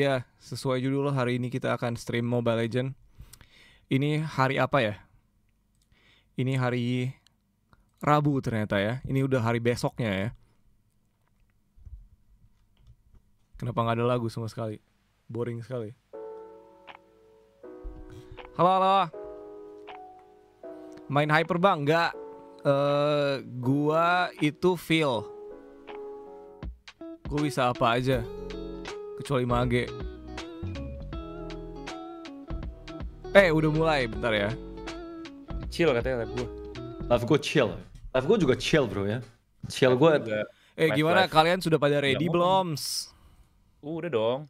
ya, sesuai judul hari ini kita akan stream Mobile Legend. Ini hari apa ya? Ini hari Rabu ternyata ya. Ini udah hari besoknya ya. Kenapa nggak ada lagu sama sekali? Boring sekali. Halo, halo. Main Hyper Bang? Nggak. Eh, gua itu Phil. Gue bisa apa aja Kecuali mage Eh udah mulai bentar ya Chill katanya live gue. Live gue chill. Live gue juga chill bro ya. Chill gue Eh Live, gimana live. kalian sudah pada ready Udah belum? uh, udah dong.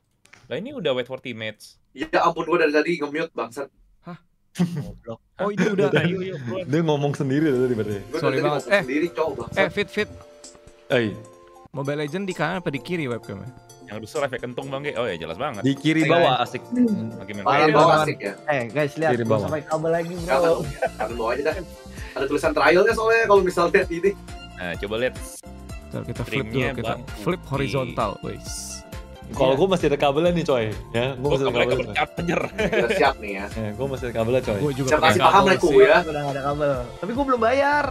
Lah ini udah wait for teammates. Ya ampun gue dari tadi nge-mute bangsat. Goblok. Oh ini udah Ayo, yuk, buruan. dia ngomong sendiri tadi berarti. Sorry banget. Eh. sendiri cowok bangsat. Eh fit fit Eh, Mobile Legend di kanan apa di kiri webcamnya? Yang rusuh live kentung bang. Oh ya jelas banget. di kiri bawah asik. Lagi main Pakai trial. bawah asik ya. Eh guys lihat, Kiri bawah. usah pakai kabel lagi bro. Taruh bawah aja dah. Ada tulisan trialnya soalnya kalau misalnya ini. Nah, coba lihat. Kita flip dulu kita Bang flip horizontal, wis. Kalau gue masih ada kabelnya nih coy. Ya, gue Oh, masih ada kabelnya. Udah siap nih ya. Eh, gue masih ada kabelnya coy. Gue juga Siap kasih paham kabel Leku sih. ya. Udah gak ada kabel. Tapi gue belum bayar.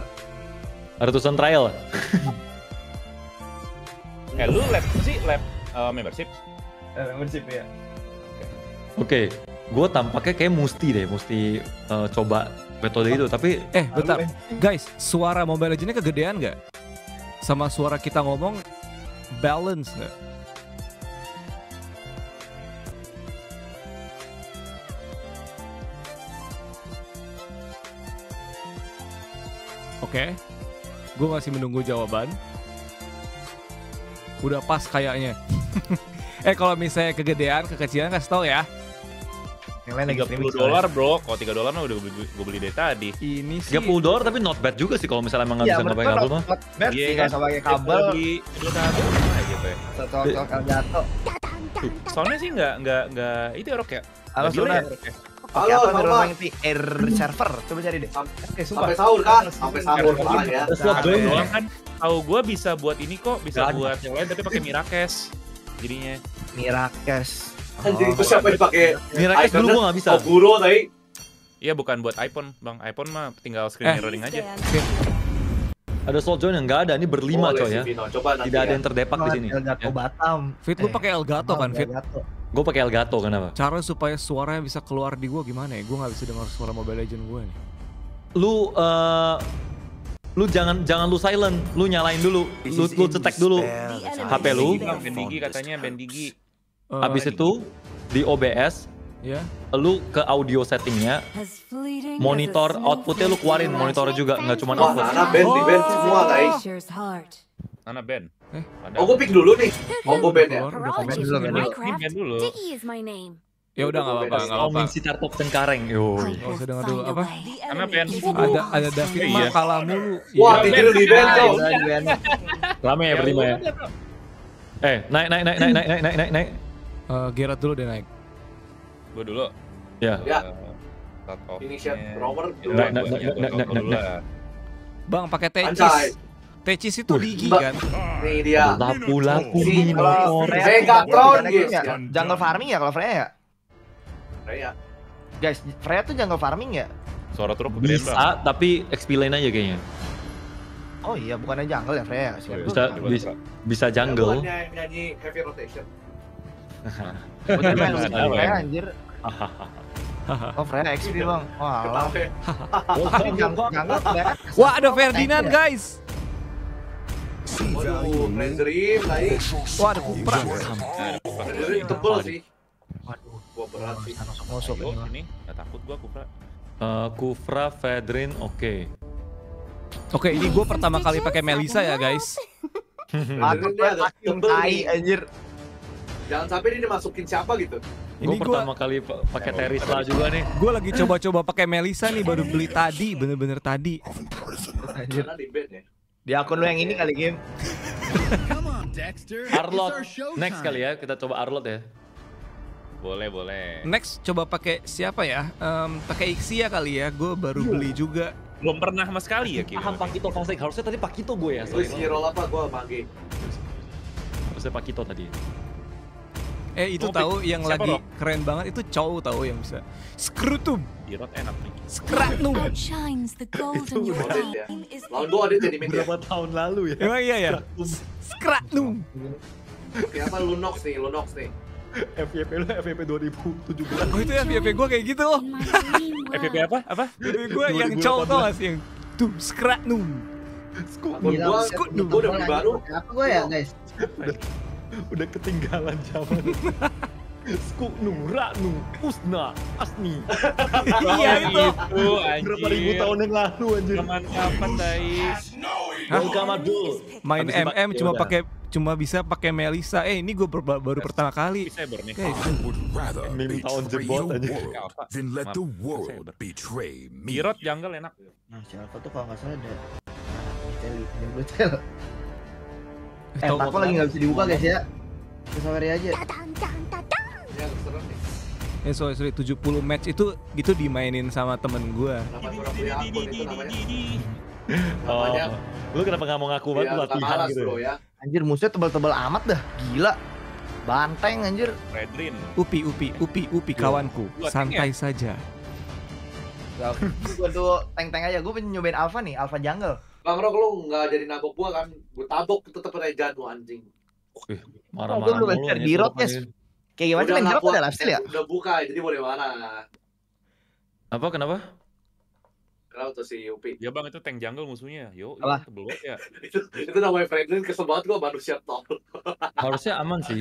Ada tulisan trial. Eh, lu lab sih lab eh, membership. Eh, membership ya. Oke, gue tampaknya kayak mesti deh, mesti eh, coba metode itu. Tapi Eh bentar Guys suara Mobile Legendnya kegedean nggak? Sama suara kita ngomong balance nggak? Oke, gue masih menunggu jawaban. Udah pas kayaknya. eh kalau misalnya kegedean, kekecilan kasih tau ya. Yang lain lagi 30 streaming dolar, Bro. Kalau 3 dolar mah udah gue beli, gue beli dari tadi. Ini sih 30 dolar tapi not bad juga sih kalau misalnya emang nggak Iya, bisa ngapain kabel mah. not, not bad Iya sih kan? gak usah pakai Kalau kabel. di gimana gitu ya. Elgato. Soalnya sih nggak nggak nggak itu ya Rok ya. Halo ya, Rok ya. Pakai Halo, apa Mama. orang itu air server? Coba cari deh. Sam- Eh. Sampai sahur kah? Sampai sahur Sampai parah ya. Doing. doang kan tahu gue bisa buat ini kok bisa ada. buat yang lain tapi pakai Mirakes jadinya Mirakes. Anjing itu siapa yang pakai Mirakes dulu gue nggak bisa. Oguro tadi. Iya bukan buat iPhone bang iPhone mah tinggal screen Eh. mirroring aja Ada slot join yang nggak ada, ini berlima Boleh coy ya. Coba nanti Tidak ada ya. yang terdepak di sini. Elgato Ya. Batam. Fit lu Eh, pakai Elgato kan Fit? Gue pakai Elgato kenapa? Cara supaya suaranya bisa keluar di gua gimana ya? Gua nggak bisa dengar suara Mobile Legend gue nih. Lu eh lu jangan jangan lu silent, lu nyalain dulu, lu lu cetek dulu HP lu, Bendigi katanya Bendigi Eh, habis itu di OBS ya. lu ke audio settingnya, monitor outputnya lu keluarin monitor juga, nggak cuma Wah, output. Nana band di band semua tadi. Mana band Eh. ada Oh, gue pick dulu nih. Oh, gue band ya. Udah komen. Band dulu, band dulu. ini band dulu Ya udah nggak apa-apa, nggak apa-apa. Ngomongin si Tartok Cengkareng, yo. Nggak usah dengar dulu apa? Karena band Ada ada David Iya. mah kalah mulu. Wah, Iya. tidur di di band. Rame ya berlima ya. Eh, naik naik naik naik naik naik naik naik naik. Eh, Gerard dulu deh naik. gue dulu Ya. Ya. Eh, Ya, dulu. gua- Nah, nah, gua- nah, gua- nah, gua nah, dulu nah, lah. Bang pakai tecis. Tecis itu ligi Mbak. kan? Nih dia. Lapu-lapu Si- nih. Kalau Freya Freya Megatron, ya? ya. Jungle farming ya kalau Freya ya? Freya. Guys, Freya tuh jungle farming ya? Suara truk. Bisa, tapi XP lane aja kayaknya. Oh iya, bukannya jungle ya Freya? Oh, tuh? Bisa, bisa, bisa jungle. Bukannya yang nyanyi heavy rotation. Bukannya main Bisa, Freya anjir. Oh Freya XP bang. Wah? Tapi jungle Freya. Wah ada Ferdinand guys. Waduh, Frenzerim naik. Wah ada Kupra. Frenzerim tebel sih. Gua berat sih. musuh Ayo, ini. mah. ini nggak takut gua Kupra. Eh, Kufra, Fedrin, oke. Oke ini gue pertama kali pakai Melisa ya guys. Aku dia tai nih. anjir. Jangan sampai dia dimasukin siapa gitu. Ini Gue gue pertama kali pa- pakai Terisla juga nih. gue lagi coba-coba pakai Melisa nih baru beli tadi bener-bener tadi. Anjir. Ya. Di akun lu yang ini kali game. Arlot, next kali ya kita coba Arlot ya. Boleh boleh. Next coba pakai siapa ya? Em, pakai Ixia kali ya. Gue baru beli juga. Belum pernah sama sekali ya Kim. Paham Pakito Fasek, harusnya tadi Pakito gue ya. Sorry. isi roll apa gua mage. Harusnya Pakito tadi. Eh itu tahu yang siapa, lagi Rob? keren banget itu cowok tahu yang bisa. Skrutum, Dirot enak nih. Skratnum. shines the golden Itu udah ya. Lawan gua ada jadi ya. Berapa tahun lalu ya? Emang iya ya? Skratnum. Kenapa Lunox nih, Lunox nih. FYP lu FYP 2017. Oh itu ya FYP gue kayak gitu world. apa? Apa? FYP gue yang cowok tau gak sih yang tuh Skratnum. Akun gua, Skut, gua udah beli baru. Apa gue ya guys? Udah ketinggalan zaman. Skuknu, Raknu, Usna, Asni. Iya itu. Itu anjir. Berapa ribu tahun yang lalu anjir. Zaman kapan Dai? Welcome. Main MM ya cuma pakai cuma bisa pakai Melisa. Eh ini gue baru pertama kali. Rather Meme tahun jebot aja. than let the world betray me. Dirot jungle enak. Nah, si Alpha tuh kalau nggak salah ada Teli, yang Blue Tail. Eh, Tahu- Taco lagi nggak bisa dibuka guys ya. Sawari aja. Ya nih. eh sorry sorry 70 match itu itu dimainin sama temen gue. Kenapa gua beli akun itu namanya? Oh, Namanya lu kenapa nggak mau ngaku banget lu nggak latihan gitu? bro ya. Anjir musuhnya tebal-tebal amat dah. Gila. Banteng anjir. Redrin. Upi upi upi upi kawanku. Dua Santai saja. Gue tuh tank-tank aja. Gue pengen nyobain Alpha nih, Alpha Jungle. Bang Rok lu nggak jadi nabok gua kan, gua tabok tetep rejan lu anjing. Oh, marah-marah gua belum mulu belajar nih, di. Kayak gimana sih kuat- ada lifesteal ya? Udah buka jadi boleh mana? Apa kenapa? Kenapa tuh si Upi? Ya bang itu tank jungle musuhnya. Yo, Alah. itu tebel banget ya. itu itu namanya Franklin kesel banget gua manusia tol. Harusnya aman sih.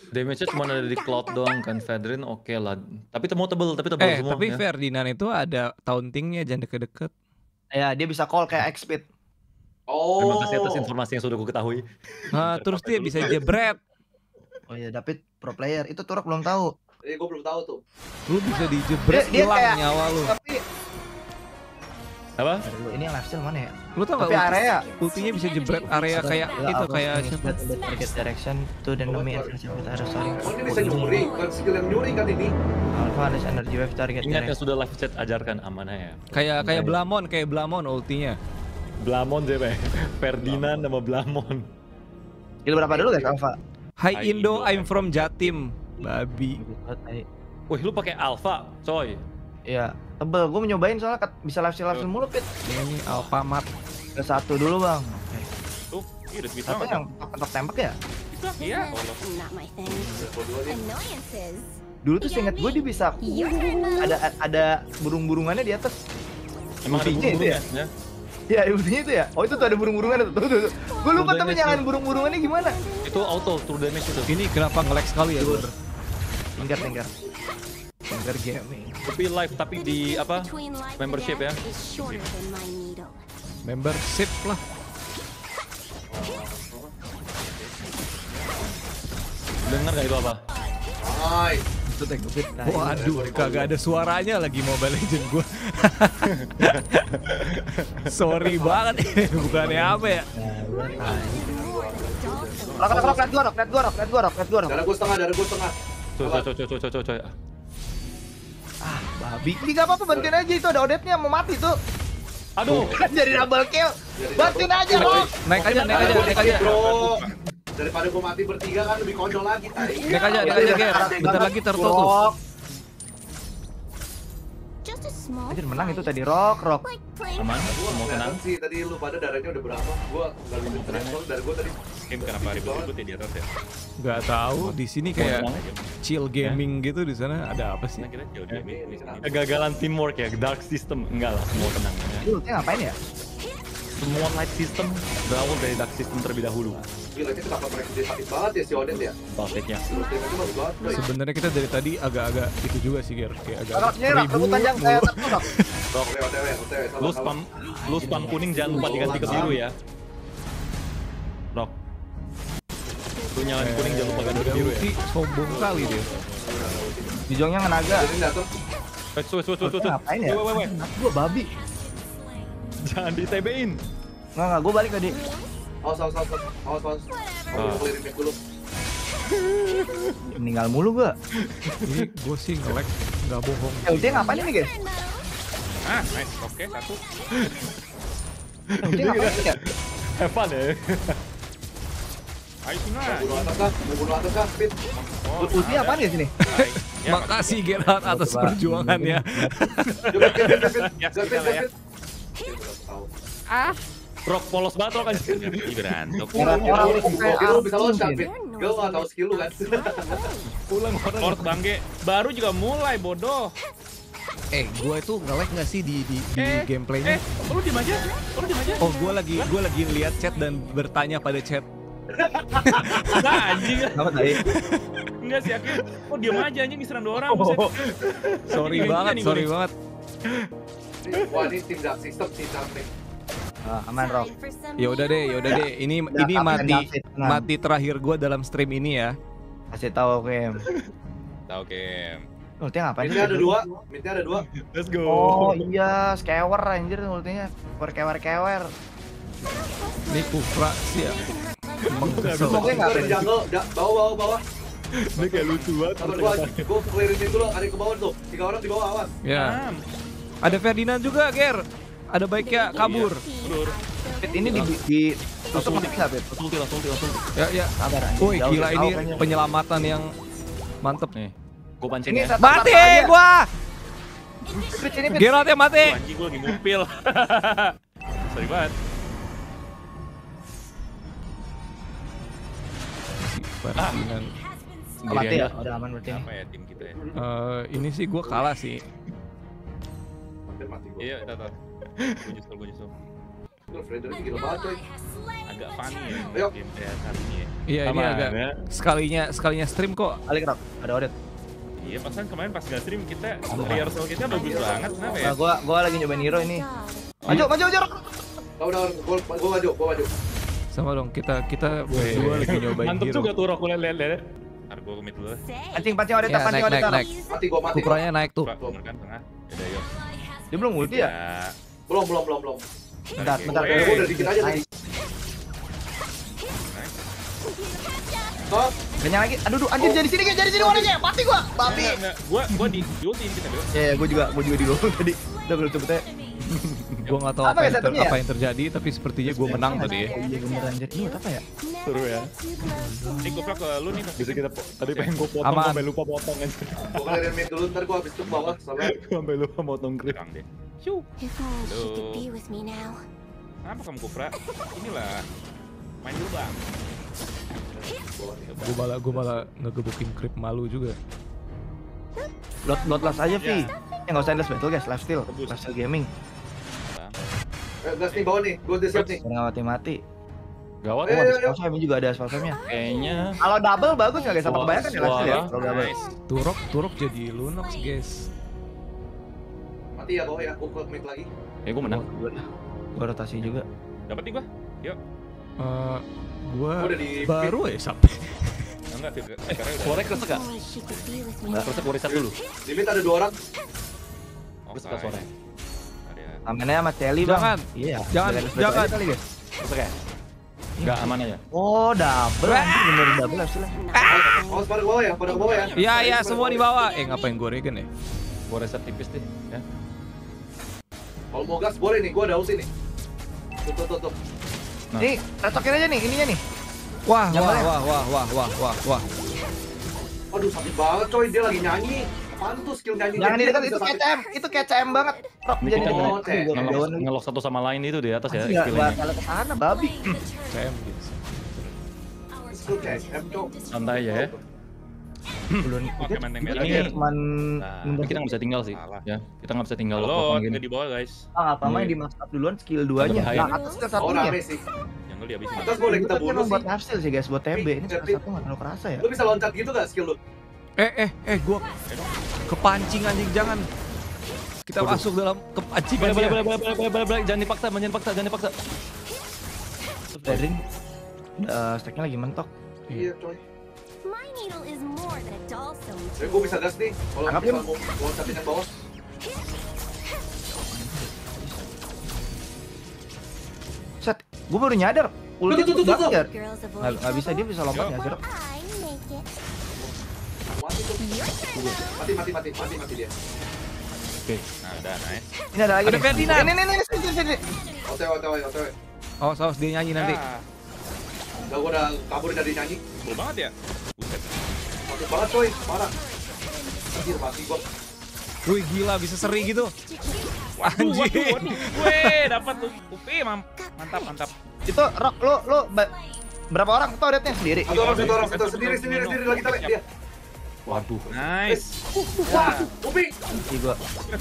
Damage-nya cuma ada di cloud doang kan, Fedrin oke lah. Tapi temu tebel, tapi tebel Eh semua. tapi ya. Ferdinand itu ada tauntingnya jangan deket-deket. Ya, dia bisa call kayak X-Speed. Oh. Terima kasih atas informasi yang sudah ku ketahui. Nah, terus dia bisa jebret. Oh iya, David pro player. Itu Turok belum tahu. Eh gua belum tahu tuh. Lu bisa dijebret hilang kayak- nyawa lu. Tapi Apa? ini yang lifesteal mana ya? Lu tau Tapi gak area. ultinya bisa jebret area kayak itu kayak siapa? target direction to the enemy and Oh ini bisa nyuri, bukan skill yang nyuri kan ini. Alpha has energy wave target Ingat yang sudah live chat ajarkan amanah ya. Kayak kayak Blamon, kayak Blamon ultinya. Blamon JP. Ferdinand sama Blamon. Skill berapa dulu guys Alpha? Hai Indo, Indo, I'm from Jatim. Babi. Wih, lu pakai Alpha, coy. Iya, tebel. Gue mau nyobain soalnya bisa lifesteal lifesteal mulu pit. Ini Alfamart. Ke satu dulu bang. Tuh, iya udah bisa Apa yang tembak tembak ya? Iya. Dulu tuh seinget gue dia bisa ada ada burung-burungannya di atas. Emang ada ya? Ya? Iya, ultinya itu ya. Oh itu tuh ada burung-burungannya tuh. Tuh, tuh, tuh. Gue lupa tapi nyalain burung-burungannya gimana? Itu auto true damage itu. Ini kenapa nge-lag sekali ya? Dur? Tinggar tinggar. Tinggar gaming. Tapi live tapi di apa? Membership ya? Membership lah. Dengar gak itu apa? Hai. Itu tag fit. Waduh, kagak ada suaranya lagi Mobile Legend gua. Sorry banget, bukannya apa ya? Rock rock rock net gua rock net gua rock net gua net gua rock. Darah gua setengah, darah gua setengah. Coy coy coy coy coy coy. Ah, babi. Ini gak apa-apa bantuin aja itu ada odetnya mau mati tuh. Aduh, Jadi double kill. Bantuin aja, Rock. Naik aja, naik aja, naik aja. Daripada gua mati bertiga kan lebih konyol lagi tai. Naik aja, naik aja, Ger. Bentar lagi turtle tuh. Rock. Just a small Anjir menang itu tadi Rock, Rock. aman, Gua mau tenang. sih tadi lu pada darahnya udah berapa? Gua enggak lebih tenang soalnya dari gua tadi. Game kenapa ribut-ribut ya di atas ya? Gak tahu di sini kayak Mau chill gaming gitu di sana ada apa sih? Nah. Kegagalan teamwork ya, dark system. Enggak lah, semua tenang. Ya. Lu ngapain ya? Semua light system berawal dari dark system terlebih dahulu. Gila ini kenapa mereka jadi sakit banget ya si Odin ya? Bro. Sebenarnya kita dari tadi agak-agak itu juga sih Ger, kayak agak salah, Lu spam, lu spam kuning jangan lupa diganti ke biru ya. Rock. Lu nyalain kuning jangan lupa ganti ke biru ya. sombong kali dia. Di Jongnya ngenaga. Eh, Wes, wes, wes, wes, wes. Ngapain ya? Weh, weh, weh. Gua babi. Jangan di TB-in. Nggak, nggak, gua balik tadi. Awas, awas, awas, awas, awas. Mau clearin mid dulu. Meninggal mulu gua. Ini gue sih nge-lag, nggak bohong. Eh, ultinya ngapain ini, guys? Ah, nice. Oke, satu. Ultinya ngapain ini ya? Have fun ya. Ayo bunuh atas bunuh atas. Ultinya apaan ya sini? Ya, Makasih Gerard atas perjuangannya. Fit. Tahu. Rock polos banget Rock anjir. Ih, berantuk. Orang- Gua lu bisa Arjun, loncat. Gua nggak tahu skill lu kan. Pulang orang. Lord Bangge baru juga mulai bodoh. Eh, gue itu nge-lag nggak sih di di, di Eh, gameplaynya? Eh, oh, lu diem aja. Oh, lu diem aja. Oh, gue lagi gue lagi lihat chat dan bertanya pada chat. Enggak anjing. Apa tadi? Enggak sih akhirnya. Oh, diem aja anjing diserang dua orang. buset. Sorry banget, sorry gue. banget. Wah, ini sih cantik. Ah, aman, Rock. Ya udah deh, ya udah deh. Ini Udah, ini mati mati terakhir gue dalam stream ini ya. Kasih tahu Kem. Tahu Kem. Ultinya ngapain Midnya ada dua, midnya ada dua. Let's go. Oh iya, skewer anjir ultinya. Berkewer-kewer. Ini Kufra sih ya. Pokoknya Gua nggak ada jungle, bawah, bawah, bawah. Ini kayak lucu banget. Sabar gua, gua clearin dulu, ada ke bawah tuh. Tiga orang di bawah, awas. Ya. Ah, Ada Ferdinand juga, Ger. Ada baiknya kabur. Fit ini di di tusuk mati nggak Fit? Langsung ulti, langsung ulti, langsung ulti. Ya, ya. Sabar. Woi, gila ini penyelamatan yang mantep. Nih, gua pancing Ini ya. Mati gua. Fit ini Fit. Geralt yang mati. Anjing gua lagi ngupil. Sorry banget. Ferdinand. Oh, mati ya? Udah aman berarti. Apa ya tim kita ya? Eh, ini sih gua kalah sih. Hampir mati gua. Iya, tahu tahu. Gue nyusul, gue nyusul. Gua Frederick gila banget coy. Agak funny ya Ayo. game kayak saat ini ya. Iya, ini agak ya. sekalinya sekalinya stream kok. Balik Rock. Ada Odet. Iya, pasan kemarin pas nggak stream kita rehearsal kita bagus banget. Kenapa ya? Nah, gua gua lagi nyobain hero ini. Maju, maju, maju Rock. Udah, udah, gua, gua maju, gua maju. Sama dong, kita kita berdua lagi nyobain Mantep hero. juga tuh Rock lihat lihat lihat. Ntar gue komit dulu. Pancing, pancing Odet, Ya, pancing naik. Mati gua mati. Kupranya naik tuh. Pak, bener kan tengah. Yaudah, yuk. Dia belum ulti ya? Belum, belum, belum, belum. Bentar, bentar. Gua udah dikit aja tadi. Oh, Banyak lagi. Aduh, aduh, anjir jadi sini, jadi sini warnanya. Mati gua. Babi. Gua gua di diultiin kita dulu. Ya, ya, gua juga, gua juga di bawah tadi. Udah belum cepet ya. Gua nggak tahu Apa apa, ya yang, ter- ya? apa yang terjadi, tapi sepertinya gua menang tadi ya. Iya anjir. Ini buat apa ya? Seru ya. Ini gue ke lu nih. Bisa kita tadi pengen gua potong Aman. sampai lupa potong kan. gua clearin mid dulu, ntar gua habis itu bawah. Sampai lupa potong grip. Now. Kenapa kamu Kufra? Inilah. Main dulu bang. Gua malah gua malah ngegebukin creep malu juga. Lot lot last aja, Vi. Ya. Ya enggak usah endless battle, guys. Lifesteal. Tebus. Lifesteal gaming. Eh, gas nih bawah nih, gua udah siap nih. Nggak mati-mati. Gawat Eh, Oh, ada ayo, ayo. spell save juga ada spell save-nya. kayaknya. Kalau double bagus nggak guys? Apa kebanyakan ya lifesteal ya? Kalau double. Turok Turok jadi Lunox, guys. Mati ya bawah ya, gua ke mid lagi. Ya gua menang. Gua, gua rotasi juga. Dapat nih gua. Yuk. Eh, udah di baru ya sampai. Enggak, udah. Suaranya keresek gak? Keresek gua reset dulu. Di mid ada dua orang. Keresek gak suaranya? Ada.Amennya sama Telly bang. Jangan. Iya. Jangan, jangan. Kali, guys. Ya? Enggak aman aja. Oh double anjir bener double lifesteal. Awas pada ke bawah ya, pada bawah ya. Iya, iya, semua di bawah. Eh, ngapain gua regen ya? Gua reset tipis deh ya. Kalau mau gas boleh nih, gua ada ulti nih. Tuh tuh tuh tuh. Nah. Nih, recokin aja nih, ininya nih. Wah, wah, wah, wah, wah, wah, wah, wah. Aduh sakit banget coy, dia lagi nyanyi. Apaan tuh skill nyanyi? Jangan di dekat itu. KCM, itu KCM banget. Ini jadi dekat. ngelok, ngelok satu sama lain itu di atas ya Enggak, skillnya. salah ke sana, babi. CM gitu. Skill CM cok. Santai aja ya. Belum. Oke, menteng merah. Ini- Ini cuman Nah, Kita nggak bisa tinggal sih. Ya, kita nggak bisa tinggal Halo, gini. di bawah guys. Ah, apa main di max up duluan skill 2-nya. Bahaya. Nah, atas skill satunya. sih. Jangan dihabisin. Atas boleh kita kan bunuh buat sih. nafsil sih guys, buat TB. Ini skill satu nggak terlalu kerasa ya. Lu bisa loncat gitu gak skill lu? Eh, eh, eh, gua kepancing anjing jangan. Kita masuk dalam kepancingan Boleh, boleh, boleh, boleh, boleh, boleh, boleh, boleh. Jangan dipaksa, jangan dipaksa, jangan dipaksa. Daring. Uh, stacknya lagi mentok. Iya coy. My needle is more than a doll sewing Jadi gua bisa gas nih. Kalau Yum. mau loncatin yang bawah. Set, gue baru nyadar. Ulti Tuh, tuh, tuh, nggak bisa dia bisa lompat Yo. nggak Mati tuh. Mati mati mati mati mati dia. Nah, udah nice. Ini ada lagi. Ada nih. Ferdinand. Ini, ini, ini, sini, sini. OTW OTW OTW. Oh, saus dia nyanyi nanti. Ah, Udah gua udah kabur dari nyanyi. cool banget ya. Buset. Mati banget coy, parah. Anjir mati gua. Wih, gila bisa seri gitu. Waduh, waduh, Anjing. waduh. Weh, dapat tuh. Upi, mam- mantap, mantap. Itu Rock, lo, lo, berapa orang tuh rednya sendiri? Satu orang satu orang satu sendiri sendiri sendiri lagi tali dia. Waduh. Nice. Uh, wah, Uping. Mati gua.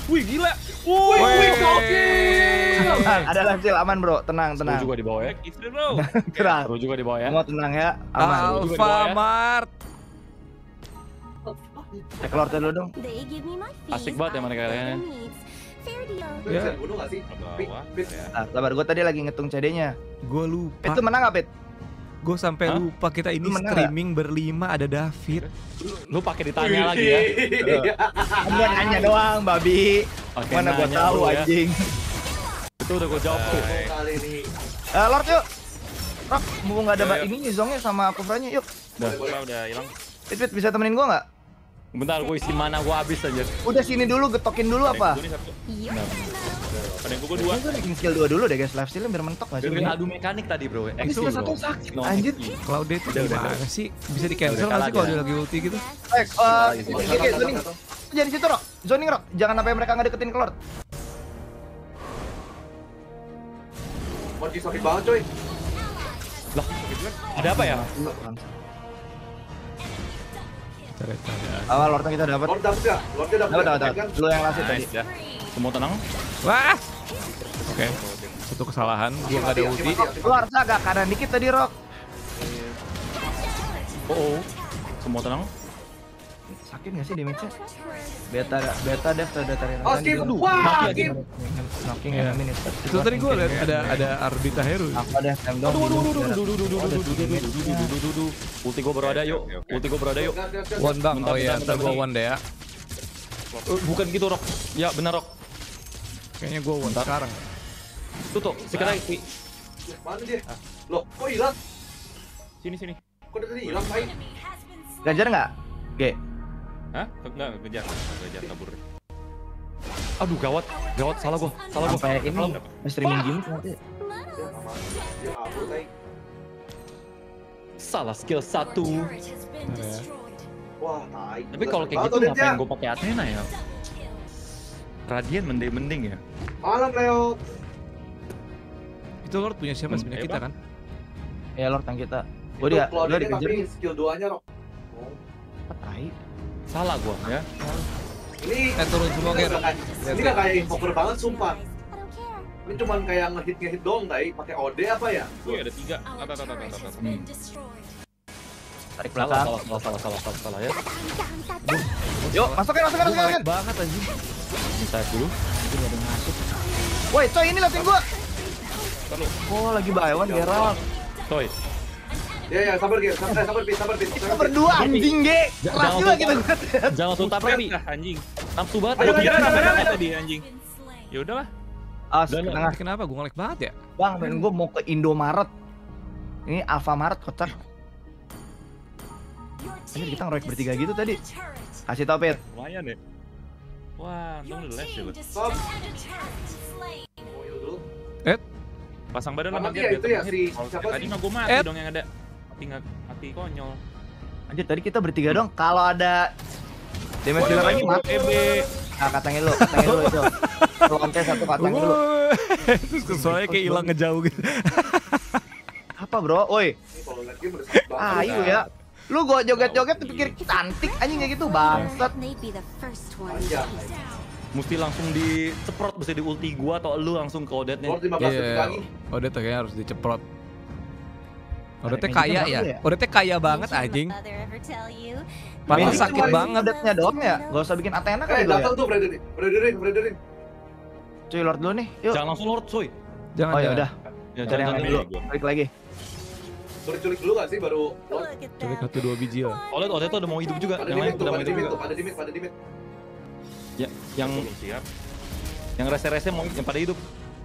Wih, gila. Wih, wih, gokil. Ada live shield aman, Bro. Tenang, ya. tenang. Seru juga di bawah ya. Istri, Bro. tenang. Ya. Seru juga di bawah ya. Mau tenang ya. Aman. Alfamart. Cek eh, keluar dulu dong. Asik banget ya mereka kayaknya. Ya. Sabar, gue tadi lagi ngetung CD-nya. Gue lupa. Itu menang gak, Pit? Gue sampai Hah? lupa kita ini menang streaming berlima ada David. Lu pakai ditanya lagi ya. Iya. Gua nanya doang, babi. Oke, Mana gua tahu ya. anjing. Itu udah gua jawab tuh. Kali ini. Eh, Lord yuk. Rock, mumpung gak ada ini nih zongnya sama kufranya, yuk. Udah. Udah, udah hilang. Pit, Pit, bisa temenin gua nggak? Bentar, gua isi mana gua habis aja. Udah sini dulu, getokin dulu apa? Ada yang gua dua. Gue bikin skill 2 dulu deh guys, life steal biar mentok gak sih? Bikin adu mekanik tadi, Bro. Ini Exo, satu sakit, anjir. Claude itu gimana sih? Bisa di cancel nggak kalah sih kalau dia. lagi ulti gitu? Eh, eh, GG, zoning. Jangan di situ, Rock. Zoning, Rock. Jangan sampai mereka nggak deketin ke Lord. Mochi sakit banget coy. Lah, ada apa ya? Awal Lordnya kita dapat. Lord dapet gak? Lordnya Dapat, gak? dapat, dapat. Lu yang last tadi. Semua tenang. Wah. Oke. Satu kesalahan, gua nggak ada ulti. Lu harus agak kanan dikit tadi, Rock. Oh, oh. Semua tenang. Sakit nggak sih damage-nya? Beta, beta dev ada tadi. Oh, skip. Wah, skip. Knocking Iya. ya, minute. Itu tadi gua lihat ada ada Ardita Heru. Aku ada stem down. Aduh, aduh, aduh, aduh, aduh, aduh, aduh, aduh, aduh, aduh, aduh, aduh, aduh, aduh, aduh. Ulti gua baru ada, yuk. Ulti gua baru ada, yuk. One bang. Oh iya, bentar, ntar bentar, gua one deh ya. Eh, Bukan gitu, Rok. Ya, benar, Rok. Kayaknya gua one sekarang. Tuh, tuh. Sekarang Pi. Mana dia? Loh, kok hilang? Sini, sini. Kok dari tadi hilang, Pai? Gajar nggak? G. Hah? Enggak, kejar. Kejar, kabur. Aduh, gawat. Gawat, salah gua. Salah gua. Sampai ini streaming game. Salah skill satu. Wah, tai. Tapi kalau kayak gitu ngapain gua pakai Athena ya? Radiant mending-mending ya. Malam, Leo. Itu Lord punya siapa? Hmm, Punya ayo, kita kan? Ya Lord yang kita. Gua dia, gua dia dikejar tapi skill 2-nya, Rok. Oh. Tai? Salah gua ya. Ini Eh turun semua kayak- ini nggak kayak invoker banget, sumpah. Ini cuman kayak ngehit ngehit doang, Tai. Pakai OD apa ya? Wih, ada tiga. Tata, tata, tata, tata. Tarik belakang. Salah, salah, salah, salah, salah, salah ya. Yuk, masukin, masukin, masukin. masukin. banget anjing. Ini saya dulu. Ini ada masuk. Woi, coy ini latihan gua. Oh, lagi baywan Geralt. Coy. Ya ya sabar gear, sabar sabar pi, sabar pi. Kita berdua anjing ge. Keras juga kita. Jangan tutup tapi anjing. Nafsu banget. Ayo kira tadi anjing. Ya udahlah. Ah, kenapa gue ngelek banget ya? Bang, men gue mau ke Indomaret. Ini Alfamaret kotor. Ini kita ngeroyek bertiga gitu tadi. Kasih tau, Pit. Lumayan ya. Wah, untung udah les ya lu. Stop. Pasang badan dia Ger, itu ya, si- siapa tadi mah gue mati dong yang ada. Mati nggak mati konyol. Anjir tadi kita bertiga dong. Kalau ada damage dealer lagi mati. Nah, katanya lu, katanya lu itu. Lonte satu katanya lu. Terus suaranya kayak hilang ngejauh gitu. Apa bro? Woi, Ini kalau lihat game udah sakit banget. ayo ya. Lu gua joget-joget tuh pikir cantik anjing kayak gitu bangsat. Mesti langsung diceprot, mesti di ulti gua atau lu langsung ke Odette nih. Lord 15 detik Iya. lagi. Odette kayaknya harus diceprot. Odette Magic kaya ya. ya? Odette kaya banget anjing. Padahal sakit banget. Odette-nya doang ya. Gak usah bikin Athena Eh, kali lu ya. datang tuh Frederick. Frederick, Frederick. Cuy Lord dulu nih. Yuk. Jangan langsung Lord, coy. Jangan Oh ya udah, Ya, cari yang jangan dulu. Balik lagi. Culik-culik dulu gak sih baru Culik satu dua biji lah. Odette, Odette tuh udah mau hidup juga. Pada Yang dimit lain tuh, udah mau pada hidup dimit juga. tuh, pada dimit, pada dimit. Ya, yang siap. yang rese-rese mau yang pada hidup.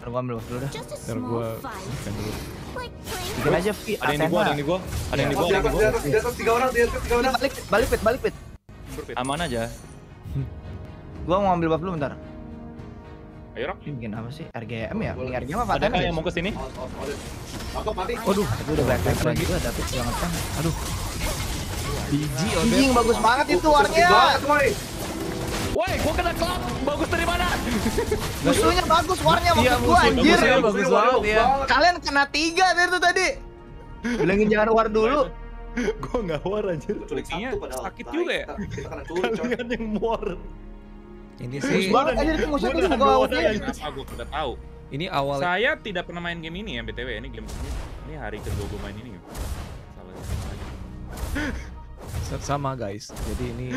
Ntar gua ambil dulu dah. Ntar gua makan dulu. Bikin aja V Ada yang di gua, ada yang di gua. Ada yang di Oh, gua, di ada yang atas, di di gua. atas, di atas tiga orang, di atas tiga orang. Balik, balik pit, balik pit. Aman aja. Gua mau ambil buff dulu bentar. Ayo Rok. Ini bikin apa sih? RGM ya? Bikin RGM apa Ada sih? yang mau ke sini? Out, out. Mantap, mati. Waduh, Tapi udah black lagi gua dapet banget kan. biji Anjing Odette. bagus banget itu warnanya. Woi, gua kena klap. Bagus dari mana? Musuhnya bagus warnanya Iya, maksud gua anjir. bagus Musuhnya banget ya. Kalian kena tiga dari itu tadi. Bilangin jangan war dulu. Gua enggak war anjir. Culik Culiknya satu padahal. sakit juga ya? kita- Kita kena culik, coy. Kalian yang war. Ini sih banget itu Gua udah udah tahu? ini awal Saya tidak pernah main game ini ya BTW. Ini game ini, ini hari kedua gue main ini. Salah sama aja. sama guys. Jadi ini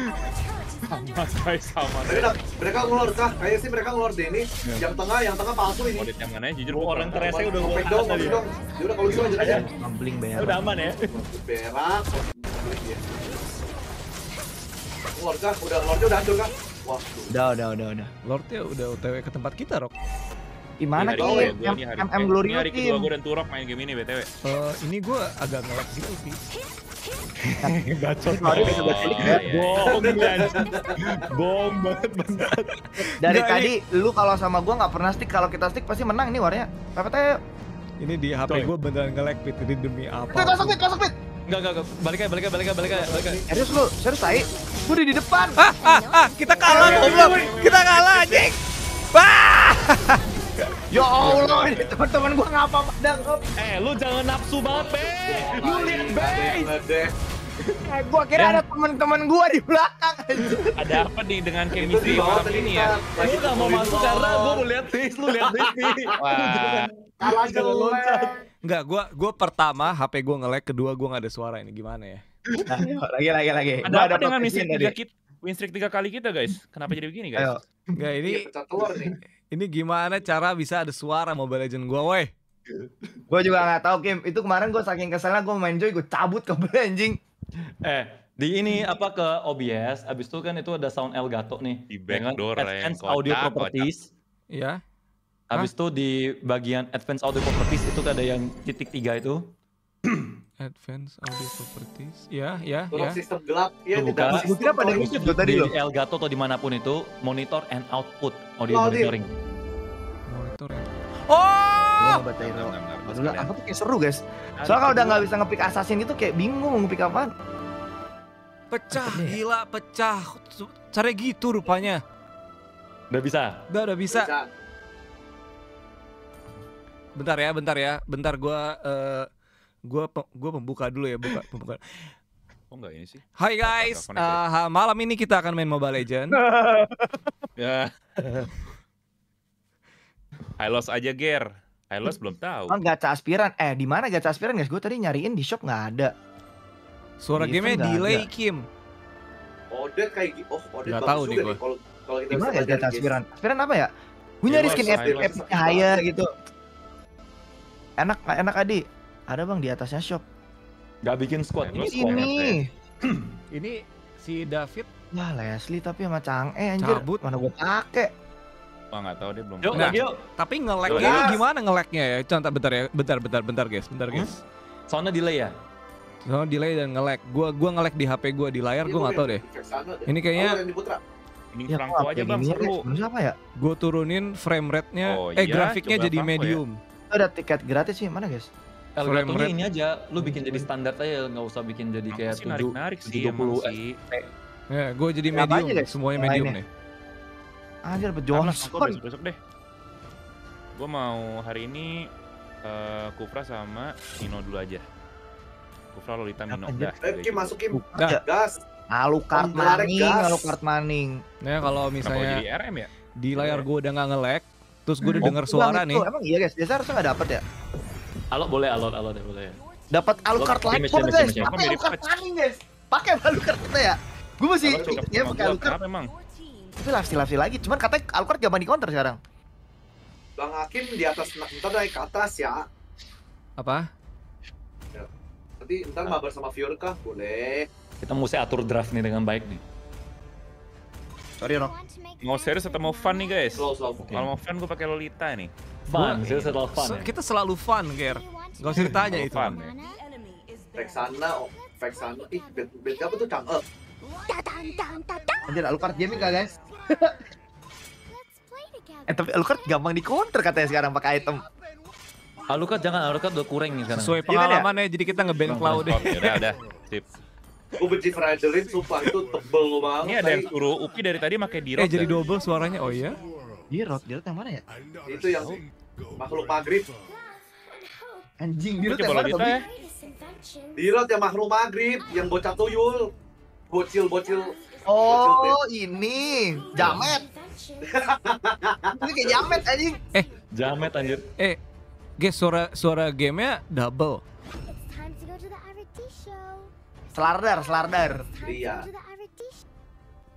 Sama guys sama. Mereka, mereka ngelor kah? Kayaknya sih mereka ngelor deh ini. Yang tengah, yang tengah palsu ini. Audit yang mana ya? Jujur Gua gua orang terese tahu. udah gua angkat dong, tadi. dong. Yaudah kalau gitu lanjut aja. Gambling bayar. Udah aman ya. Berak. Ngelor kah? Udah ngelornya udah hancur kah? Wah, tuh. Udah, udah, udah, udah. Lordnya udah OTW ke tempat kita, Rok. Gimana ini hari- MM Glory Ini hari kedua gue dan Turok main game ini BTW. Eh, ini gue agak ngelak gitu sih. Bacot. Buat klik ya. iya. Bom. Bom banget banget. Dari tadi lu kalau sama gua nggak pernah stick, kalau kita stick pasti menang nih warnya. Pepet ayo. Ini di HP gue beneran nge-lag pit. Ini demi apa? Masuk pit, masuk pit. Enggak, enggak, enggak. Balik aja, balik aja, balik aja, balik aja, balik aja. Serius lu, serius tai. Gua udah di depan. Ah, ah, ah, kita kalah goblok. Kita kalah anjing. Wah! Ya Allah, ini teman-teman gua ngapa padang. Eh, lu jangan nafsu banget, Be. Lu lihat, Be. Eh, gua kira ada teman-teman gua di belakang. Ada apa nih dengan chemistry malam ini ya? lagi Lu gak mau masuk karena gua mau lihat Days, lu lihat nih. Wah, Kalah Jangan loncat. jelek. Enggak, gua gua pertama HP gua nge-lag, kedua gua nggak ada suara ini gimana ya? Nah, lagi lagi lagi. ada Gua apa dengan win profesi streak tadi. tiga kita? Win streak tiga kali kita guys. Kenapa jadi begini guys? Ayo. Enggak, ini Iya, ini gimana cara bisa ada suara Mobile Legend gua, woi? Gua juga nggak tahu Kim. Itu kemarin gua saking keselnya gua main Joy, gua cabut ke anjing. Eh, di ini apa ke OBS, abis itu kan itu ada sound Elgato nih. Di dengan backdoor lah yang Advanced Audio kocak, Properties. Ya. Habis itu di bagian Advanced Audio Properties itu ada yang titik tiga itu. Advanced Audio Properties. Ya, ya, Turun ya. sistem gelap. Iya, Tuh, tidak buka. sistem Gua kira pada gua tadi di loh. Elgato atau di mana pun itu monitor and output audio di- monitoring. Monitor ya. Gua Oh! sekalian. apa tuh kayak seru guys. Soalnya kalau udah nggak bisa ngepick assassin itu kayak bingung mau ngepick apaan. Pecah, gila, pecah. Caranya gitu rupanya. Udah bisa. Udah, udah bisa. Bisa. Bentar ya, bentar ya. Bentar gua eh gua pe- gua pembuka dulu ya, buka pembuka. Oh enggak ini sih. Hai guys, eh, ha- malam ini kita akan main Mobile Legend. Ya. Hilos aja Ger. Hilos belum tahu. Oh, gacha aspiran. Eh, di mana gacha aspiran guys? Gue tadi nyariin di shop nggak ada. Suara Di gamenya delay ada. Kim. Odet kayak gitu. Oh, Odet bagus tahu nih nih kalau kalau kita Di mana bisa ya gacha aspiran? Aspiran apa ya? Gue nyari skin epic epicnya Haya gitu. Enak, enak Adi. Ada bang di atasnya shop. Gak bikin squad. Ini Ini squad. Ini. Ini si David Wah Leslie tapi sama Chang'e anjir. Cabut. Mana gue pake? Wah enggak tahu dia belum. Yuk, Nah. yuk. tapi nge-lagnya Gas. ini gimana nge-lagnya ya? Contoh bentar ya, bentar bentar bentar guys, bentar guys. Soundnya delay ya? So, delay dan nge-lag. Gua gua nge-lag di HP gua di layar, gua nggak tahu deh. Ini kayaknya- Oh. Ini Ya aja Bang seru. Manusia apa ya? Gue turunin frame rate-nya, Oh, eh iya, grafiknya jadi ya. Ada tiket gratis sih mana guys? Frame ini aja, lu bikin jadi standar aja, nggak usah bikin jadi kayak sih tujuh narik-narik sih emang 720 sih. Ya, gue jadi medium, aja, guys? semuanya medium nih. Anjir dapet Alah, Johnson. gua besok-besok deh. Gue mau hari ini eh Kufra sama Nino dulu aja. Kufra Lolita Nino Apa, udah. Kim masuk Kim. Dah. Gas. Alucard Menarik maning, gas. Alucard maning. Nah, kalau Kenapa gua jadi misalnya RM ya? di layar gue udah nggak nge-lag, terus gue udah Oh, denger suara itu nih. Emang iya guys, biasa harusnya nggak dapet ya? Alot boleh, alot, alot ya boleh. Dapat Alucard damage, guys, damage, damage. pakai Mirip Alucard patch. maning guys. Pakai Alucard kita ya. Gue masih ya pakai Alucard. Kenapa emang? Tapi lafsi-lafsi lagi, cuman katanya Alucard gampang di counter sekarang. Bang Hakim di atas, ntar naik ke atas ya. Apa? Nanti ntar mabar sama Fiorka, boleh. Kita mesti atur draft nih dengan baik nih. Sorry Rock. Mau serius atau mau fun nih guys? Kalau mau fun gue pakai Lolita nih. Fun, saya setelah fun ya. Kita selalu fun, Ger. Gak usah ditanya itu. fun ya. Sana, oh, sana. Ih, bed, bed apa tuh Chang'e? Anjir Alucard gaming gak guys? Eh tapi Alucard gampang di counter katanya sekarang pakai item. Alucard jangan, Alucard udah kurang nih sekarang. Sesuai Iya ya? pengalaman ya, jadi kita ngeband Bang, Cloud deh. Oh, udah, udah. Sip. Gue benci Frederin, sumpah itu tebel banget. Ini ada yang suruh Upi dari tadi pakai dirok. Eh jadi double suaranya, oh iya? Di Rot, di Rot yang mana ya? Itu yang makhluk maghrib. Anjing, di Gua Rot yang mana ya. Dirot yang makhluk maghrib, yang bocah tuyul. Bocil, bocil. Oh, ini Jamet. Ini kayak Jamet anjing. Jamet anjir. Eh, guys, suara suara gamenya double. Selardar, selardar. Iya.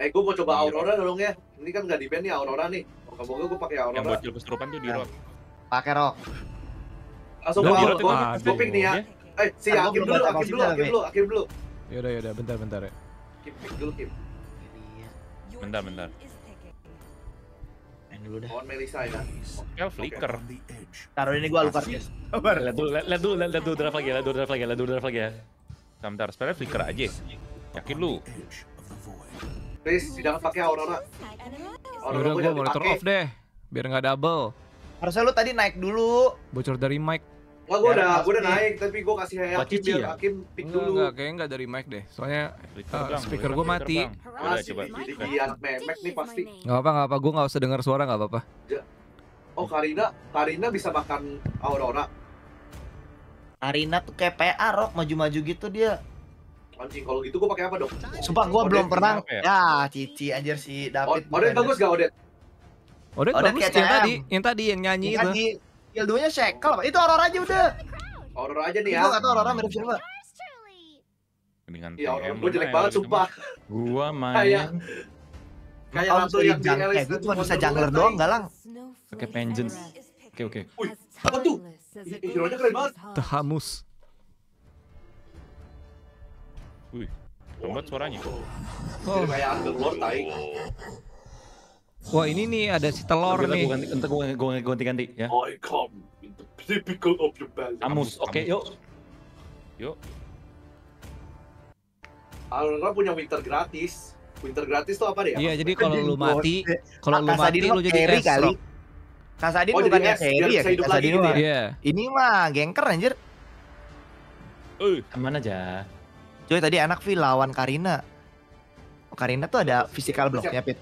Eh, gue mau coba Aurora dong ya. Ini kan nggak di band nih Aurora nih. Moga-moga gue pakai Yang Aurora. bocil kesurupan tuh dirok. Pakai rok. Langsung gue gue gue pick nih ya. Eh, si Akim belum dulu, Akim dulu, Akim dulu, Akim dulu. Yaudah, yaudah, bentar, bentar ya. Kim, pick dulu Kim. Bentar, bentar. Main dulu dah. Lawan Melisa ya. Kel flicker. Taruh ini gua. Sabar. Lihat dulu, lihat lihat dulu, lihat lihat dulu draft lagi, lihat dulu draft lagi, lihat dulu draft lagi ya. Bentar. Sebenarnya flicker aja. Yakin lu? Please, jangan pakai Aurora. Aurora Yaudah, gue gue monitor off deh, biar nggak double. Harusnya lu tadi naik dulu. Bocor dari mic. Wah, gue Ya, udah, gue udah naik, tapi gue kasih Hakim Pacici biar ya? Hakim pick Enggak, dulu. enggak, kayaknya nggak dari mic deh. Soalnya speaker gua flicker, mati. Udah, Masih coba. di Dian memek nih pasti. nggak apa nggak apa, gue nggak usah dengar suara nggak apa-apa. Oh, Karina, Karina bisa makan Aurora. Arina tuh kayak PA Rok maju-maju gitu dia. Anjing, kalau gitu gue pakai apa dong? Sumpah gua Odet belum pernah. ya? Ya, Cici anjir si Oh, David. Odet bagus gak Odet? Odet Odet bagus yang tadi, yang tadi yang nyanyi kan itu. di skill 2 nya Shackle apa? Itu Aurora aja udah. Aurora aja nih ya. gua gak tau Aurora mirip siapa. Mendingan Iya, Aurora TM gue jelek ya, banget gitu sumpah. mah. Gua Kayak main kayak misalnya yang Alice eh, gue dan cuma bisa jungler doang, galang. pakai vengeance. Oke, oke. Wih, apa tuh? Tehamus. Wih, lombat suaranya. Oh, Kayak Underlord tai. wah ini nih ada si telur Ntar nih. gua ganti, ntar gua gua ganti-ganti ya. I come in the typical of your band. Amus, oke, yuk. Yuk, Aurora punya winter gratis. Winter gratis tuh apa deh? Iya, jadi kalau lu mati, kalau lu mati lu jadi carry es kali. rock. Kasadin Oh, bukannya carry ya? Kasadin lagi gitu ya? Iya. Ini mah gengker anjir. eh, Aman aja. Coy tadi anak Vi lawan Karina. Oh, Karina tuh ada physical Siap, blocknya Pit.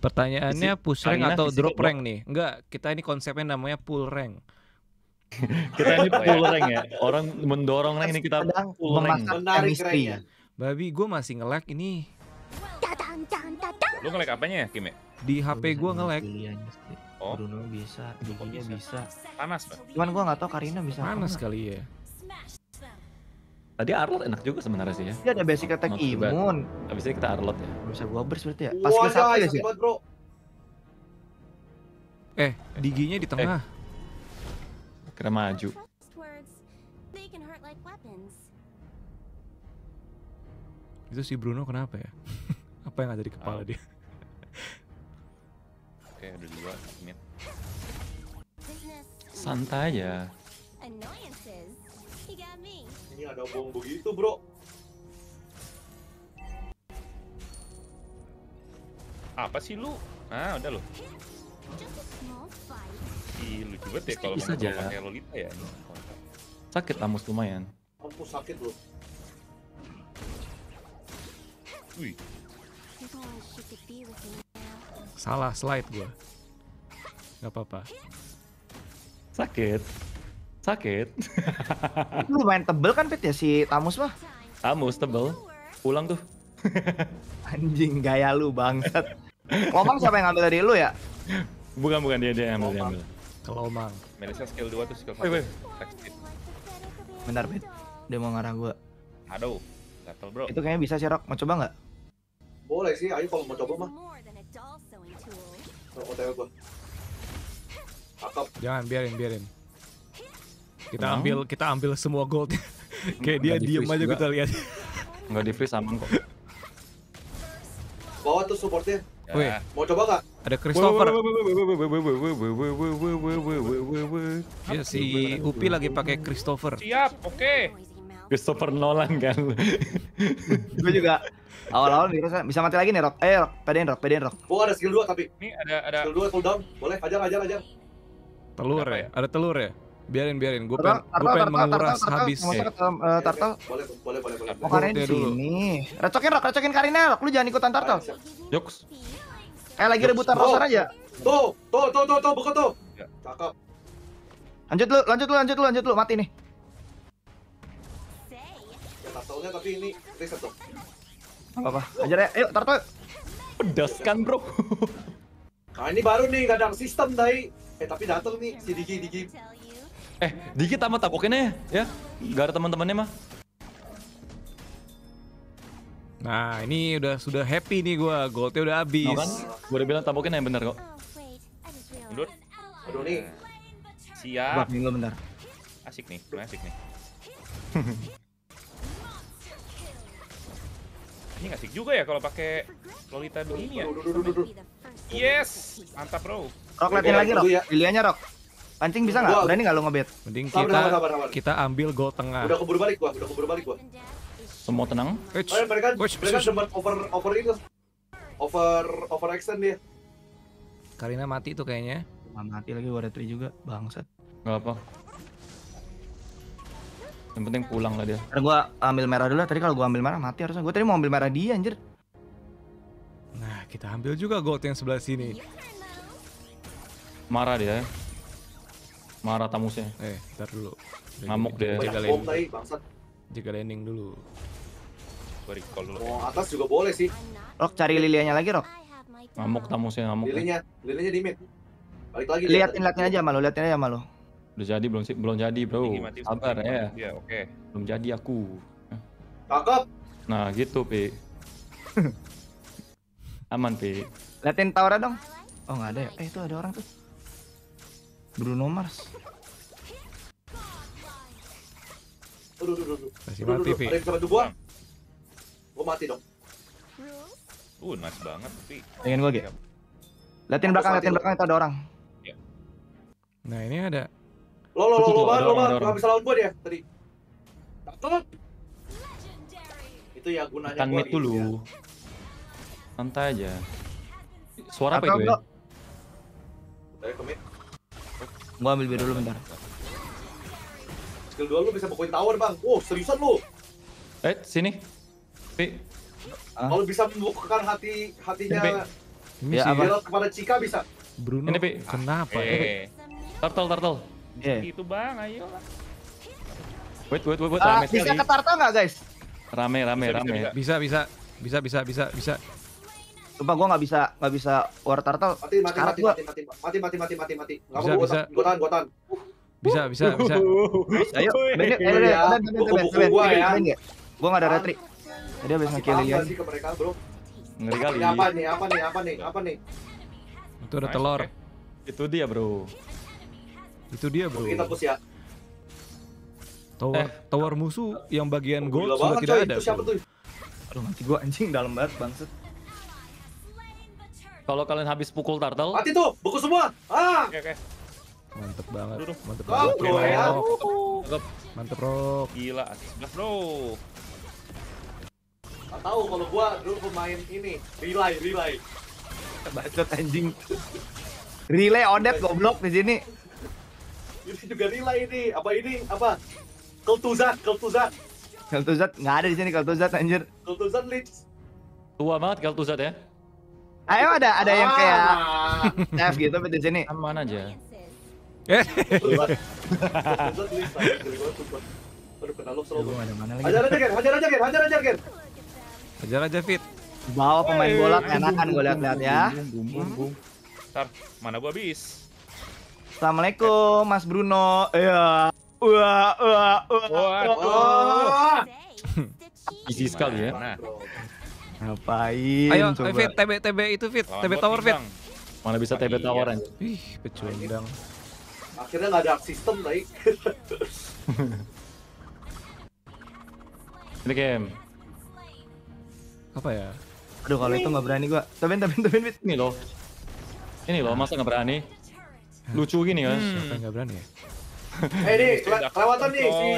Pertanyaannya push rank Karina atau physical drop block. rank nih? Enggak, kita ini konsepnya namanya pull rank. Kita ini full rank ya. Orang mendorong rank ini kita Sedang full rank. Menarik chemistry. kerennya. Babi, gue masih nge-lag ini lu nge-lag apanya ya, Kim ya? di HP gue nge-lag. Oh. Bruno bisa, Giginya bisa. Panas, Pak. Cuman gua nggak tahu Karina bisa. Panas kali ya. Tadi Arlot enak juga sebenarnya sih ya. Dia ada basic attack Not bad. imun. Habis ini kita Arlot ya. Bisa gua burst berarti ya. Pas Wah, skill satu ya guys, sih. bro. Eh, diginya di tengah. Kira maju. Itu si Bruno kenapa ya? Apa yang ada di kepala Tahu. dia? Oke, udah dua mid. Santai ya. Ini ada bom begitu bro. Apa sih lu? Ah, udah lu. Ih, lucu banget ya kalau Bisa mau aja. pakai Lolita ya. Sakit Tamus lumayan. Ampun sakit lu. Wih, Salah slide gua. Gak apa-apa. Sakit. Sakit. Lu lumayan tebel kan Pit ya si Tamus mah? Tamus tebel. Pulang tuh. Anjing gaya lu bangsat. Ngomong siapa yang ngambil dari lu ya? Bukan bukan dia dia yang ambil dia ambil. Kelomang. Melissa skill 2 tuh skill 1. Wait, wait. Attack speed. Bentar Pit. Dia mau ngarah gua. Aduh, gatel bro. Itu kayaknya bisa sih Rok. Mau coba nggak? Boleh sih, ayo kalau mau coba mah. OTW gua. Cakep. Jangan biarin biarin. Kita Emang? ambil kita ambil semua gold. Kayak dia diem aja juga. kita lihat. Enggak di freeze aman kok. Bawa tuh supportnya. Ya, Wih, Mau coba nggak? ada Christopher. Ya, si Upi lagi pakai Christopher. Siap, oke. Mouth. Christopher Nolan kan. Gue juga awal-awal bisa bisa mati lagi nih Rok. Eh Rok, pedein Rok, pedein Rok. Gua ada skill 2 tapi. Ini ada ada Skill 2 cooldown. Boleh, ajar, ajar, ajar. Telur ya? ya? Ada telur ya? Biarin biarin. Gue pengen, gua pengen menguras habis. Ke eh, Tartal. Boleh, boleh, boleh, boleh. Mau Karin di sini. Recokin Rok, recokin Karina Rok. Lu jangan ikutan Tartal. Siap. Yoks. Eh lagi rebutan Oh. roster aja. Tuh, tuh, tuh, tuh, tuh, buka tuh. Ya. Cakep. Lanjut lu, lanjut lu, lanjut lu, lanjut lu. Mati nih. Ya taselnya tapi ini reset tuh. Gak apa-apa. Ajar ya. Ayo Tartal. Pedas kan bro. Nah ini baru nih, gak ada sistem dai. Eh tapi dateng nih si Digi, Digi. Eh, dikit sama tapokinnya ya. Gak ada teman-temannya mah. Nah, ini udah sudah happy nih gua. Goldnya udah habis. Tau kan? Gue udah bilang tapokinnya yang bener kok. Mundur. Aduh nih. Gua Siap. lu bentar. Asik nih, asik nih. Ini nggak asik juga ya kalau pakai Lolita begini ya. Yes, mantap bro. Rok liatin lagi Rok. Ya. Pilihannya Rok. Pancing bisa nggak? Berani nggak lu ngebet? Mending kita sabar, sabar, sabar. kita ambil gold tengah. Udah keburu balik gua, udah keburu balik gua. Semua tenang. Oh, mereka mereka sempat over over itu. Over over extend dia. Karina mati tuh kayaknya. Mati lagi gua retri juga. Bangsat. Gak apa. Yang penting pulang lah dia. Ntar gua ambil merah dulu. Tadi kalau gua ambil merah mati harusnya. Gua tadi mau ambil merah dia anjir. Nah, kita ambil juga gold yang sebelah sini. Marah dia. Marah tamusnya. Eh, ntar dulu. Ngamuk dia. Jaga landing, jaga landing dulu. Gua recall dulu. Mau atas juga boleh sih. Rok cari lilianya lagi Rok. Ngamuk tamusnya ngamuk. Lilinya, lilinya di mid. Balik lagi. Liatin liatin aja sama lu, liatin aja sama lu. Udah jadi belum sih? Belum jadi bro. Mati, Sabar ya. dia, oke. Belum jadi aku. Cakep. Nah gitu Pi. Aman Pi. Liatin tower dong. Oh nggak ada ya? Eh itu ada orang tuh. Bruno Mars. Aduh, aduh, aduh, Aduh, mati, Vi. Ada yang gua? Gua mati dong. Uh, nice banget tapi. Pengen gua gitu. Liatin belakang, liatin belakang itu ada orang. Nah, ini ada Lo lo lo lo banget lo banget bisa lawan gua dia tadi. Cakep. Itu ya gunanya Tekan gua mid dulu. ya. Santai aja. Suara apa itu ya? Dari ke mid. Gua ambil biru dulu bentar. Skill 2 lu bisa bukuin tower, Bang. Oh, seriusan lu? Eh sini. Pi. Kalau bisa membukakan hati hatinya Ya, apa? Kepada Cika bisa. Bruno. Ini, Pi. Kenapa? Eh, Turtle turtle. Iya. itu bang, ayo lah. Wait wait wait wait. Ah, Rame bisa sekali. ke Tarto nggak guys? Rame rame Bisa, bisa, rame. bisa. Bisa, bisa. Bisa, bisa, bisa. Sumpah gua nggak bisa nggak bisa war Tarto. Mati, mati, mati, gua. mati, mati, mati, mati, mati, mati, mati. Nggak Bisa, mau gua bisa. gua tahan, gua tahan. Bisa, bisa, bisa. Ayo, bendek, ya. bendek, bendek, Buku-buku bendek, gua nggak ada retri. Tadi habis nge-kill Lilian. nggak sih ke mereka, bro? Ngeri kali. Ini apa nih, apa nih, apa nih, apa nih? Itu ada telur. Itu dia bro. Itu dia, Bro. Kita push ya. Tower Eh. tower musuh yang bagian Oh, gold sudah banget, tidak coy. ada. Itu siapa Bro. tuh? Aduh mati gua anjing dalam banget bangset. Kalau kalian habis pukul turtle, Mati tuh, buku semua. Ah, Oke, oke. Mantep banget. Mantep Kau, banget. bro, ya. Rock. Mantep, Rock. Gila, asik banget bro. Nggak tahu kalau gua dulu pemain ini, relay, relay. Bacot anjing. Relay odet goblok di sini. Ini juga nilai ini. Apa ini? Apa? Keltuzat, Keltuzat. Keltuzat nggak ada di sini Keltuzat anjir. Keltuzat Leeds. Tua banget Keltuzat ya. Ayo ada ada yang kayak Ah. F gitu di sini. Aman aja. Eh, Keltuzat. Aduh, kena lo mana lagi? Hajar aja, Ger. Hajar aja, Ger. Hajar aja, Ger. Ajar aja fit. Bawa pemain bola enakan gue lihat-lihat ya. Bum bum bum. Ntar, mana gua habis? Assalamualaikum Mas Bruno. Iya. Wah, wah, wah. Easy sekali ya. Nah, Ngapain? Ayo, coba? fit, TB TB itu fit, lawan TB tower fit. Mana bisa TB Iya. tawaran. Ih, pecundang. Akhirnya nggak ada sistem, baik. Ini game. Apa ya? Aduh kalau itu nggak berani gua. Tobin, tobin, tobin, fit. Ini loh. Ini loh, masa nggak berani? Lucu gini kan? Siapa yang nggak berani ya? Eh, nih, kele- kelewatan nih si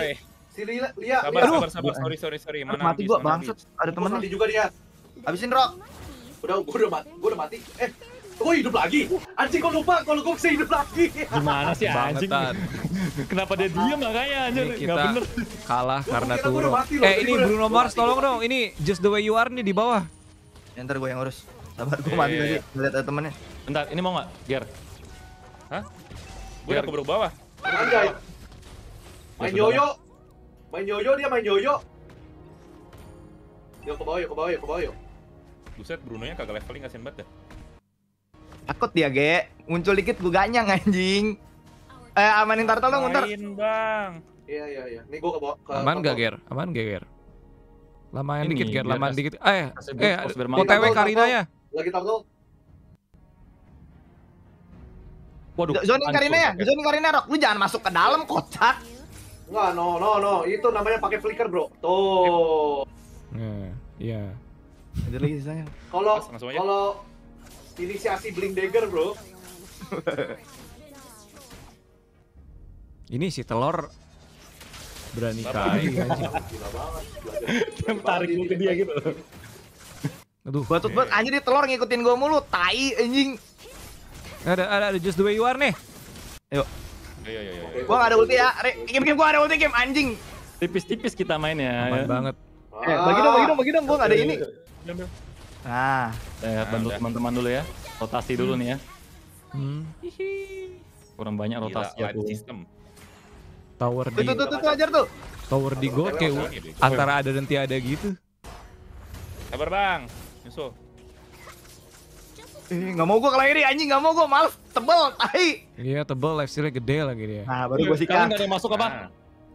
si Lia. Lia. Sabar, sabar, sabar. Sorry, sorry, sorry. Mana mati gua bangsat. Ada Gua temen mati juga dia. Habisin rock. Udah, gua udah mati. Gua udah mati. Eh, gua hidup lagi. Anjing kok lupa kalau gua bisa hidup lagi. Gimana sih anjing? Kenapa dia diem makanya anjir? Ini Nggak kita bener. kalah Gua karena gua turun. loh, Eh, ini gua Bruno gua Mars tolong gua dong. Ini just the way you are nih di bawah. Ntar gue yang urus. Sabar, gue Iya, mati iya, tadi. iya. Lihat temennya. Bentar, ini mau nggak? Ger. Hah? Gua udah keburu bawah. Anjay. Main Ya yoyo. Main yoyo dia main yoyo. Yo ke bawah, yo ke bawah, yo ke bawah, yo. Buset, Bruno-nya kagak leveling kasihan banget dah. Takut dia, Ge. Muncul dikit gue ganyang anjing. Eh, amanin turtle dong, bentar. Main, Bang. Iya, iya, iya. Nih gua ke bawah. ke- Aman gak. Ger? Aman gak, Ger? Lamain Ini, dikit, Ger. kas- dikit. Eh, eh. OTW Karina ya. Lagi turtle. Waduh. Zonin hancur. Karina ya, zonin Karina rock. Lu jangan masuk ke dalam kocak. Enggak, no, no, no. Itu namanya pakai flicker, Bro. Tuh. Nah, iya. Ada lagi sisanya. Kalau kalau inisiasi Blink Dagger, Bro. Ini si telur berani kali anjing. Gila banget. Yang tarik lu ke dia gitu. Aduh, Gua tut banget anjir di telur ngikutin gua mulu, tai anjing. Ada ada ada just the way you are nih. Iya, iya, iya. iya. Gua gak ada ulti ya. Re, game game gua ada ulti game anjing. Tipis-tipis kita mainnya. Aman ya. banget. Eh, bagi dong, bagi dong, bagi dong. Gua gak ada ini. Ambil. Nah, Eh, bantu teman-teman dulu ya. Rotasi dulu nih ya. Hmm, Kurang banyak Gila, rotasi live aku. system. tower di tuh tuh tuh, tuh ajar tuh. tower di gold kayak antara ada dan tiada gitu. Sabar, Bang. Nyusul. Nggak mau gua kelahiri anjing, nggak mau gua males tebel, tai. Iya, tebel life steal gede lagi dia. Nah, baru Kalian sikat. nggak ada yang masuk apa? Nah,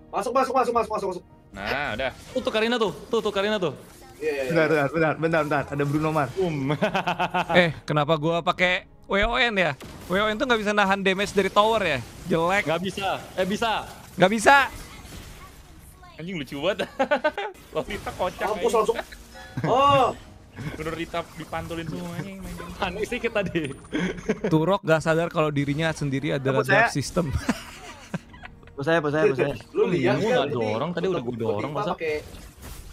Masuk, masuk, masuk, masuk, masuk, masuk. nah udah. Tuh tuh Karina tuh. Tuh tuh Karina tuh. Iya, iya, iya. Bentar, bentar, bentar, bentar, bentar. Ada Bruno Mars. Um. Eh, kenapa gua pakai WON ya? WON tuh nggak bisa nahan damage dari tower ya? Jelek. Gak bisa. Eh bisa. Nggak bisa. Anjing lucu banget. Lolita kocak. Anjing. langsung. Oh, Bener Rita dipantulin semuanya. main. Aneh sih kita tadi. Turok gak sadar kalau dirinya sendiri adalah dark system. Bos saya, bos saya, bos saya. lu lihat Gua kan nggak ini dorong, tadi udah untuk dorong, masa?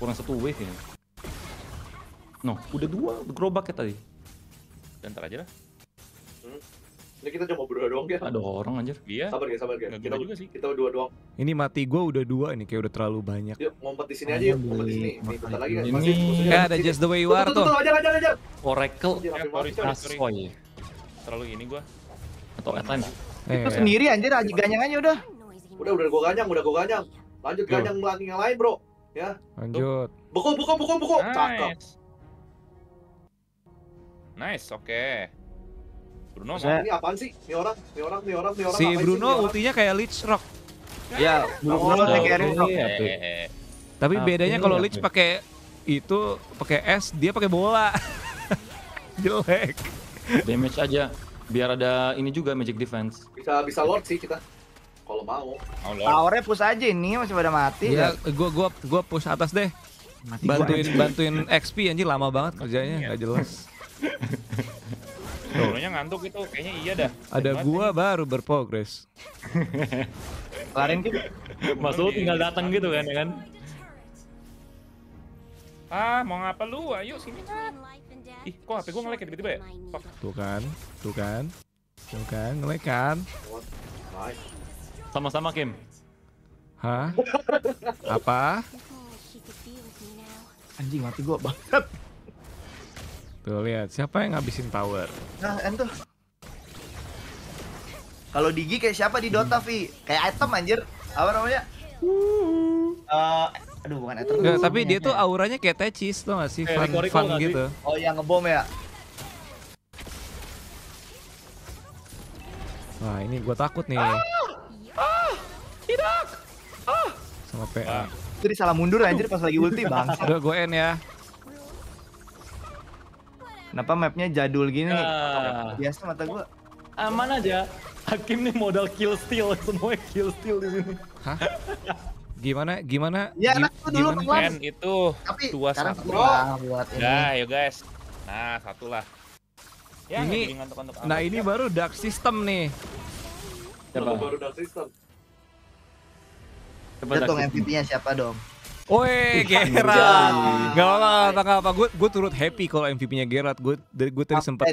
Kurang satu wave ya. No, udah dua gerobak ya tadi. Dan ntar aja lah. Ini kita cuma berdua doang ya. Ada orang anjir. Iya. Sabar ya, sabar ya. Kita juga sih. kita berdua doang. Ini mati gue udah dua ini kayak udah terlalu banyak. Yuk, ngumpet di sini aja yuk, ngumpet di sini. Nih, bentar lagi kan. Ini- di ada just the way you Tuh, are tuh, ajar, ajar, ajar. Oracle Ya. Asoy Terlalu ini gua. atau Atlan. Eh, Itu sendiri anjir, aja ganyang aja udah. Udah, udah gua ganyang, udah gua ganyang. Lanjut ganyang lagi yang lain, Bro. lanjut. Buku, buku, buku, buku. Cakep. Nice. Nice, oke. Bruno Saya- Ini apaan sih? Ini orang, ini orang, ini orang, ini orang. Si sih, Bruno orang? ultinya kayak Lich Rock. Ya, Bruno Oh, Bruno take oke. care rock. Iya, tuh. Tapi Tapi bedanya kalau ya, Lich pakai itu pakai es, dia pakai bola. Jelek. Damage aja. Biar ada ini juga magic defense. Bisa bisa Lord sih kita. Kalau mau. Powernya push aja ini masih pada mati. Ya, gua gua gua push atas deh. Mati gua, Bantuin bantuin XP anjir lama banget kerjanya, nggak jelas. Brunonya ngantuk itu, kayaknya iya dah. Ada Banget gua baru berprogres. Kelarin gitu. Mas Ul tinggal datang gitu kan ya kan. Ah, mau ngapa lu? Ayo sini kan. Ih, kok HP gua nge-lag ya tiba-tiba ya? Fuck. Tuh kan, tuh kan. Tuh kan, ngelek kan. Sama-sama Kim. Hah? Apa? Anjing mati gua banget. Tuh lihat, siapa yang ngabisin tower? Nah, entuh. Kalau Digi kayak siapa di Dota, Vi? Kayak item anjir. Apa namanya? Eh, aduh bukan item. Nggak, tapi dia tuh auranya kayak Techis tuh gak sih? Kayak Fun, Rico Rico fun gitu. Oh, yang ngebom ya. Wah ini gue takut nih. Tidak. Sama PA. Jadi salah mundur anjir pas lagi ulti, Bang. Udah gue end ya. Kenapa mapnya jadul gini nih? Ah. Biasa mata gua. Aman aja. Hakim nih modal kill steal, semuanya kill steal di sini. Hah? Gimana? Gimana? Ya, Gi- enak tuh dulu. Men itu Tapi dua sekarang satu. lah buat ini. Ya, yuk guys. Nah, satu lah. Ya, Ini- nggak jadi ngantuk-ngantuk Nah ini ya. baru dark system nih. Siapa? Baru dark system. Coba dong. MVP-nya siapa dong? Woi, Gerard. Gak apa-apa, gak apa. Gue gue turut happy kalau MVP-nya Gerard. Gue dari gue tadi G. sempet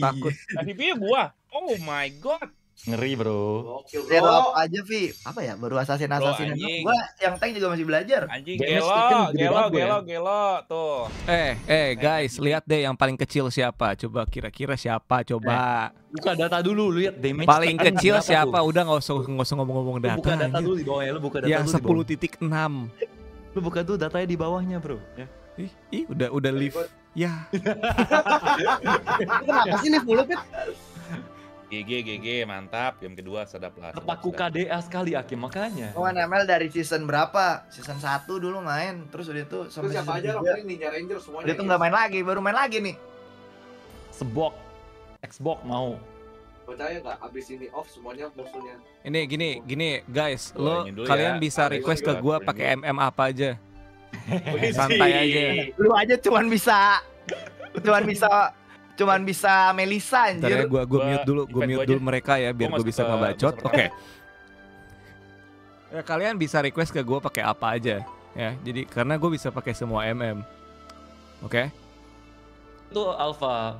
takut. MVP-nya gua. Oh my god. Ngeri bro. Gokil Zero aja, Vi? Apa ya? Baru assassin assassin. Gua yang tank juga masih belajar. Anjing gelo, gelo, ya. gelo, gelo. Tuh. Eh, eh guys, lihat deh yang paling kecil siapa. Coba kira-kira siapa? Coba. Buka data dulu, lu lihat damage. Paling kecil siapa? tuh. Udah nggak usah nggak usah ngomong-ngomong data. buka data dulu di bawah ya, lu buka data Yang dulu di bawah. 10.6. Lu buka tuh datanya di bawahnya, Bro. Ya. Ih, ih, udah udah live. Ya, kenapa sih live mulu, Pit? GG, GG, mantap. Game kedua sedap lah. Terpaku. KDA sekali Hakim makanya. Main ML dari season berapa? Season 1 dulu main, terus udah itu Terus sampai siapa season aja lo 3. ini Ninja Ranger semuanya. Udah itu nggak main lagi, baru main lagi nih. Sebok. Xbox mau. Percaya nggak? Abis ini off semuanya musuhnya. ini gini, gini guys, Tuh, lo kalian ya. bisa request ke gua ini pakai. MM apa aja. Santai aja. Lu aja cuman bisa cuman bisa cuman bisa Melisa ya anjir. gua gua Gua- mute dulu, gua mute gua dulu mereka ya biar Gua gua bisa ngebacot. Oke. Ya, kalian bisa request ke gua pakai apa aja ya. Jadi karena gue bisa pakai semua MM. Oke? Itu alpha.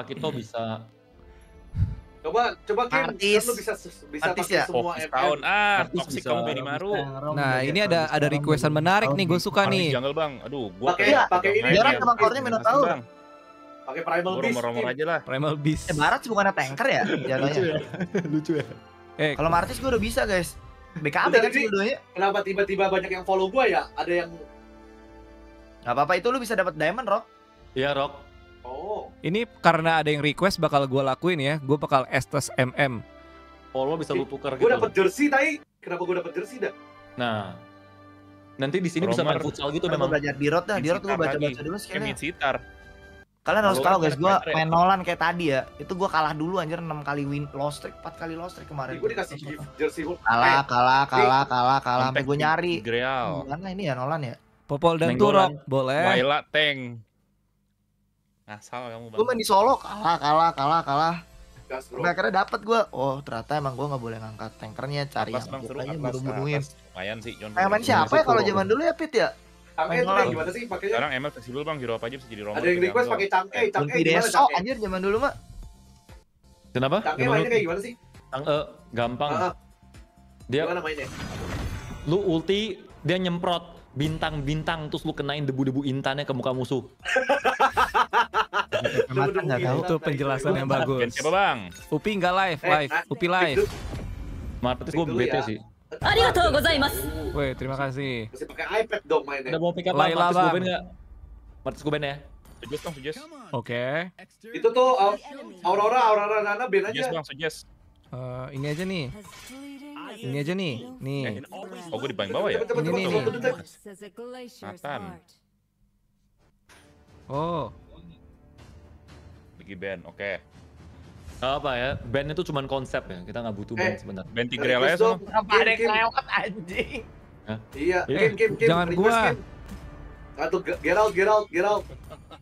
Akito bisa Coba coba Kim, Artis. kan lu bisa bisa Artis ya? semua Fokus MM. tahun. Ah, Artis toxic bisa- kamu Benimaru. Nah, ini ada ada requestan menarik nih, gue suka nih. jungle, Bang. Aduh, gua Pakai- pakai ini, ya. sama core-nya Minotaur. Bang. Pakai Primal Beast. romor-romor aja lah. Primal Beast. Eh, Barat sih bukan tanker ya jatuhnya. lucu ya. Eh, Kalau Martis gua udah bisa, guys. BKB kan dua-duanya. Kenapa tiba-tiba banyak yang follow gua ya? Ada yang Gak apa-apa itu lu bisa dapat diamond, Rock. Iya, Rock. Oh ini karena ada yang request bakal gua lakuin ya. Gue bakal estes MM. Polo bisa lu tuker gua gitu. dapet jersey tadi. Kenapa gua dapet jersey dah? Nah. Nanti di sini bisa main futsal gitu Gua memang. belajar di road dah, di road gua Sitar baca-baca dulu skillnya. sitar. Kalian harus Kalau tahu kan guys, gua baterai. main Nolan kayak tadi ya. Itu gua kalah dulu anjir 6 kali win lost streak, 4 kali lost streak kemarin. Gua dikasih gift jersey. Kalah, kalah, kalah, kalah, kalah sampai gua nyari. Greal. Mana ini ya Nolan ya? Popol dan. Turok, boleh. Waila Tank. Asal kamu bang. Gua main di solo kalah, kalah, kalah, kalah. Gas bro. Akhirnya dapet gua. Oh, ternyata emang gua nggak boleh ngangkat tankernya, cari Atas yang bang seru aja bunuh-bunuhin. atas. Lumayan sih John. Kayak main siapa ya kalau zaman dulu ya Pit ya? Cangkei main tuh kayak gimana sih pakainya? Sekarang ML fleksibel bang, hero apa aja bisa jadi romer. Ada yang request pakai cangkei, Kunti cangkei gimana cangkei? anjir zaman dulu mah. Kenapa? Cangkei Gimana mainnya kayak gimana sih? Tang, eh, gampang. Ah, Dia Gimana mainnya? lu ulti, dia nyemprot bintang-bintang terus lu kenain debu-debu intannya ke muka musuh. Mata nggak tahu. Itu penjelasan yang bagus. siapa bang? Upi nggak live, Eh, live. Upi live. Martis gue bete sih. Woi, terima kasih. Mesti pakai iPad dong mainnya. Udah mau pick up Laila, Bang. ben nggak? Martis gue ben ya. Suggest dong, suggest. Oke. Itu tuh Au- Aurora, Aurora Nana Ben Suggest aja. bang, suggest. Eh, ini aja nih. Ini aja nih. Nih. Eh, oh gue di paling bawah ya? Ini nih. Nathan. Oh, Bagi band, oke. Nggak apa ya, band itu cuma konsep ya. Kita nggak butuh band Eh. sebenarnya. Band aja Request sama. Apa ada yang kelewat anjing? Iya, Kim, Kim, Kim. jangan request, gua. Kim. Atau Ge- Geralt, Geralt, Geralt.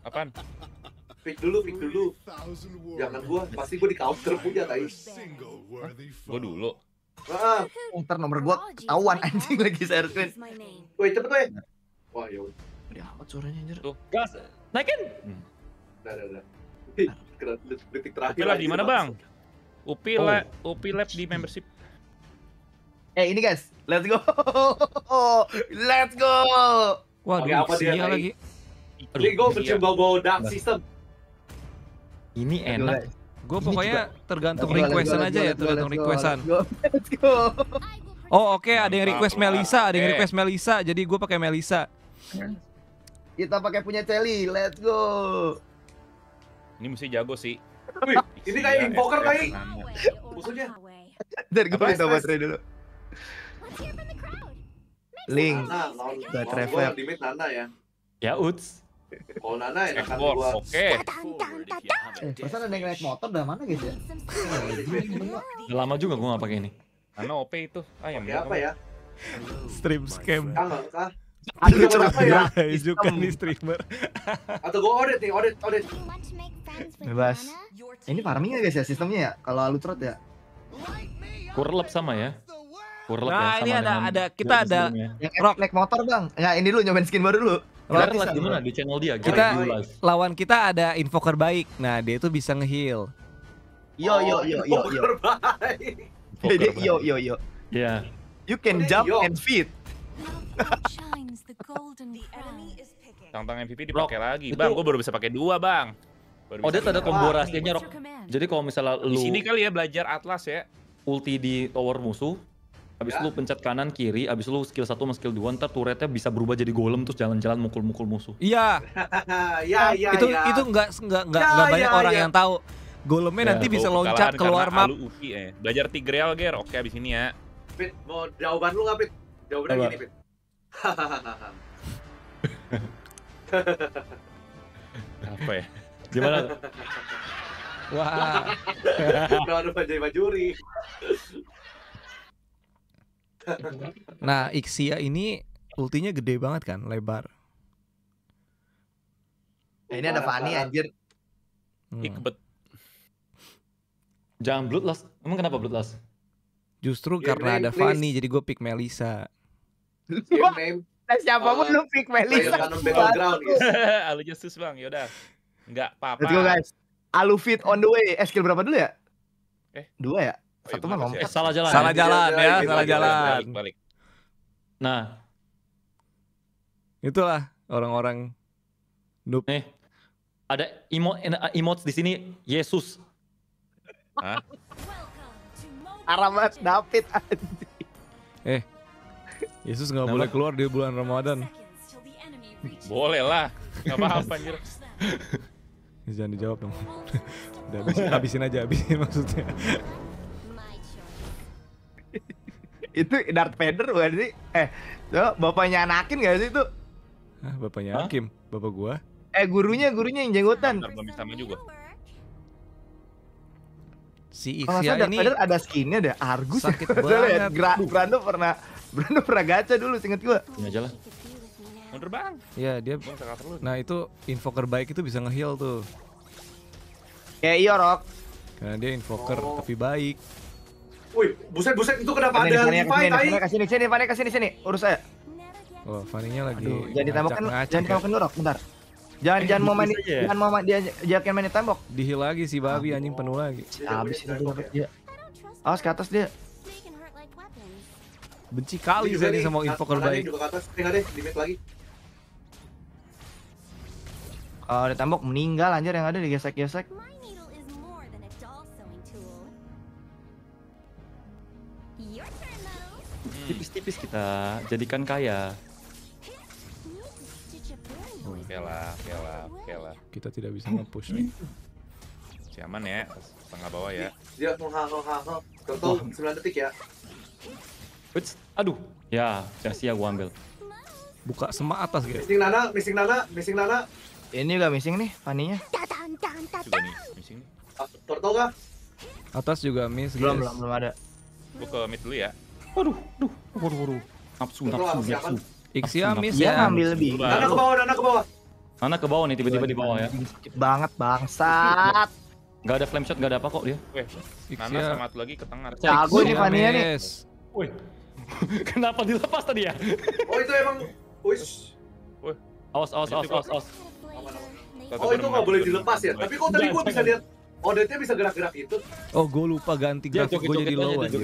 Apaan? Pick dulu, pick dulu. Jangan gua, pasti gua di counter punya tadi. Gue dulu. Ah, Ntar nomor gua ketahuan anjing lagi share screen. woi cepet woi. Wah, ya udah, Udah amat suaranya anjir. Gas, naikin. Hmm. udah, udah, udah. Detik terakhir. Upi lab anjir, di mana Bang. bang? Upi Oh. lab, Upi lab di membership. Eh ini guys, let's go. let's go. Waduh, Pakai apa dia, lagi. Ini gue mencium bau-bau dark system. Ini enak. Gue pokoknya tergantung requestan aja go, ya, tergantung let's go, requestan. Let's go. Oh oke, ada yang request Melisa, ada yang oke. request Melisa, jadi gue pakai Melisa. Kita pakai punya Celi, let's go. Ini mesti jago sih. Wih, ini kayak Iya, invoker iya, kayak. iya. Musuhnya. Ntar gue Apa, minta baterai dulu. Link. Trevor. gua di mid Nana ya. Ya uts. Kalau Nana enakan gua. oke. Eh, perasaan ada yang naik motor dari mana guys ya? Udah lama juga gua gak pakai ini. Nana OP itu. Ah, yang Pakai apa ya? Stream scam. Kangen kah? Aduh, apa ya? Juga Sistem. nih streamer. Atau gua audit nih, audit, audit. Bebas. Ini farming ya guys ya sistemnya ya? Kalau Alutrot ya? Kurlep sama ya. Kurlep ya Nah, sama ini ada ada kita ada Rock. naik motor bang. Ya ini dulu nyobain skin baru dulu. Kita live di mana bro. di channel dia. Kita- lawan kita ada invoker baik. Nah, dia itu bisa nge-heal. Yo yo yo yo yo. Jadi yo yo yo. Iya. You can jump yo. and feed. Tantang MVP dipakai lagi. Bang, gue baru bisa pakai dua, Bang. Baru Oh, dia ada combo dua. Rock. Jadi kalau misalnya Di lu sini kali ya belajar Atlas ya. ulti di tower musuh, habis Ya. lu pencet kanan kiri, habis lu skill 1 sama skill 2, ntar turretnya bisa berubah jadi golem terus jalan-jalan mukul-mukul musuh. Iya, ya, ya, itu ya. itu nggak nggak nggak Ya, banyak ya, orang ya. yang tahu. Golemnya Ya, nanti bisa loncat keluar map. Uki ya. Belajar Tigreal, Ger. Oke, abis ini ya. Pit, mau jawaban lu nggak Pit? Jawabannya Apa? gini Pit. Apa ya? Gimana? Wah, Udah ada jadi bajuri. nah Ixia ini ultinya gede banget kan, lebar. Eh, ini ada Fanny anjir. Hmm. Ikbet. Jangan bloodlust. Emang kenapa bloodlust? Justru Game karena name, ada please. Fanny, jadi gue pick Melisa. Game name. Nah, siapa pun Uh, lu pick Melisa. Alu Justus, Bang. Yaudah. Enggak apa-apa. Let's go guys. Alu fit on the way. Eh skill berapa dulu ya? Eh. Dua ya? Oh, Satu itu mah lompat. Eh, salah jalan. Salah ya? jalan Balik, ya, salah jalan. Balik. Nah, Itulah orang-orang noob. nih ada emo eh, emotes di sini Yesus. Hah? Aramat David. Yesus nggak boleh keluar di bulan Ramadan. Boleh lah. Enggak apa-apa anjir. Jangan dijawab dong. Udah habisin, habisin aja, habisin maksudnya. itu Darth Vader bukan sih? Eh, tuh bapaknya Anakin gak sih itu? Hah, bapaknya Hah? Hakim, bapak gua. Eh gurunya, gurunya yang jenggotan. Bentar, belum sama juga. Si nggak Ixia Darth ini Vader ada skinnya deh, Argus. ya. sakit liat, banget. Gra- Brando pernah Brando pernah gacha dulu, singkat gua. Ini aja lah. Mundur, Bang. ya dia Bang. Nah itu invoker baik itu bisa nge-heal tuh Kayak iya Rock. Karena dia invoker Oh. tapi baik Wih, buset buset itu kenapa Sini, ada sini, Levi sini, tai? sini, ke sini, sini, Fanny, ke sini, sini, urus saya. Wah Fanny-nya lagi Aduh, jangan ngacak-ngacak jangan ya. ditembakin dulu bentar. Jangan Eh, jangan mau main, ya? jangan mau main dia jangan main di tembok. Di heal lagi si babi anjing penuh lagi Habis itu dia. Awas ke atas dia. Benci kali Juga saya nih nih, sama kan- invoker baik Juga ke atas, tinggal deh, di mid lagi. Kalau di tembok meninggal anjir yang ada digesek-gesek. Tipis-tipis kita jadikan kaya. Oke lah, oke lah, oke lah. Kita tidak bisa nge-push nih Siaman ya, setengah bawah ya. Dia menghal-hal. Total 9 detik ya. Uits, aduh. Ya, sia-sia gua ambil. Buka semua atas guys Missing Nana, missing Nana, missing Nana. Ini udah missing nih Fanny-nya. Juga nih, missing nih. Ah, Turtle kah? Atas juga miss Belum, guys. belum, belum ada. Gue ke mid dulu ya. Waduh, aduh, waduh, waduh. Nafsu, Betul, nafsu, harus siapan. nafsu. Ixia Nafsu, miss Dia ya ngambil lebih. Nana ke bawah, Nana ke bawah. Mana ke bawah nih tiba-tiba di bawah ya. Sakit banget bangsat. Gak ada flame shot, gak ada apa kok dia. Weh, Nana Ixia sama satu lagi ke tengah. Jago Ixia Fanny-nya nih. miss. Kenapa dilepas tadi ya? Oh itu emang, wish. Awas, awas, awas, awas, awas. Oh itu nggak boleh dilepas ya. Tapi kok tadi gua bisa lihat Odetnya bisa gerak-gerak itu. Oh gue lupa ganti grafik gue jadi low aja.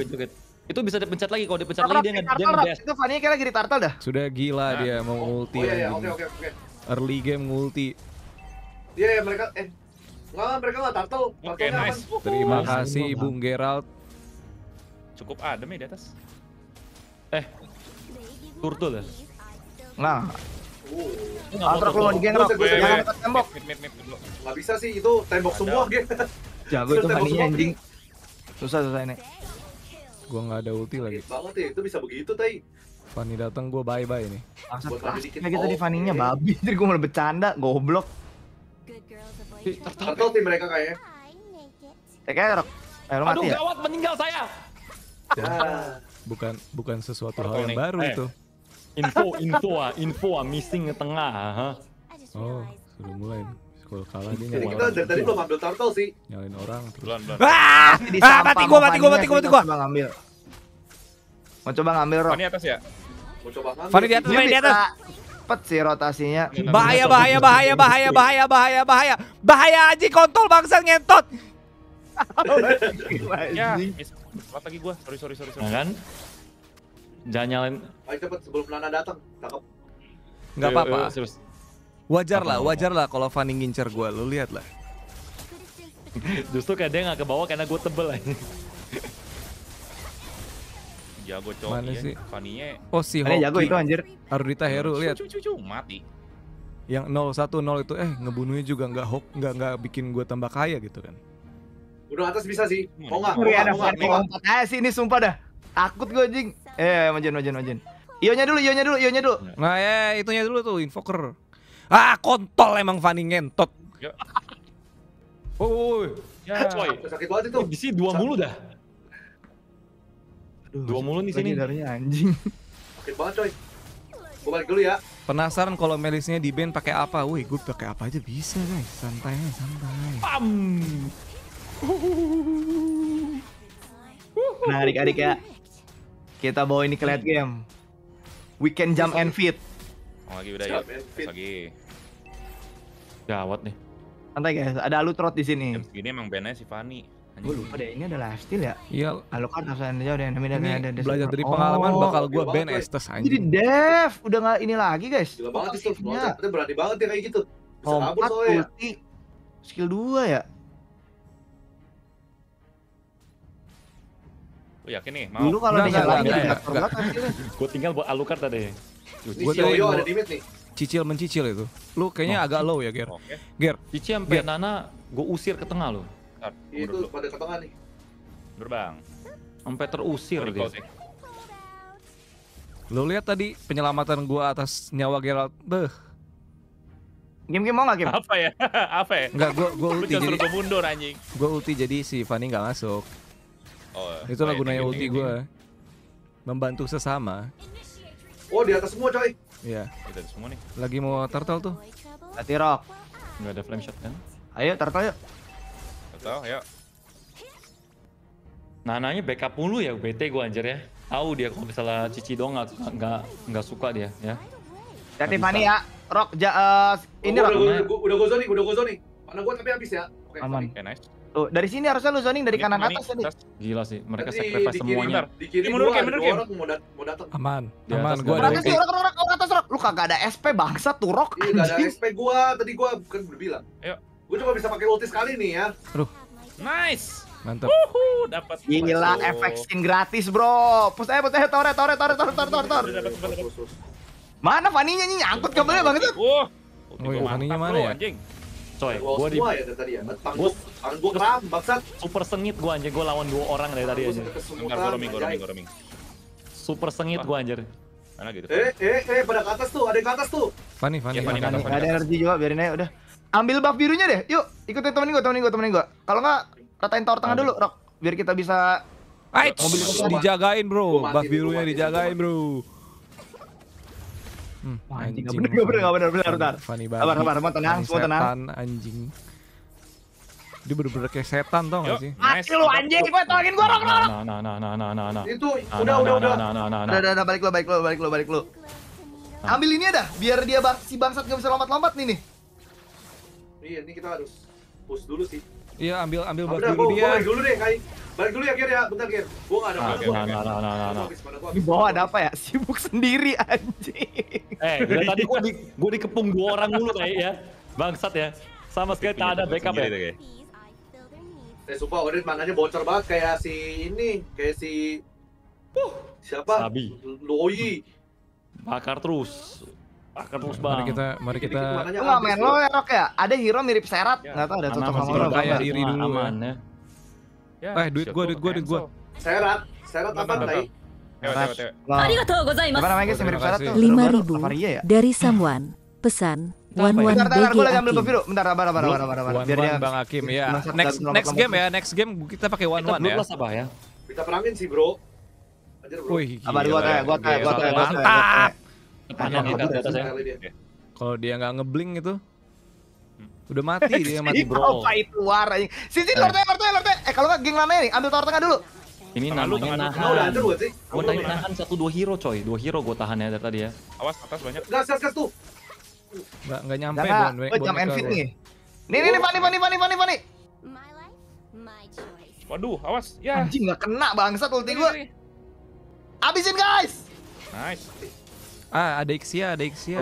Itu bisa dipencet lagi kalau dipencet lagi dia di nge dia turtle, rock. nge-dash. Itu Fanny kayak lagi di turtle dah. Sudah gila Nah. dia mau ulti Oh iya iya, oke oke oke. Early game ngulti. Iya iya, mereka eh Enggak, mereka nggak turtle. Oke, nice. Terima kasih Bung Gerald. Cukup adem ya di atas. Eh, turtle ya? Uh, Ah, rock lu mau di geng rock. Gue- Jangan dekat tembok. Mid dulu. nggak bisa sih itu tembok semua gitu. Jago itu Tembok semua, anjing. Susah susah ini. Gua nggak ada ulti lagi. banget ya, itu bisa begitu tai. Fanny datang gua bye bye nih. Maksud lagi lagi tadi Oke. Fanny-nya babi. Jadi gue malah bercanda, goblok. Turtle tim mereka kayaknya. I make it. Ya kayak rock. Eh lu Aduh, mati ya? gawat meninggal saya. Ah, Bukan bukan sesuatu hal yang nih. baru Eh. itu. Info, info ah, info ah, missing tengah. ha. Just Oh, sudah mulai. Kalau kalah dia Jadi nyalain kita dari tadi belum ambil turtle sih. Nyalain orang. Ah! Ah, mati gua, mati gua, mati gua, mati gua. Coba ngambil. Mau coba ngambil rock. Fanny atas ya? Mau coba ngambil. Fanny di atas, Fanny di atas. cepet sih rotasinya. Bahaya, bahaya, bahaya, bahaya, bahaya, bahaya, bahaya. Bahaya anjing kontol bangsat ngentot. Ya. Telat lagi gua. Sorry sorry sorry Nah sorry. kan? Jangan nyalain. Ayo cepet sebelum Nana datang. Cakep. Enggak Ayo, apa-apa. serius. Wajar lah, wajar lah kalau Fanny ngincer gua. Lu lihat lah. Justru kayak dia nggak ke bawah karena gue tebel aja. Jago cowok Mana iya. sih? Fanny-nya Oh si Fanny jago itu Hoki. anjir. Arudita Heru lihat. Mati. Yang 010 itu eh ngebunuhnya juga nggak hook, nggak nggak bikin gua tambah kaya gitu kan. Udah atas bisa sih. Mau nggak? Mau nggak? ada Mau nggak? Sih ini sumpah dah. Takut gue anjing. Eh, majin majin majin. Ionya dulu, ionya dulu, ionya dulu. Nah, ya itunya dulu tuh invoker. Ah, kontol emang Fanny ngentot. Oh, oh, oh. Ya, coy. Sakit banget itu. Di sini dua mulu dah. Dua mulu nih sini. Legendarnya anjing. Sakit banget coy. Gue balik dulu ya. Penasaran kalau Melisnya di band pakai apa? Wih, gue pakai apa aja bisa guys. Santai aja, santai. Pam. Nah, adik-adik ya. Kita bawa ini ke late game. We can jump and fit. Oh, lagi udah ya. Lagi. Gawat nih. Santai guys, ada Alutrot di sini. Jam segini emang bandnya si Fanny. Gue lupa deh, ini ada lifesteal ya? Iya, Alucard harus ada jauh deh, namanya ini ada ada belajar dari Oh, pengalaman bakal gue ban Estes Jadi anjing. dev, udah nggak ini lagi guys. Gila banget itu. Berani banget ya kayak gitu. Bisa kabur soalnya ya. ulti, skill 2 ya. Lu yakin nih? Mau? Dulu kalau dinyalain jadi banget hasilnya. Gue tinggal buat Alucard tadi. Yoyo mau- ada nih. Cicil mencicil itu. Lu kayaknya agak low ya, Ger. Oke. Ger, Cici sampai Nana gue usir ke tengah loh. Ntar, Itu pada ke tengah nih. Mundur, Bang. Sampai terusir dia. lu lihat tadi penyelamatan gua atas nyawa Geralt. Beh, Game-game mau nggak game? Apa ya? Apa ya? enggak gua gua Lu ulti jadi gua mundur anjing. gua ulti jadi si Fanny nggak masuk. Oh, Itulah iya, gunanya ulti gua. Membantu sesama. Oh di atas semua coy. Iya. dingin. Kita semua nih. Lagi mau turtle tuh. Hati rock. Nggak ada flame shot kan? Ayo turtle yuk. Tahu ya. Nananya backup mulu ya, BT gue anjir ya. Tahu dia kalau misalnya Cici doang nggak nggak nggak suka dia ya. Fanny bisa. ya. Rock, ja, eh, ini Oh, rock. udah, udah, udah gue zoning, udah gue zoning. Mana gue tapi habis ya. Oke, Aman. Oke, nice. Tuh, dari sini harusnya lu zoning dari kanan atas tadi. atas. Gila sih, mereka sacrifice semuanya. Bentar. Di kiri mundur, ada mundur, orang mau, dat mau datang. Aman. Di Aman. atas Gua ada rock, rock, rock, rock, atas rock. Lu kagak ada SP bangsat tuh rock. Iya, nggak ada. SP gua. Tadi gua kan udah bilang. Ayo. Gue cuma bisa pakai ulti sekali nih ya. Nice. mantap. Wuhu, dapat. Gila, efek skin gratis bro. Push aja, push aja, tore, tore, tore, tore, tore, tore, tore. Dapat, dapat, dapat. Mana nih nyangkut kabelnya banget. Wah. Oh, iya, Fanny-nya mana ya? Anjing. Coy, gue di semua ya dari tadi ya. Tangan Gua- gua, tangan gua kram, bangsat. super sengit gue anjir, gue lawan dua orang dari tadi aja. kesemutan, gua roaming, gua roaming, gua roaming. Super sengit gue anjir. Mana gitu? Eh, eh, eh, pada ke atas tuh, ada yang ke atas tuh. Iya, Fanny, Fanny. Fanny. Gak ada energi juga, biarin aja udah. Ambil buff birunya deh, yuk. Ikutin temenin gua, temenin gua, temenin gua. Kalau nggak, ratain tower tengah dulu, Rock. Biar kita bisa Ait, Mobil itu apa? dijagain bro, buff birunya dijagain bro. Hmm, Wah, anjing, nggak bener, nggak bener, nggak bener, bener, bentar. Sabar, babi, sabar, semua tenang, semua tenang. setan, anjing. Dia bener-bener kayak setan tau gak sih? Mati lu anjing, gua tolongin gua, Rock, Rock. Nah, nah, nah, nah, nah, nah, nah. Itu udah, udah, nah, udah. nah, nah, nah, nah. Udah, udah, udah, balik lu, balik lu, balik lu, balik lu. Nah. Ambil ini ada, biar dia bang, si bangsat nggak bisa lompat-lompat nih nih. Iya, ini kita harus push dulu sih. Iya ambil ambil buff gua, dia. dulu deh, Kai. Balik dulu ya Gir ya, bentar Gir. Gua nggak ada Nah, mana gua. nah, nah, nah, nah, nah, nah. Gua Di bawah ada apa ya? Sibuk sendiri anjing. Eh, dari tadi gue di, gua dikepung dua orang dulu kayak ya. Bangsat ya. Sama sekali tak ada backup ya. Eh sumpah Odin mananya bocor banget kayak si ini, kayak si Uh, siapa? Sabi. Loi. Bakar terus. Bakar terus Mari bang. kita mari kita Lu main lo ya Rok ya? Ada hero mirip Serat, Ya. nggak tahu ada masih sama lo. apa? diri dulu aman ya. Yeah, eh, duit gua, duit gua, duit gua. Serat, serat apa tadi? Lima ribu dari Samwan. Pesan ya? Bentar, bentar. Bentar, Bang ya. Next next game ya, next game kita pakai one ya. one ya. Kita perangin sih, Bro. Bro. Ya. Gua tanya, gua tanya, gua tanya. Mantap. Kalau dia nggak ngebling itu, udah mati dia mati bro. Apa itu war anjing? Sini, lord lord lord Eh, kalau nggak geng lamanya nih, ambil tower tengah dulu. Ini Tengah lu, namanya tengah lu. Nah, udah nahan. hancur buat sih. Gue tadi nahan satu dua hero coy, dua hero gue tahan ya dari tadi ya. Awas atas banyak. Gas, gas, gas tuh. Nggak nggak nyampe Jangan, bon. gue jam envit nih. Nih, nih, nih, Fani. My life, my choice. Waduh, awas. Ya. Anjing nggak kena bangsat ulti gue. Abisin guys. Nice. Ah, ada Ixia, ada Ixia.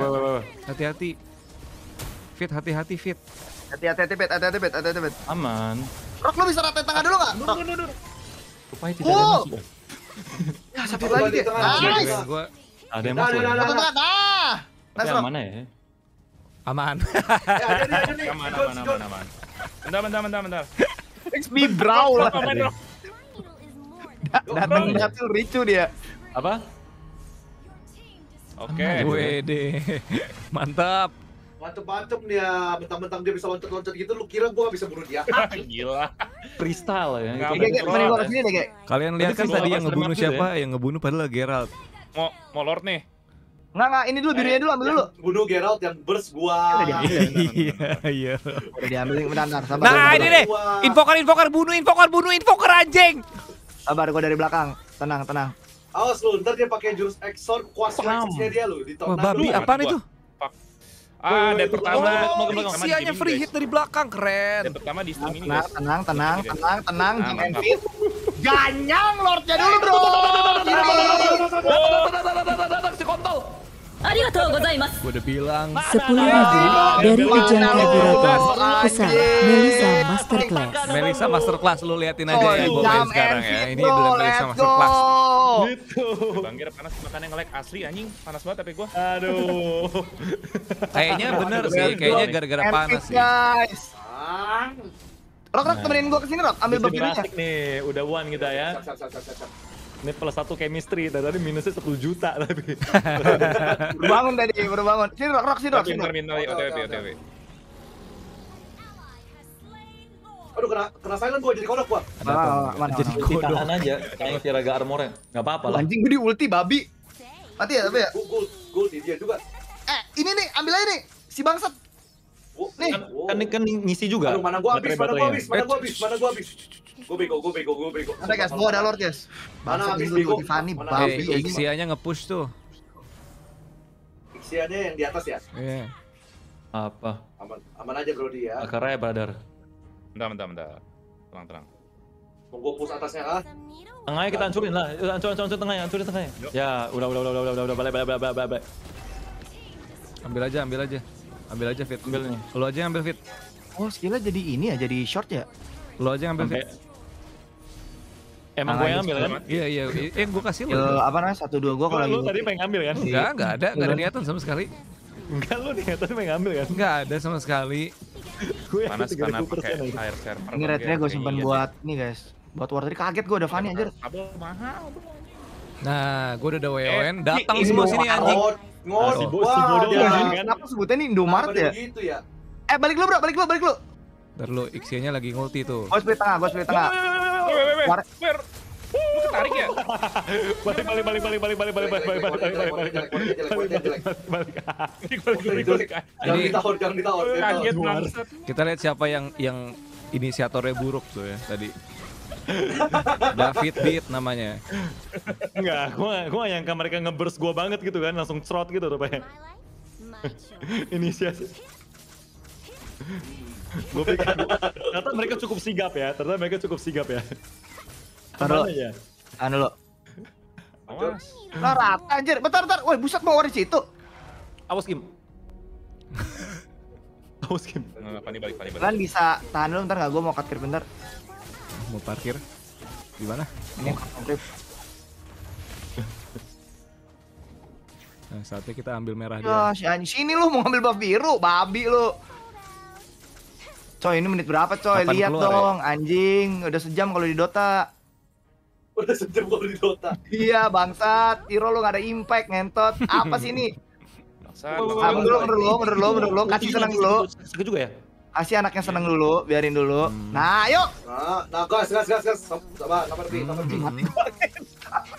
Hati-hati. Fit hati-hati Fit. Hati-hati hati Fit, hati-hati Fit, hati-hati Fit. Aman. Rock lu bisa ratain tengah dulu enggak? Dur dur dur. Rupanya tidak ada masuk. Ya satu lagi dia. Nice. Gua ada yang masuk. Satu tengah. Nah. Nice Rok. Mana ya? Aman. Aman aman aman aman. Bentar bentar bentar bentar. It's me brow lah. Datang datang ricu dia. Apa? Oke. Okay. Wede. Mantap. Mantep-mantep dia. Mentang-mentang dia bisa loncat-loncat gitu, lu kira gua gak bisa bunuh dia? Gila. Freestyle ya. Gua ke sini deh, gek. Kalian lihat kan tadi yang ngebunuh siapa? Yang ngebunuh padahal Geralt. Mau mau lord nih. Nggak, nggak, ini dulu birunya dulu, ambil dulu. Bunuh Geralt yang burst gua. Diambil. Iya, iya. Udah diambil, bentar, bentar, sabar. Nah, ini deh. Invoker, invoker, bunuh invoker, bunuh invoker anjing. Sabar, gua dari belakang. Tenang, tenang. Awas lu, ntar dia pakai jurus Exor, kuas Paham. flexnya dia lu di Wah, babi apaan itu? Ah, dan pertama. Oh, free hit dari belakang, keren. Dan pertama di stream ini, Tenang, guys. tenang, tenang, tenang, tenang, Ah, mantap. envit. Ganyang lordnya dulu, bro. Si kontol. Udah bilang. 10 lagu dari ujian Kagurato. Pesan Melisa Masterclass. Melisa Masterclass lu liatin aja oh, ya gue main sekarang ya. Ini adalah Melisa Masterclass. Gitu. Bangir Bang Gira panas makannya ngelag asli anjing. Panas banget tapi gue. Aduh. kayaknya bener sih. Kayaknya gara-gara panas sih. Guys. Rok, Rok temenin gue ke sini Rok. Ambil begini nih. Udah one kita ya. Ini plus satu chemistry, dari tadi minusnya 1 juta tapi. Baru bangun tadi, baru bangun. Sini, Rok, Rok, sini. Tapi Sini, Rok. minta OTW, OTW. Aduh, kena, kena silent gua jadi kodok gua. Ada apa? Ah, mana, Jadi kodok. Ditahan aja, kayak Tiraga armornya. Gak apa-apa lah. Anjing gue di ulti, babi. Mati ya, tapi ya. Gua, gua, gua di dia juga. Eh, ini nih, ambil aja nih. Si bangsat. Gua- Nih. Kan, kan, kan ngisi juga. Aduh, mana gua habis, mana gua habis, mana gua habis, mana gua habis. Gua bego, gua bego, gua bego. Ada guys, gua ada lord guys. Mana habis, bego? di Fanny, Mana babi. Ixianya nge-push tuh. Ixiannya yang di atas ya. Iya. Apa? Aman, aman aja bro dia. Akarnya brother. Bentar, bentar, bentar. Tenang, tenang. Mau gua push atasnya ah. Tengahnya kita hancurin lah. Hancur, hancur, hancur tengahnya, hancurin tengahnya. Ya, udah, udah, udah, udah, udah, udah, balik, balik, balik, balik, balik. Ambil aja, ambil aja. Ambil aja fit. Ambil nih. Lu aja yang ambil fit. Oh, skillnya jadi ini ya, jadi short ya. Lu aja yang ambil fit. Emang gue yang ambil kan? Iya, iya. Eh, gua kasih lu. Skill apa namanya? Satu dua gua kalau Lu, lu tadi pengen ngambil kan? Enggak, enggak ada, enggak ada niatan sama sekali. Enggak, lu nih tadi pengen ngambil kan? Enggak ada sama sekali. Gue Panas karena 30% pakai air server. Ini red gue simpan Iya buat nih guys. Buat war tadi kaget gua ada Fanny anjir. Kabel mahal. Nah, gua udah ada WON, Eh, datang semua sini anjing. Ngot, ngot. Si Bo- Wah, si Bodo dia- anjing kan? Kenapa sebutnya nih Indomaret Kenapa ya? gitu ya? Eh, balik lu, Bro, balik lu, balik lu. Ntar lu Ixianya lagi ngulti tuh. Gua split tengah, gua split tengah. Weh, weh, weh. War- Wer. Lu ketarik ya? Balik, balik, balik, balik, balik, balik, balik, balik, balik, balik, balik, balik, balik, Jelek, jelek, jelek, jelek, jelek. balik. Balik, balik. Kita lihat siapa yang yang inisiatornya buruk tuh ya tadi. David Beat namanya. Enggak, gua gua nggak nyangka mereka ngeburst gua banget gitu kan, langsung trot gitu rupanya. Inisiasi. Gue pikir, ternyata mereka cukup sigap ya, ternyata mereka cukup sigap ya. Taruh. Ke mana ya? Anu lo. Awas. Lah rata anjir. Bentar bentar. Woi, buset mau di situ. Awas Kim. Awas Kim. Pani balik, Pani balik. Kalian bisa tahan dulu bentar nggak? Gue mau cut bentar. Mau parkir di mana? Ini cut. Nah, saatnya kita ambil merah Ya, dia. si anjing sini lu mau ngambil buff biru, babi lu. Coy, ini menit berapa coy? Kapan Lihat keluar ya? dong, anjing. Udah sejam kalau di Dota. Udah sejam kalau di Dota. Iya, bangsat. Hero lu gak ada impact, ngentot. Apa sih ini? Maksa, Ah, mundur dulu, mundur dulu, mundur dulu, mundur dulu. Kasih seneng dulu. Sakit juga ya? Kasih anaknya seneng dulu, biarin dulu. Hmm. Nah, yuk. Nah, nah gas, gas, gas, gas. Coba, nomor B, nomor B.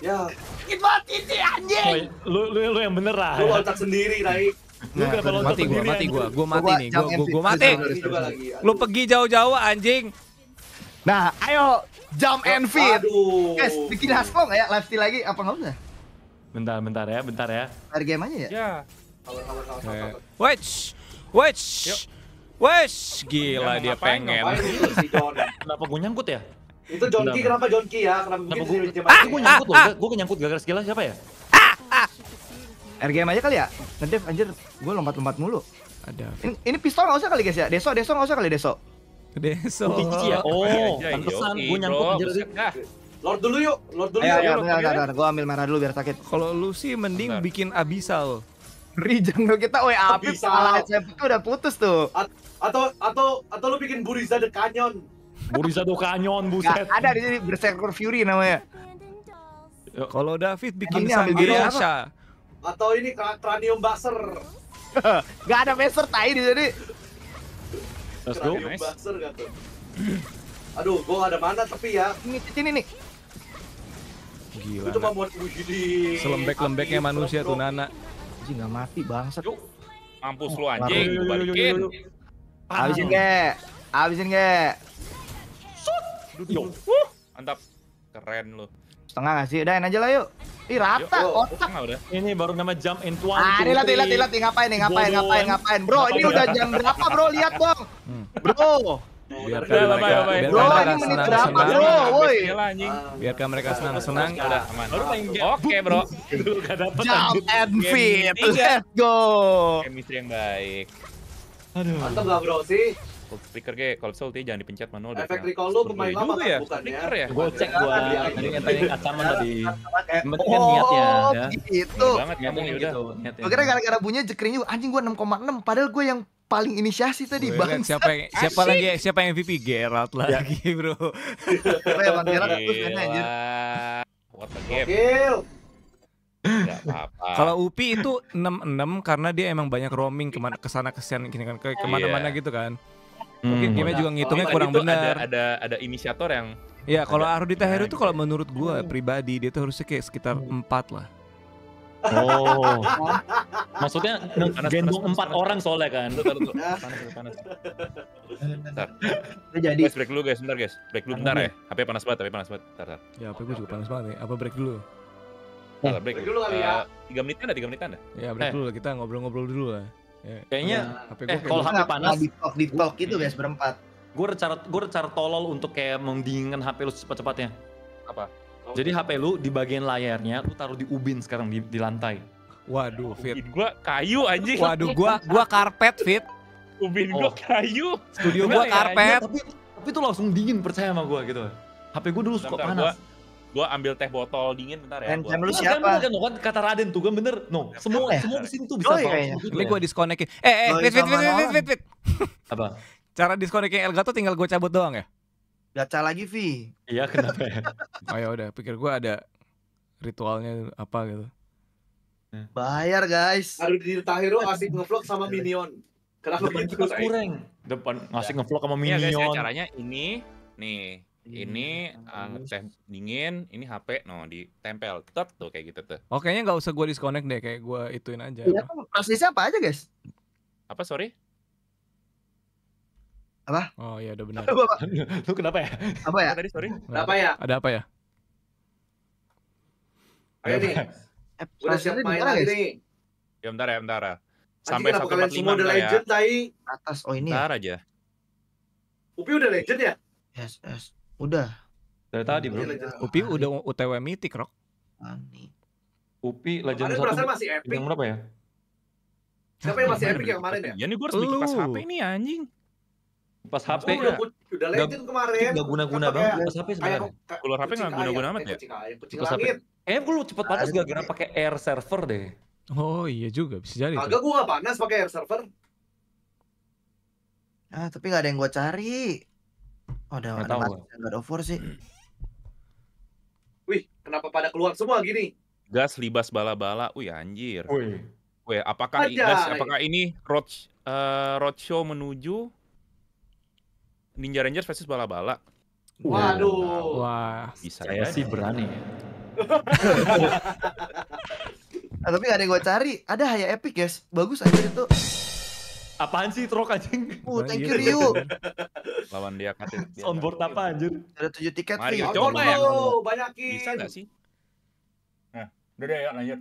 Ya, Kita mati sih anjing. Lu, lu, lu yang bener lah. lu loncat sendiri, naik. Lu kenapa loncat Mati gua, mati gua. Gua mati nih. Gua gua, gua mati. Ini juga lagi. Lu pergi jauh-jauh anjing. Nah, ayo jump and fit. Aduh. Guys, bikin hasko nggak ya lifesteal lagi? Apa nggak usah? Bentar, bentar ya, bentar ya. Air game aja ya? Ya. Wech. Yuk. Wech. Gila Ya, dia pengen. Kenapa gua nyangkut ya? Itu John Ki, kenapa John Ki ya? Kenapa sih ah, gua nyangkut loh, gua nyangkut gara-gara skillnya siapa ya? Game aja kali ya? Ngedev anjir, gue lompat-lompat mulu. Ada Ini, ini pistol nggak usah kali guys ya? Deso, deso nggak usah kali deso. Deso. Oh, ya? Oh, pantesan gua nyangkut anjir. Lord dulu yuk, Lord dulu Ayo, yuk. ayo, ambil bentar, gue ambil merah dulu biar sakit. Kalau lu sih mending Bentar. bikin abisal. Rijang dong kita, woi Apip Bisa. salah SMP tuh udah putus tuh. At- Atau atau atau lu bikin Buriza the Canyon. Burisa do kanyon, Gak buset. ada di sini Berserker Fury namanya. Kalau David bikin Ini ambil biru apa? Sanggeasha. Atau ini Cra- Cranium Buster. Gak ada master tai di sini. Let's go. Cranium Nice. Buster gak tuh? Aduh, gua ada mana tapi ya. Ini sini nih. Gila. Gua cuma mau di Selembek-lembeknya manusia tuh Nana. Anjing nggak mati bangsat. Mampus lu anjing, gua balikin. Habisin ge. Habisin ge. Yo. Mantap. Keren lu. Setengah nggak sih? Udahin aja lah yuk. Ih rata, Yuk, otak. Tengah udah. Ini baru nama jump in one, Ah, ini latih, three. latih, latih. Ngapain nih? Ngapain, ngapain, ngapain? Bro, ini udah jam berapa bro? Lihat dong. Bro, Biarkan Udah, mereka, bye, bye. biarkan Bro, mereka ini menit berapa, senang. bro? woi. Biarkan mereka senang senang. Udah aman. Baru main game. Oke, Bro. Jump and fit. Let's go. Chemistry yang baik. Aduh. Mantap gak bro sih? Hold speaker ge, kalau bisa ulti jangan dipencet manual. Efek recall lu pemain lama juga kan, ya? bukan ya? Ya? Gue cek gua tadi yang tanya kacaman tadi. Yang penting kan Oh, niatnya ya. gitu. Bener banget kamu ya udah. gitu, niatnya. Gue kira gara-gara bunyinya jekring juga. Anjing gua 6,6. Padahal gue yang paling inisiasi tadi bang. siapa yang siapa lagi siapa yang MVP Geralt lagi, Bro. Siapa ya bang Gerard terus anjir. Gila. What a game. Kalau Upi itu 66 karena dia emang banyak roaming ke mana ke sana kesian gini kan ke ke mana-mana Iya. gitu kan. Hmm. Mungkin gamenya juga ngitungnya Tadi kurang tuh ada, benar. ada ada inisiator yang Ya kalau Ardita Heru nah, tuh gitu. kalau menurut gua pribadi dia tuh harusnya kayak sekitar 4 lah. Oh. Maksudnya gendong empat orang soalnya kan. Bentar, bentar, bentar. panas, panas. Udah jadi. Guys, break dulu guys, bentar guys. Break dulu bentar ya. HP panas banget, HP panas banget. Bentar, bentar. Ya apa gue juga panas banget nih. Apa break dulu? Bentar, break. Break dulu kali ya. Eh, 3 menitan ada, 3 menitan ada. Ya break Eh. dulu lah, kita ngobrol-ngobrol dulu lah. Ya. Kayaknya HP eh, gue kalau kayak HP panas, di talk di talk gitu guys berempat. gue cara gue cara tolol untuk kayak mendinginkan HP lu secepat-cepatnya. Apa? Jadi HP lu di bagian layarnya lu taruh di ubin sekarang di, di lantai. Waduh, fit. Ubin gua kayu anjing. Waduh, gua gua karpet fit. Ubin gua Oh. kayu. Studio gua ya, karpet. iya, tapi tapi tuh langsung dingin percaya sama gue gitu. HP gue dulu suka Bentar, panas. gua gua ambil teh botol dingin bentar ya. Jam lu Kan siapa? bener kan, kan kata Raden tuh kan bener. No, semua ya? semua di sini tuh bisa Joy tahu kayaknya. begitu Ini ya. gua disconnectin. Eh, eh, sama fit, fit, Nolan. fit, fit. apa? Cara disconnecting Elgato tinggal gua cabut doang ya? Gacha lagi Vi. Iya kenapa ya? Oh ya udah, pikir gua ada ritualnya apa gitu. Bayar guys. Aduh di Tahiro asik ngevlog sama Minion. Kenapa Depan kita kurang. Depan ngasih ngevlog sama Iya guys, ya, minion. caranya ini nih. Ini uh, teh dingin, ini HP no ditempel. Tet tuh kayak gitu tuh. Oh kayaknya nggak usah gua disconnect deh, kayak gua ituin aja. Iya kan prosesnya apa aja guys? Apa sorry? Oh iya udah benar. Apa? Lu kenapa ya? Apa ya? Apa tadi sorry? Kenapa ya? Ada apa ya? Ayo nih, Eh, udah siap main lagi nih. Ya bentar ya, bentar ya. Sampai kalian semua 145 udah ya. legend, Tai? Atas. Oh ini ya. Bentar aja. Upi udah legend ya? Yes, yes. Udah. Dari tadi bro. Upi udah UTW Mythic, Rok. Ani. Upi Legend Kemarin 1 perasaan masih epic. yang berapa ya? Siapa yang masih epic yang kemarin ya? Ya ini gue harus bikin pas. HP nih anjing. Pas HP Oh, udah, udah legend kemarin. Gak guna-guna banget pas HP sebenarnya. Keluar HP nggak kucing guna-guna amat ya? Pas HP. Eh, gue lu cepet panas gara-gara pakai air server deh. Oh iya juga bisa jadi tuh. Kagak gua nggak panas pakai air server. Ah, tapi nggak ada yang gua cari. Oh, ada ada tahu mati God of War sih. Wih, kenapa pada keluar semua gini? Gas libas bala-bala. Wih anjir. Woi. Weh, apakah i- Aja. gas, apakah ini road eh, roadshow menuju Ninja Rangers versus bala-bala? Waduh. Wah, Bisa Saya sih berani. Ah, tapi nggak ada yang gua cari. Ada Haya Epic, guys. Bagus aja itu. Apaan sih trok anjing? Uh, thank Iya, you Ryu. Lawan dia katanya. Soundboard apa anjir? Ada tujuh tiket Mario, free. coba ya. banyakin. Bisa nggak sih? Nah, udah deh ya lanjut.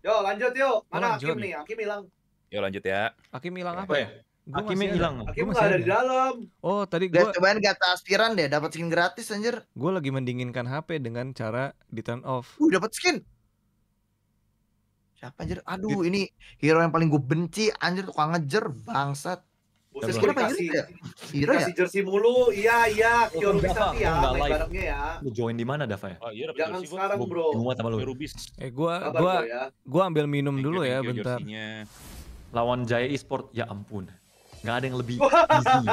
Yo, lanjut yuk. Mana lanjut. Hakim nih? Hakim hilang. Yuk lanjut ya. Hakim hilang Apa apa ya? Gua Hakimnya hilang. Hakim masih nggak ada di dalam. Oh, tadi Guys, gua cobain gata aspiran deh, dapat skin gratis anjir. gua lagi mendinginkan HP dengan cara di turn off. Uh, dapat skin. Siapa anjir? Aduh, ini hero yang paling gue benci, anjir tukang ngejer, bangsat. Gua apa hero ya? Hero ya? jersey mulu. Iya, iya. Oh, Dava, nanti ya, nggak main barengnya ya. Lu join di mana Dava ya? Oh iya Jangan jersey gua. sekarang, Gua bro. banget sama lu. Eh gua gua ya. gua ambil minum dulu ya bentar. Lawan Jaya Esport, ya ampun. Gak ada yang lebih easy.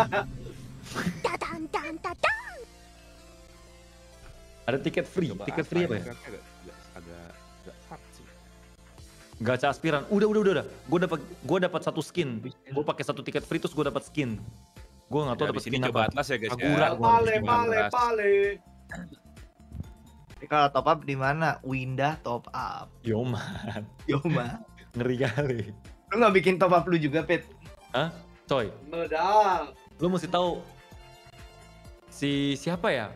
Ada tiket free, tiket free apa ya? Gacha aspiran. Udah, udah, udah, udah. Gue dapat gue dapat satu skin. Gue pakai satu tiket free terus gue dapat skin. Gue nggak tahu Ya, dapat skin coba apa. Atlas ya guys Agura ya. gua Pale, pale, pale. Ini kalau top up di mana? Windah top up. Yoman, Yo, mah. ngeri kali. Lu nggak bikin top up lu juga, Pit? Hah? Coy, Meledak. lu mesti tahu si siapa ya?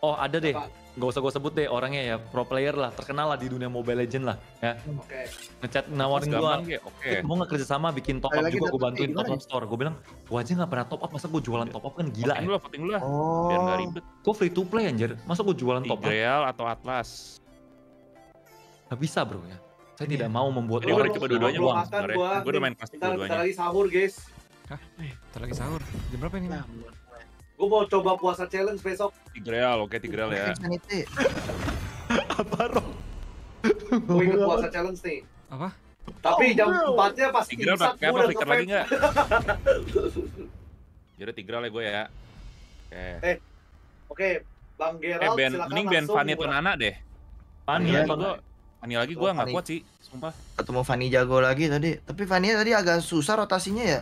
Oh ada deh. Apa? Gak usah gue sebut deh orangnya ya pro player lah terkenal lah di dunia Mobile Legend lah ya Oke. ngechat nawarin gue ya. Oke. mau nggak kerja sama bikin top up lagi juga gue bantuin top up store gue bilang gue aja nggak pernah top up masa gue jualan top up kan gila Voting ya dulu, voting dulu lah. Oh. Biar nggak ribet. gue free to play anjir masa gue jualan top up Tigreal atau Atlas. Gak bisa bro ya. Saya tidak mau membuat Jadi orang coba dua-duanya makan sebenarnya. gua. Gue udah main bentar dua-duanya. lagi sahur, guys. Hah? Ntar lagi sahur. Jam berapa ini? Nah, Gue mau coba puasa challenge besok. Tigreal, oke Tigreal ya. Apa bro? Gue inget puasa challenge nih. Apa? Tapi jam 4-nya pas Tigreal pakai apa? Flicker lagi nggak? Jadi Tigreal ya gue ya. Oke. Oke, Bang Eh Gerald band, silakan mending band langsung Fanny atau. Nana deh. Fanny ya gue, Fanny lagi gue nggak kuat sih, sumpah. Ketemu Fanny jago lagi tadi. Tapi Fanny tadi agak susah rotasinya ya.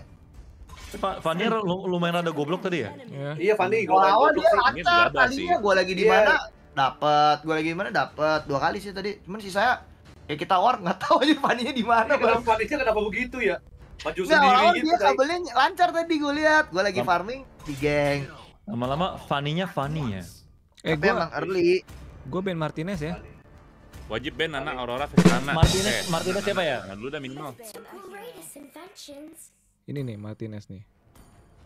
Fa- Fanny lu- lumayan rada goblok tadi ya? Ya. Iya, Fanny. Gue Awal dia lancar sih? Gue lagi di Iya. mana? Dapat. Gue lagi di mana? Dapat. Dua kali sih tadi. Cuman si saya kayak kita war nggak tahu aja Fanny-nya di mana. Kenapa. Fanny-nya kenapa begitu ya? Maju Nggak, sendiri awal gitu. dia kabelnya lancar tadi gue lihat. Gue lagi farming di geng. Lama-lama Fanny-nya Fanny ya? Eh Tapi gua emang early. gua Ben Martinez ya. Wajib band Nana, Aurora, Vexana. Martinez, Oke. Martinez siapa ya? Nah, dulu udah minimal. Ini nih Martinez nih.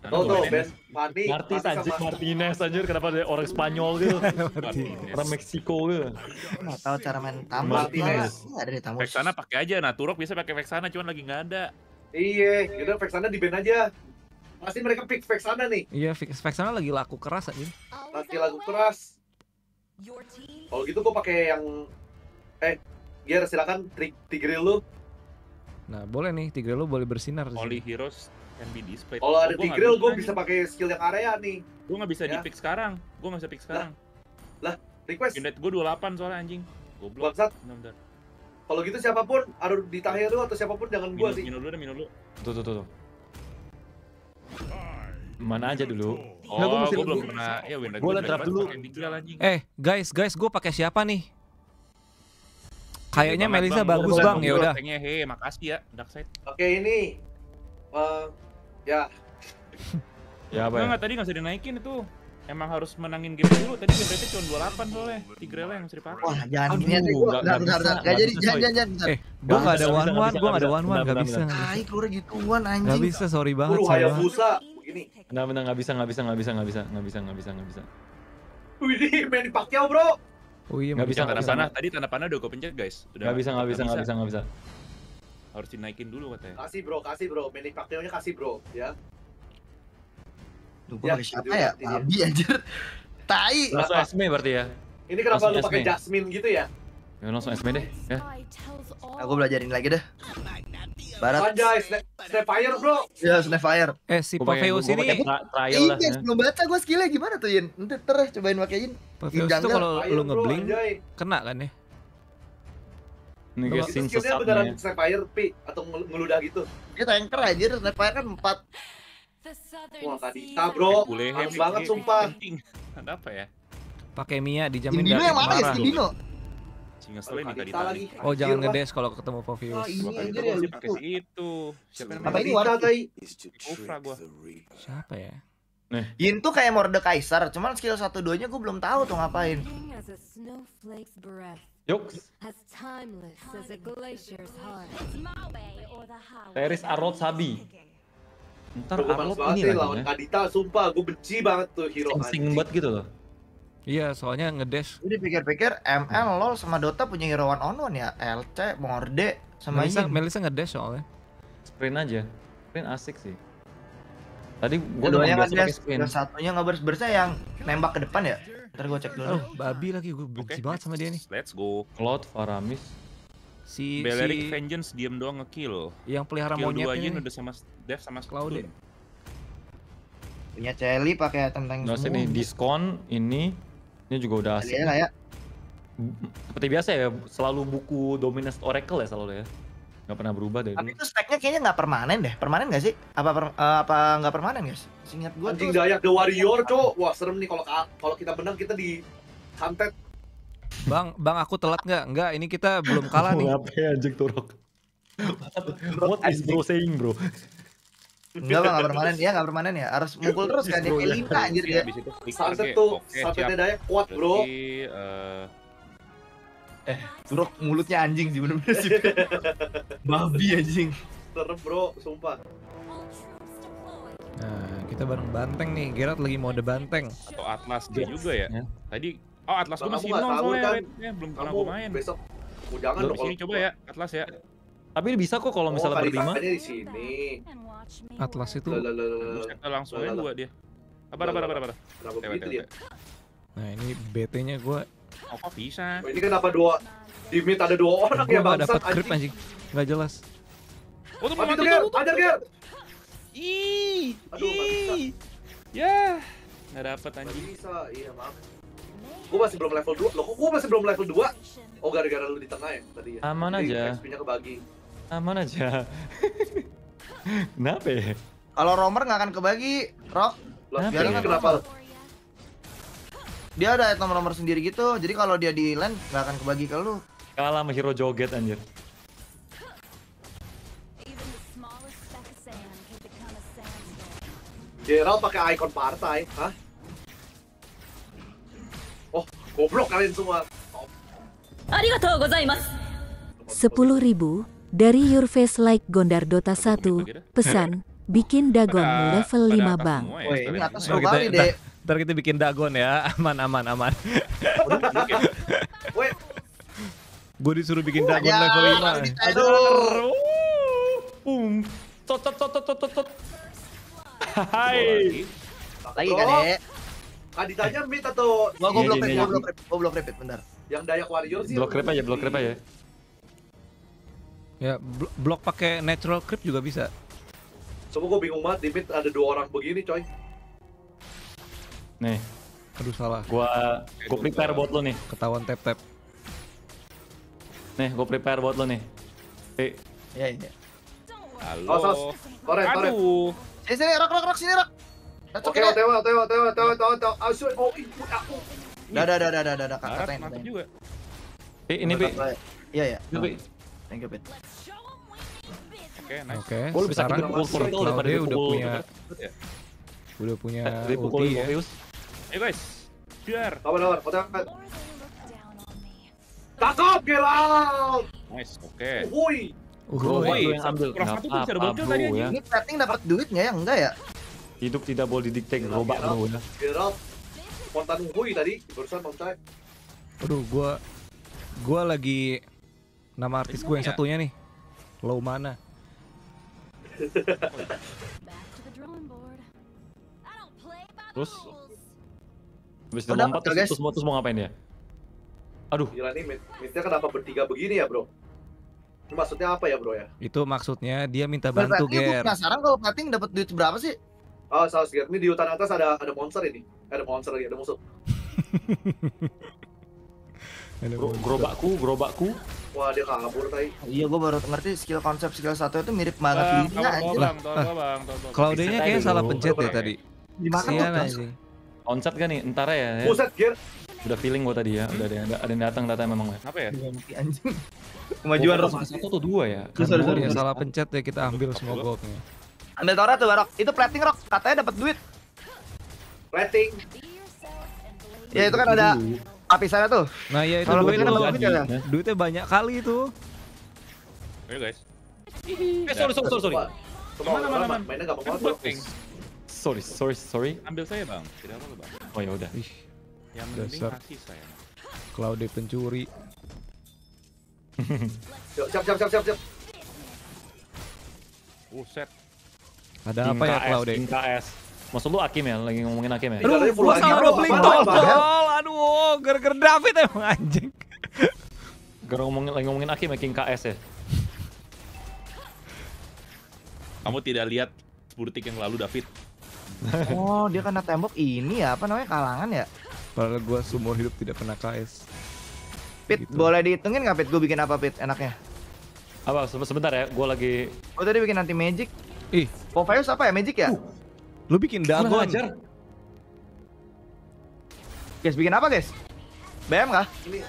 Nana Tuh, Fanny anjing sama- Martinez anjir kenapa ada orang Spanyol gitu? Martinez. Orang Meksiko gitu. Nggak tahu cara main tamu. Martinez. Nggak ada di tamu. Vexana pakai aja, nah Turok bisa pakai Vexana, cuman lagi nggak ada. Iya, yaudah Vexana di band aja. Pasti mereka pick Vexana nih. Iya, Vex- Vexana lagi laku keras aja. Pasti lagu keras. Kalau gitu gue pakai yang eh Gier silakan trik tigre lu. Nah, boleh nih Tigre lu boleh bersinar Only sini. heroes can be displayed. Kalau ada Oh, gua nggak tigre gue bisa pakai skill yang area nih. Gue nggak bisa Ya. di pick sekarang. Gue nggak bisa pick sekarang. Request. Unit gue 28 soalnya anjing. Goblok. Bangsat. Bentar. Kalau gitu siapa pun harus di lu atau siapa pun jangan gua Minum, sih. minum dulu deh, minum dulu. Tuh tuh tuh. tuh. Mana aja dulu? Oh, mesti- gue belum pernah. Ya, gua liat draft dulu. Eh, guys, guys, gua pakai siapa nih? Kayaknya Banget, Melisa Bang. bagus, Gua Bang. Ya udah. Kayaknya, hei, makasih ya, Darkseid. Oke ini eh ya Ya apa ya? Enggak, tadi nggak usah dinaikin itu. Emang harus menangin game dulu. Tadi game rate cuma 28 soalnya. Tigrela yang mesti dipakai. Wah, jangan Aduh, gini aja. nggak- Bentar, nggak bentar, bisa, bentar. nggak Nggak jadi, bisa, jangan, jangan, jangan. Eh, gua Nggak nggak ada one bisa, one, gua nggak ada bisa. one one, Bentar, bisa. Tai keluar gituan anjing. Nggak bisa, sorry banget. Guru. Hayabusa begini. Nah, benar nggak bisa, nggak bisa, nggak bisa, nggak bisa, nggak bisa, nggak bisa, nggak bisa. Widih, main Pacquiao bro. Oh iya, Nggak bisa, bisa. panah, tadi tanda panah udah gue pencet guys. Udah Nggak bisa, nggak bisa, nggak bisa, nggak bisa. Harus dinaikin dulu katanya. Kasih bro, kasih bro. Pacquiao-nya kasih bro, ya. Duh, Ya, pakai siapa ya? Babi anjir. Tai. Langsung Esme berarti ya? Ini kenapa Langsung lu pakai. Jasmine gitu ya? Ya langsung Esme deh, ya. Aku belajarin lagi dah. Barat. Anjay, Snap, Snapfire bro. Ya, Snapfire. Eh si Paveus ini trial Iya, lah. guys, ya. belum baca gua skillnya gimana tuh, Yin. Nanti terus cobain pakai Yin. Paveus itu kalau lu ngeblink kena kan ya? Scene skillnya beneran sesatnya. Snapfire, Pi? Atau ngel- ngeludah gitu? Dia tanker anjir, Snapfire kan 4. Wah, Kadita bro. Boleh banget sumpah. Ada apa ya? Pakai Mia dijamin Indino dari yang mana ya, marah. Ini Kadita lagi. lagi. Oh jangan Anjir, ngedes kalau ketemu Paveus. Ah, ini Gua kali anjir itu ya, pakai si itu. Siapa yang Apa ini Kadita, war- tai. Ufra gua. Siapa ya? Yin tuh kayak Mordekaisar, cuman skill 1 2 nya gua belum tahu tuh ngapain. Yuk. Teris Arnold Sabi. Ntar Arnold banget ini lagi lawan ya. Kadita, sumpah. Gue benci banget tuh hero Sing-sing anjing. banget gitu loh. Iya soalnya ngedes. Jadi pikir-pikir ML LoL sama Dota punya hero one on one ya. LC, Morde, sama Melisa, Yin. Melisa ngedes soalnya. Sprint aja. Sprint asik sih. Tadi gua udah yang satunya nggak bersnya yang nembak ke depan ya. Ntar gua cek dulu. Oh babi lagi gue benci Oke, banget sama dia nih. Let's go. Cloud, Faramis. Si Balearic si Vengeance diem doang ngekill. yang pelihara Kill monyet dua Yin ini. udah sama Dev sama Cloud. Cloud. Punya Celi pakai item tank Nah semua. sini diskon ini ini juga udah asik. Ya lah ya. Seperti biasa ya, selalu buku Dominus Oracle ya selalu ya. Nggak pernah berubah dari Tapi itu speknya kayaknya nggak permanen deh. Permanen nggak sih? Apa per- eh, apa nggak permanen guys? Singkat gua Anjing. Dayak The Warrior, cok. Wah, serem nih kalau ka- kalau kita menang kita di santet. Bang, bang aku telat nggak? Nggak, ini kita belum kalah nih. Apa ya anjing turok? What is bro saying bro? Enggak bang, nggak permanen ya, nggak permanen ya. Harus mukul terus kan dia kayak lima anjir ya. Habis itu klik Santet tuh, santetnya. Dayak kuat, bro. Eh, Turok mulutnya anjing sih bener-bener sih. Babi anjing. Serem, bro, sumpah. Nah, kita bareng Banteng nih. Gerard lagi mode Banteng. atau Atlas dia juga ya. Ya. Tadi oh Atlas gua masih nol soalnya kan? rate-nya, belum pernah gua main. besok jangan dong sini coba ya Atlas ya. Tapi bisa kok kalau misalnya oh, berlima. Di sini. Atlas itu. Buset, langsung aja dua dia. Apa apa apa apa. Ya? Nah, ini BT-nya gue Oh, kok bisa? Oh, ini kenapa dua di mid ada dua orang ya nggak bangsat dapat grip anjing. anjing. Nggak jelas. Oh, tuh Mati mati tuh. Ajar, Ger. Ih. Aduh. Ya. Nggak dapet Nggak anjing. bisa, iya maaf. Gue masih belum level 2. Loh, kok gue masih belum level 2? Oh, gara-gara lu di tengah ya tadi ya. Aman Jadi aja. XP-nya kebagi aman aja. Kenapa ya? Kalau Romer nggak akan kebagi, Rock. Biar ya? nggak kenapa? Dia ada nomor nomor sendiri gitu, jadi kalau dia di land nggak akan kebagi ke lu. Kalah sama Hero Joget anjir. Gerald pakai icon partai, hah? Oh, goblok kalian semua. Arigatou gozaimasu. ribu dari Your Face Like Gondar Dota 1. Pesan, bikin Dagon level pada 5 atas bang. ya, Woi, ini atas seru kali deh. ntar kita bikin dagon ya. Aman, aman, aman. Woi, gue disuruh bikin dagon Ya, level 5. Aduh. Boom. Tot tot tot tot tot tot, Hai. Lagi kan ya? Kaditanya mid atau Gua gua Iya, blok iya, iya. gua blok rip, gua blok repeat bentar. yang Dayak Warrior sih? Blok rep aja, blok rep aja. Ya, bl- blok pakai natural creep juga bisa. Coba gue bingung banget di mid ada dua orang begini, coy. Nih, Aduh salah. gua gua prepare buat lo nih. Ketahuan tap tap. Nih, gua prepare buat lo nih. Eh, Iya, iya. Halo. awas. Toret, toret. Aduh. Sini sini rock rock rock sini rock. Oke, otewa, otewa, otewa, otewa, otewa. Asu, oh, ibu aku. Dah dah dah dah dah dah katain mantap katain. juga. eh ini Pi. Iya ya. Pi. Thank you, Pit. Oke, nice. Oke, Gua lebih sakit sekarang dipukul portal daripada Claude udah punya Ya. udah punya ulti ya. Ayo guys. Biar. Kabar, kabar, otewa. Cakep, Gerald! Nice. Oke. Bro, Uhuy. gua yang ambil. Kurang Nggak satu bisa double kill tadi, ya. anjing. Ini setting dapat duit nggak ya? Enggak ya? Hidup tidak boleh didikte gerobak bro ya. Gerald. spontan hui tadi barusan loncat. Aduh, gua gua lagi nama artis gue yang ya? satunya nih. Low mana? Terus Habis Udah, lompat terus, terus, mau, terus mau ngapain dia? Aduh, Gila nih, midnya kenapa bertiga begini ya bro? Ini maksudnya apa ya bro ya? Itu maksudnya dia minta bantu, Berarti gue Ger. penasaran kalau plating dapat duit berapa sih? Oh, salah sedikit. Ini di hutan atas ada ada monster ini. Ada monster lagi, ada musuh. Ada gro- monster. gerobakku, gerobakku. Wah, dia kabur tadi. Iya, gue baru ngerti skill konsep skill satu itu mirip banget Bang, Lina gua bang, bang, Reset kayaknya aja salah pencet Coba tadi. Dimakan tuh. anjing. Onset kan nih, entar ya, ya. Buset, Gear. Udah feeling gua tadi ya, udah ada yang ada yang datang datang memang ya. Apa ya? Ganti anjing. Kemajuan salah satu atau dua ya? Sorry, sorry. Ya salah pencet ya kita ambil semua goldnya. Ambil Tora tuh, Rock. Itu plating Rock. Katanya dapat duit. Rating. Ya itu kan ada lapisannya tuh. Nah ya itu Kalau duit begitu lo. dapat duit ya. Duitnya banyak kali itu. Ayo guys. Eh, sorry, sorry, sorry, sorry. Coba, Mana, mana, mana? mainnya Kan bro. blocking. Sorry, sorry, sorry. Ambil saya bang, tidak apa-apa bang. Oh ya udah. Ih, Yang penting kasih saya. Claudia pencuri. Yuk, Siap, siap, siap, siap, siap. Buset. Ada apa ya? King KS. Maksud lu Akim ya? Lagi ngomongin Akim ya? Aduh, gua salah doubling tombol. Aduh, gara-gara David emang anjing. Gara ngomongin lagi ngomongin Akim ya King KS ya? Kamu tidak lihat 10 detik yang lalu David? Oh, dia kena tembok ini ya, apa namanya? Kalangan ya? Padahal gua seumur hidup tidak pernah KS. Pit, Gitu. boleh dihitungin nggak Pit? Gue bikin apa Pit enaknya? Apa se- sebentar ya, gua lagi Gue tadi bikin anti magic. Ih, Povius apa ya? Magic ya? Lu bikin kurang dagon. ajar. Guys, bikin apa guys? BM kah? Ini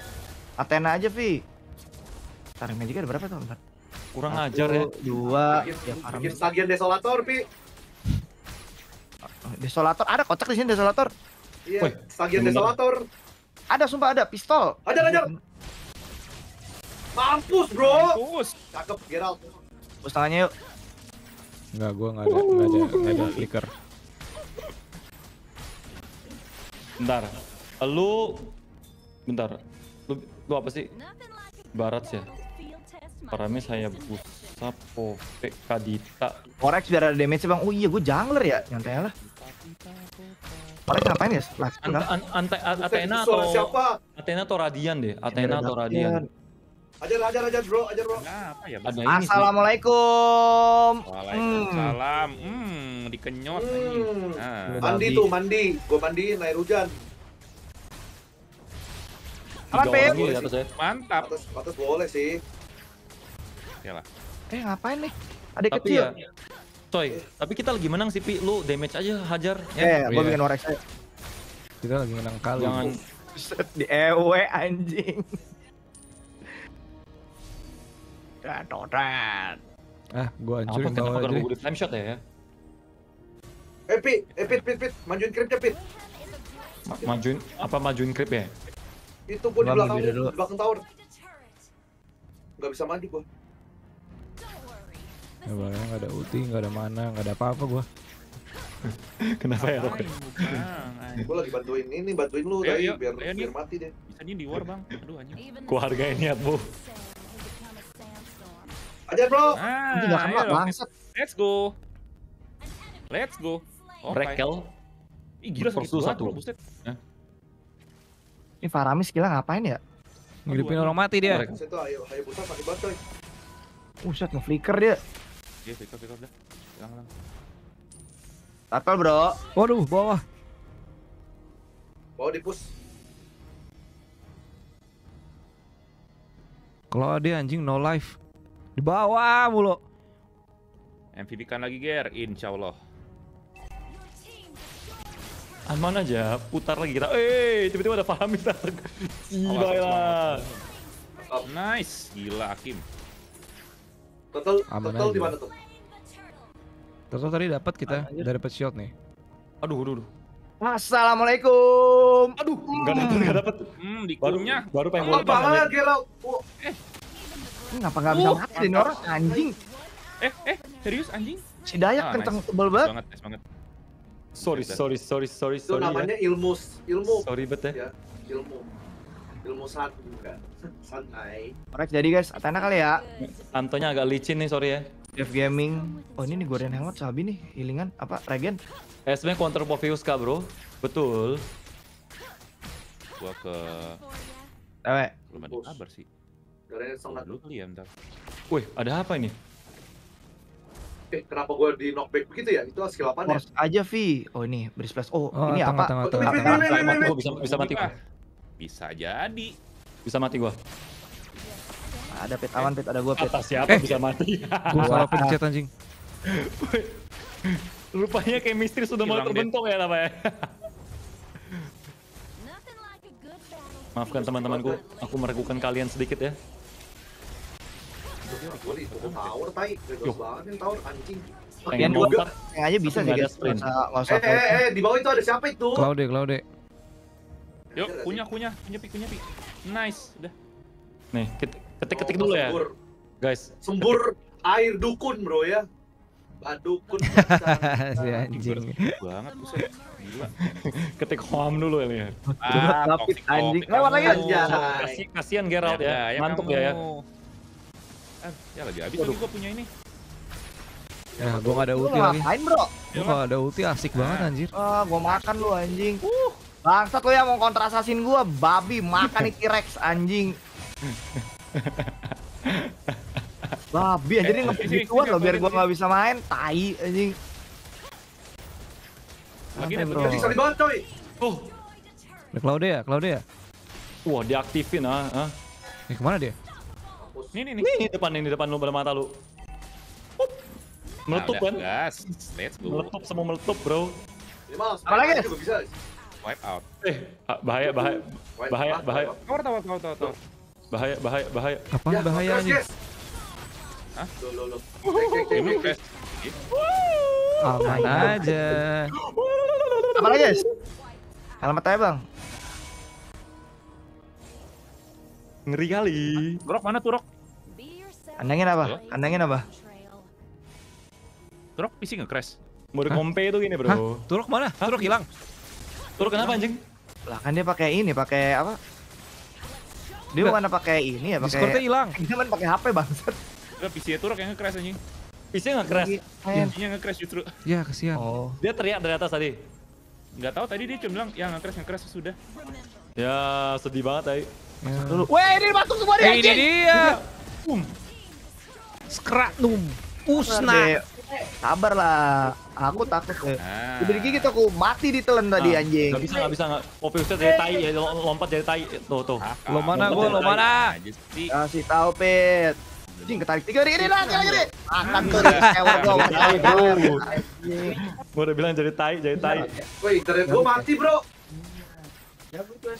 Athena aja, Vi. Tarik magic ada berapa tuh? Bentar. Kurang Satu, ajar ya. Dua, bikin, ya bikin Stagian Desolator, Pi. Desolator, ada kocak di sini Desolator. Iya, Stagian. Desolator. Ada, sumpah ada, pistol. Ajar, ajar. Mampus, bro. Mampus. Cakep, Geralt. Terus tangannya yuk. Enggak, gua enggak ada, enggak ada, enggak ada flicker. Bentar. Lu bentar. Lu, lu apa sih? Barat ya. Paramis saya busa pope kadita. Forex biar ada damage bang. Oh iya, gue jungler ya. Nyantai lah. Forex ngapain ya? Last an- Athena atau siapa? Athena atau Radian deh. Athena atau Radian. Ajar, ajar, ajar, bro. Ajar, bro. Nah, apa ya? Ada ini. Assalamualaikum. Waalaikumsalam. Hmm, dikenyot anjing. Hmm. Nah. Mandi tuh, mandi. Gue mandiin air hujan. Aman, Tiga Pip. ya. Mantap. Atas, atas boleh sih. Ya lah. Eh ngapain nih? Ada Tapi kecil. ya, coy, tapi kita lagi menang sih, Pi. Lu damage aja, hajar. Eh, Ya. gue Iya. bikin Forex aja. Kita lagi menang kali. Jangan Set di EW anjing. Gadoran. Ah, gua apa hancurin kenapa kau kalau aja. gue di time shot ya? Eh, Pi. Eh, Pit, Pit, Pit. Majuin kripnya, Pit. Ma- majuin apa majuin creep ya? Itu gue di Gua belakang, di belakang tower. Gak bisa mandi gue. Ya, bahkan nggak ada ulti, nggak ada mana, nggak ada apa-apa gua. Kenapa ya? Aing. Gue lagi bantuin ini, bantuin lu Ayo, tadi biar biar mati deh. Bisa nih di war, Bang. Aduh anjing. Ku hargain niatmu. Ajar, bro. Ah, Ini gak kena bangsat. Let's go. Let's go. Oke. Rekel. Ih, gila sakit Versus banget, satu. bro. Buset. Ini Faramis gila ngapain ya? Ngidupin orang mati dia. Saya tuh ayo, ayo buta pakai banget coy. Buset nge-flicker dia. Iya. Hilang, hilang. Turtle bro. Waduh, bawah. Bawa di push. Kalau dia anjing no life. Di bawah mulu. MVP kan lagi, Ger. Insya Allah. Aman aja, putar lagi kita. Eh, tiba-tiba ada Fahmi datang. Gila lah. Nice. Gila, Akim. Total, Aman total di mana tuh? Terus tadi dapat kita, udah dapat shot nih. Aduh, aduh, aduh. Assalamualaikum. Aduh, enggak dapat, enggak dapat. Hmm, di Baru baru pengen Apa lepas banget aja. Geralt? Oh, Ini ngapa nggak bisa Uh, mati ini orang anjing. Eh, eh, serius anjing? Si Dayak Ah, kenceng nice. tebel banget. Banget, nice banget. Sorry, sorry, sorry, sorry, Itu sorry. namanya ya. ilmu ilmu. Sorry bet ya. Ya, ilmu. Ilmu san bukan. Santai. Alright, jadi guys, Athena kali ya. Antonya agak licin nih, sorry ya. Dev Gaming. Oh, ini nih Gordon Helmet Sabi nih, healingan apa? Regen. Eh, sebenarnya counter Povius kah, bro? Betul. Gua ke Ewe. belum ada kabar sih. Dari sangat Dulu kali ya bentar. Wih, ada apa ini? Eh, kenapa gua di knockback begitu ya? Itu skill apa nih? Force aja V. Oh, ini bridge plus. Oh, Oh, ini tengah, apa? tengah, tengah, tengah. wait. Gua bisa bisa mati gua. Bisa jadi. Bisa mati gua. Ada pet aman, pet ada gua pet. Atas siapa Eh. bisa mati? Gue salah pencet anjing. Rupanya chemistry sudah mulai terbentuk ya namanya. Maafkan teman-temanku, aku meragukan kalian sedikit ya. Tower tai. Bebas banget nih tower anjing. Pengen Yang yang aja bisa sih guys. sprint. Nggak usah. Eh, eh, eh, di bawah itu ada siapa itu? Claude, Claude. Yuk, kunyah, kunyah, kunyah pi, kunyah pi. Nice, udah. Nih, ketik- ketik-ketik Oh, dulu ya, Sembur, guys. sembur air dukun, Bro ya. Mbak dukun. si anjing. Banget buset. Gila. Ketik home dulu ya. Ah, toxic, anjing. Lewat lagi. Kasih kasihan Geralt Ya, ya, ya ngantuk kamu. ya ya. Ah, ya lagi habis lagi gua punya ini. Ya, gue gak ada ulti lagi. ngapain, Bro? Gue gak ada ulti asik banget anjir. Ah, gua makan lu anjing. Bangsat lu yang mau kontra assassin gua, babi makan nih T-Rex anjing. Babi anjir ini Eh, sini, loh biar gua nggak bisa main, tai anjing. Lagi bro. Anjing sekali banget, coy. Ada ya, Claude ya. wah diaktifin ah. ah. Eh ke mana dia? Nih nih nih. Nih depan ini depan lu pada mata lu. Up. Meletup Nah, kan? Gas. Let's go. Meletup semua meletup, Bro. Ini Apa lagi. Wipe out. Eh, ah, bahaya bahaya. Bahaya, bahaya. Tower, tower, tower, tower, tower. Bahaya, bahaya, bahaya. Apa Ya, bahaya guys. Hah? Ini cek. guys. Aman aja. Apa lagi, guys? Helmet aja, Bang. Ngeri kali. Turok mana Turok? Kandangin apa? Halo? Kandangin apa? Turok PC nge-crash. Mode kompe itu gini, Hah? Bro. Turok mana? Turok hilang. Turun kenapa anjing? Lah kan dia pakai ini, pakai apa? Dia bukan pakai ini ya, Discordnya pakai hilang. Dia kan pakai HP bangsat. Udah PC Turok yang nge-crash anjing. PC nggak keras. Main. PC nya nge-crash justru. Ya kesian. Oh. Dia teriak dari atas tadi. Nggak tahu tadi dia cuma bilang ya nge-crash nge-crash sudah. Ya, sedih banget tadi. Ya. Dulu. Weh, ini masuk semua dia Eh, ini dia. Skratnum. Usna. Deh. Sabar lah. Aku takut deh. Nah. Udah digigit aku mati ditelan tadi Ah, anjing. Nggak bisa, nggak bisa, nggak. Poviusnya dari tai ya, lo- lompat dari tai. Tuh, tuh. Ah, Lo mana gua, lo mana? Kasih tahu Pit. Anjing ketarik tiga ini lah, tiga lagi. Makan tuh sewa gua Dari tai, bro. Gua udah bilang jadi tai, jadi tai. Woi, internet gua mati, Bro.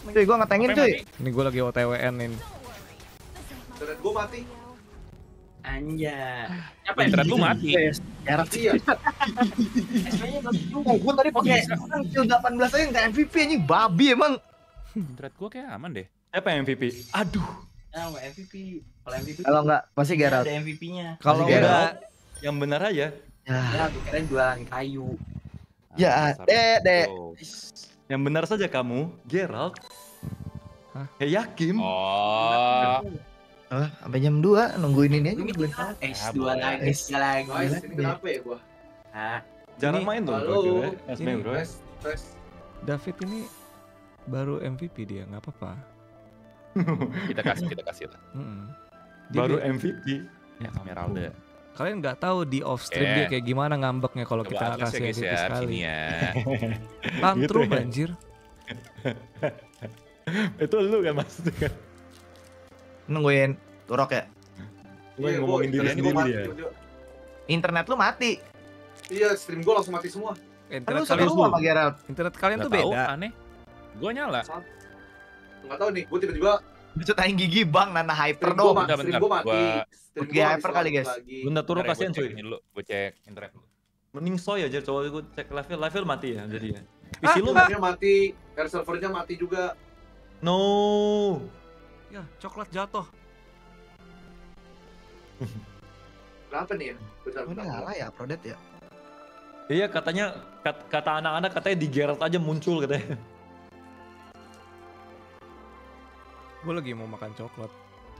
Cuy, gua ngetengin cuy. Ini gue lagi OTWN ini. Internet gua mati. Anjay. Apa Internet lu mati. Jarak Iya. Oh, gua tadi pakai skill 18 aja nggak MVP anjing babi emang. Internet gua kayak aman deh. Siapa yang MVP? Aduh. Nah, MVP. Kalau MVP Kalau nggak pasti Geralt. ada MVP-nya. Kalau udah Yang benar aja. Ya, Ya, kirain jualan kayu. Ya, dek, dek. bro. Yang benar saja kamu, Geralt. Hah? Ya yakin. Oh. Oh, sampai jam 2 nungguin ini aja. Ini S2 boleh. lagi, S3 lagi. Guys, ini kenapa ya gua? Nah, Jarang Ini- main tuh. Ya. SME, Ini- bro. Tes, tes. David ini baru MVP dia nggak apa-apa. Kita kasih, kita kasih lah. Dia Baru MVP. Ya, Esmeralda. kalian nggak tahu di off stream Eh. dia kayak gimana ngambeknya kalau kita ya kasih MVP ya, sekali. ya. Tantrum Gitu ya. anjir. Itu lu kan maksudnya kan? Nungguin turok ya. Lu yang Iya, ngomongin gua- diri internet gua sendiri mati dia. juga. Internet lu mati. Iya, stream gua langsung mati semua. Kan Internet lu satu kalian rumah sama Geralt. internet kalian tuh Nggak tahu, beda. aneh. Gua nyala. Enggak tahu nih, gua tiba-tiba Bisa tahin gigi bang, nana hyper stream gua, dong. Bentar, stream bentar. gua mati. Gua- hyper kali, guys. Bentar turun ya, kasihan cuy. ini dulu, gua cek internet dulu. Mending soy aja coba gue cek level level mati ya jadi ya. Ah, PC lu Servernya mati, air servernya mati juga. no. Ya, coklat jatuh. Kenapa nih ya? Bentar, ini bentar. ngalah ya, Prodet ya. Iya katanya kat- kata anak-anak katanya di Geralt aja muncul katanya. Gue lagi mau makan coklat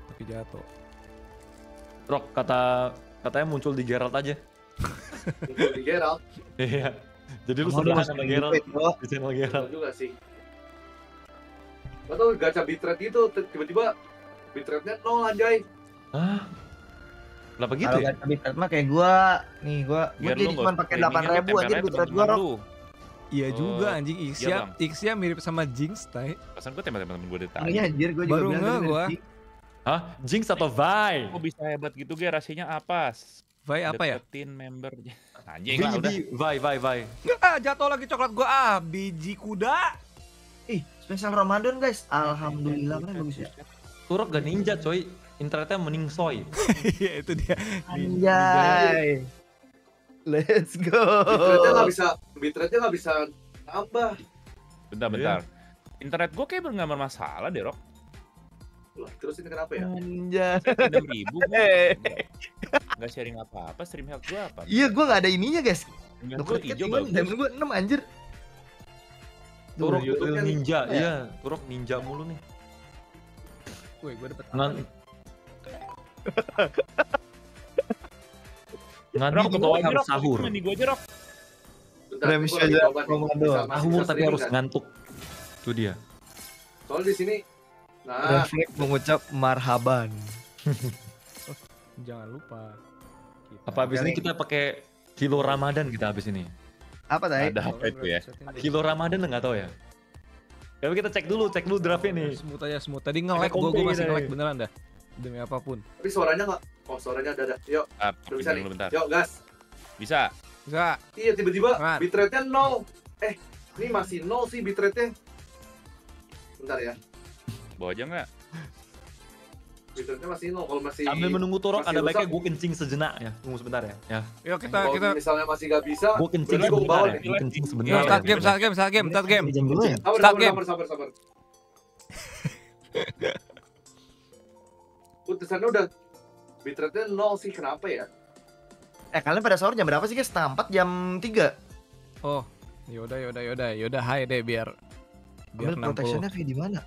tapi jatuh. Rok kata katanya muncul di Geralt aja. Muncul di Geralt. Iya. Jadi lu lu sama Geralt di channel Geralt. Juga sih. Lo tau gacha bitrate gitu, tiba-tiba bitrate-nya nol anjay. Hah? Kenapa gitu Kalau ya? nggak bitrate mah kayak gua, nih gua, gua Biar jadi cuma pakai streamingnya delapan lu ribu aja bitrate gua rok. Iya Oh, juga anjing iya, Ixia, Bang. Ixia mirip sama Jinx, tai. Pasan gue teman-teman gue dari tadi. Iya anjir gua juga Baru bilang nge tadi gua. dari- Hah? Jinx atau Vi? Kok bisa hebat gitu gue rasanya apa? Vai apa ya? Deketin member. Anjing Vi, lah udah. Vi, Vi, Vi, Vi. Ah, jatuh lagi coklat gua. Ah, biji kuda. Ih, spesial Ramadan guys. Alhamdulillah kan bagus ya. Turok gak ninja coy. Internetnya mending soy. Iya, itu dia. Anjay. Let's go. Bitrate-nya nggak bisa, bitrate-nya nggak bisa nambah. Bentar, bentar. Internet gue kayak nggak bermasalah deh, Rok. Lah, terus ini kenapa ya? Anjay. Enam ribu gue. Nggak sharing apa-apa, stream health gue apa? Iya, gua nggak ada ininya guys. Gue klik hijau. Diamond gua 6 anjir. Turok YouTube-nya real ninja, nih. iya. Turok ninja mulu nih. Woi, gua dapet Ngan Nganti Rok, aja, harus Rok. sahur. Mandi gue aja, Rok. Bentar, Rem gua lagi Shaja coba nih. Komando. Sahur bisa tapi harus kan? ngantuk. Itu dia. Soalnya di sini, nah, Refleks mengucap marhaban. Jangan lupa. Kita Apa abis ini kita pakai kilo Ramadan kita abis ini? Apa tadi? Ada apa itu ya? Kilo Ramadan nggak tahu ya? Tapi kita cek dulu, cek dulu draftnya nih. Smooth aja smooth. Tadi nge-lag gua, komplain gua masih nge-lag beneran dah. Demi apa pun. tapi suaranya nggak? Oh, suaranya ada, ada. Yuk, Ah, udah bisa nih. bentar. Yuk, gas. Bisa. Bisa. Iya, tiba-tiba bitrate-nya nol. Eh, ini masih nol sih bitrate-nya. Bentar ya, Bawa aja nggak? Bitrate-nya masih nol. Kalau masih Sambil menunggu Turok, masih ada baiknya gue kencing sejenak ya. Tunggu sebentar ya. Ya. Yuk kita kalau kita misalnya masih nggak bisa, Gue kencing berarti gua ke sebentar bawah ya. Gue kencing sebentar. Ya. start game, start game, start game, start game. Jam dulu ya. Sabar, Start sabar, game. sabar, sabar, sabar. Putusannya udah bitrate-nya nol sih, kenapa ya? Eh kalian pada sahur jam berapa sih guys? Setengah 4 jam 3 Oh, yaudah yaudah yaudah yaudah hai deh biar biar Ambil 60. protectionnya di mana?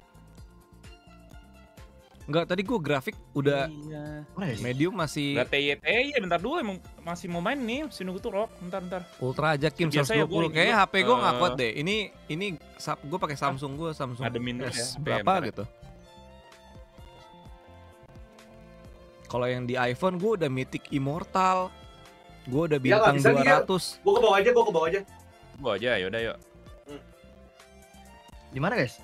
Enggak, tadi gua grafik udah Iya. Ya? medium masih Gak TYT ya bentar dulu emang masih mau main nih, masih nunggu tuh Rok. Bentar, bentar. ultra aja Kim Biasa ya, 120. gua- Kayaknya HP gua nggak eh, kuat deh. Ini ini sap, gua pakai Samsung gua Samsung dulu ya, berapa bentar ya. gitu. Kalau yang di iPhone gua udah Mythic Immortal. Gua udah Ya, nggak bintang ya. 200. Gua ke bawah aja, gua ke bawah aja. Bawa aja, yaudah yuk. Di mana guys?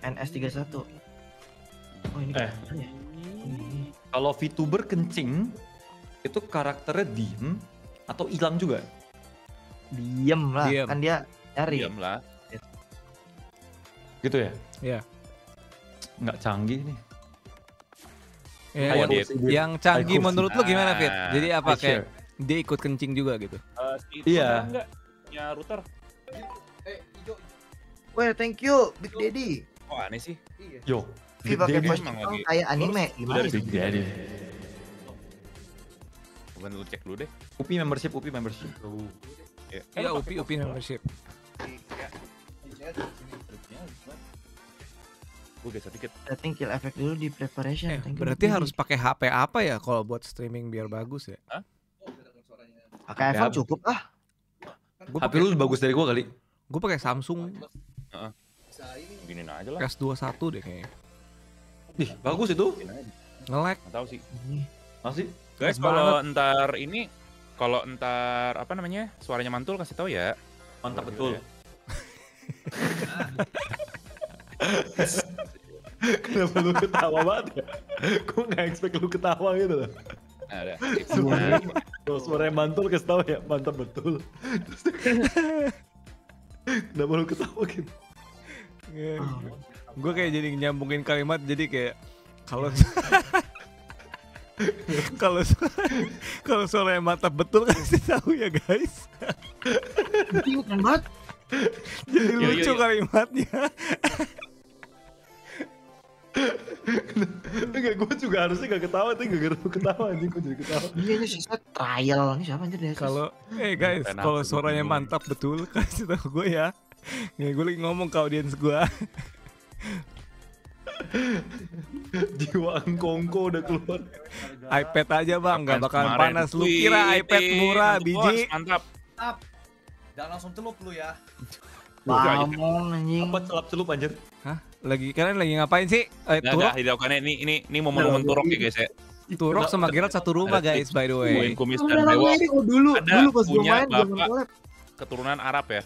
NS31 Oh ini Eh. ya? Ini. Kalau VTuber kencing, itu karakternya diem atau hilang juga? Diem lah, Diem. kan dia cari Diam lah. Gitu ya? Iya. Nggak canggih nih. Ya, Oh, yang, yang canggih menurut lu gimana Fit? Ah, Jadi apa kayak dia ikut kencing juga gitu? Eh, si Iya. Enggak, punya router. Well thank you Big Daddy Oh aneh sih. Yo, Vi Big pakai lagi- kayak anime Gimana sih? Big Daddy. Bukan lu cek dulu deh. Upi membership, Upi membership. Ya. Iya, Upi Upi membership. Gue geser dikit. Setting kill effect dulu di preparation Eh, Thank you, berarti harus pakai HP apa ya kalau buat streaming biar bagus ya? Pakai iPhone cukup ah Gue HP lu lebih bagus dari gua kali. gue pakai Samsung Giniin aja lah. S21 deh kayaknya. Ih, bagus itu. Nge-lag. Nggak tahu sih. Masih. Guys, kalau ntar ini kalau ntar apa namanya suaranya mantul kasih tahu ya. Mantap Betul betul. Kenapa lu ketawa banget ya? Gue gak expect lu ketawa gitu loh. Nah, ada. Suaranya, kalau suaranya mantul kasih tau ya, mantap betul. Terus Kenapa lu ketawa gitu? Gue kayak jadi nyambungin kalimat jadi kayak kalau kalau su- kalau suaranya mantap betul kasih tahu ya guys. Banget Jadi Yo, yo, lucu yo. kalimatnya. Enggak, gue juga harusnya gak ketawa tuh gak gara ketawa anjing gue jadi ketawa. Iya ini sisa trial ini siapa anjir dia? Kalau eh guys, kalau suaranya mantap betul kasih tau gue ya. Nih gue lagi ngomong ke audiens gue. Jiwa angkongko udah keluar. iPad aja bang, nggak bakalan Kemarin. panas. Lu kira iPad murah biji? Mantap. Jangan langsung celup lu ya. Bangun anjing. Apa celup-celup anjir? Hah? Lagi kalian lagi ngapain sih? Eh, Nggak, Turok, dilakukannya ini ini ini momen-momen turok ya guys ya. Turok sama Geralt satu rumah guys by the way. kumis dan dewa oh dulu Ada dulu pas gua punya main zaman keturunan Arab ya.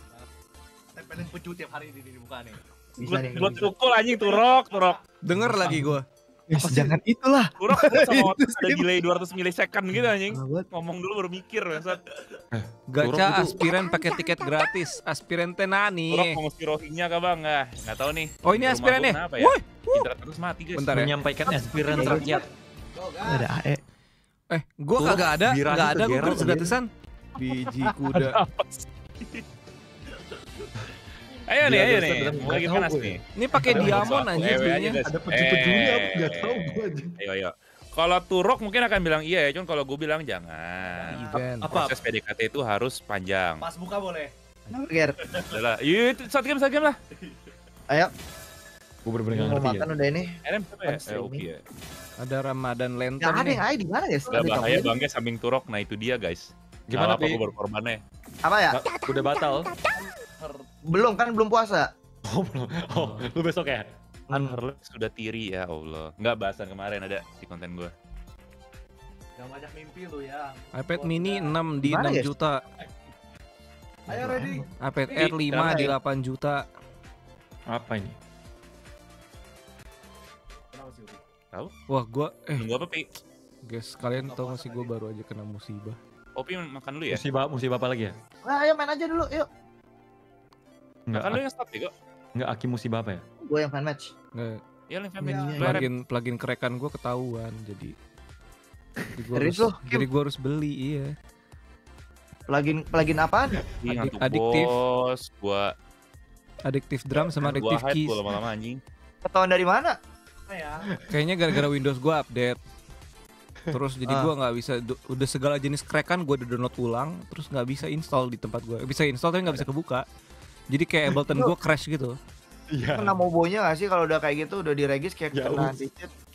Tempelin pucu tiap hari di di muka nih. Bisa nih. Gua tukul anjing turok, turok. Denger lagi gue. Yes, jangan itulah. Turok sama ada delay 200 milisecond gitu anjing. Ngomong dulu baru mikir bangsat. Gacha aspiran pakai tiket gratis. Aspiran Turok tenani. mau mesti rohingya kah bang? Nggak, nggak tahu nih. Oh ini gua kenapa ya? Woi, Internet terus mati guys. bentar ya. Menyampaikan aspiran rakyat. Ada AE. Eh, gua Turok kagak ada, biranya nggak ke ada gua gratisan. Biji kuda. Ayo nih, ayo gua nih. lagi panas nih. Ini pakai Ada diamond anjir aja, belinya. guys. Ada peju-pejunya Eh. apa gak tahu gue anjing. Ayo, ayo. Kalau Turok mungkin akan bilang iya ya, cuman kalau gue bilang jangan. Event. Apa? Proses PDKT itu harus panjang. Pas buka boleh. Kenapa Ger? Udah lah, yuk itu satu game, satu game lah. Ayo, Gue bener-bener gak ngerti ya. makan udah ini. RM siapa ya? Eh, oke ya. Ada Ramadan Gak Lantern ada nih. yang di mana guys? Gak Ada bahaya bangga samping Turok, nah itu dia guys. Gimana, Pi? gue baru korbannya? Apa ya? Udah batal. Belum kan belum puasa. Oh, belum. Oh, lu besok ya? Unherless sudah tiri ya Allah. Nggak bahasan kemarin ada di konten gue. Jangan banyak mimpi lu ya. iPad mini 6 di Gimana, 6 guys? juta. Ayo ready. iPad Air 5 kenapa di ya? 8 juta. Apa ini? Upi? Wah, gua eh Nunggu apa Pi? guys, kalian tau gak sih gua baru aja kena musibah. Opi makan dulu ya? Musibah, musibah apa lagi ya? Nah, ayo main aja dulu, yuk. Enggak, Kan lu yang start ya kok? enggak Aki musibah apa ya? Gue yang fan match. Nggak, Iya lu yang Iya, family. iya, Lu RM. plugin plugin kerekan gua ketahuan jadi jadi gua Serius harus, jadi gua harus beli iya. Plugin plugin apaan? Ih, Adik- adiktif. bos. Gua Adiktif drum sama adiktif keys. gua lama-lama anjing. Ketahuan dari mana? Ya. Kayaknya gara-gara Windows gua update. Terus jadi Ah. gua nggak bisa udah segala jenis crack-an gua udah download ulang, terus nggak bisa install di tempat gua. Bisa install tapi nggak bisa kebuka. Jadi kayak Ableton gua crash gitu. Iya. Kena mobonya gak sih kalau udah kayak gitu udah diregis kayak Ya, kena.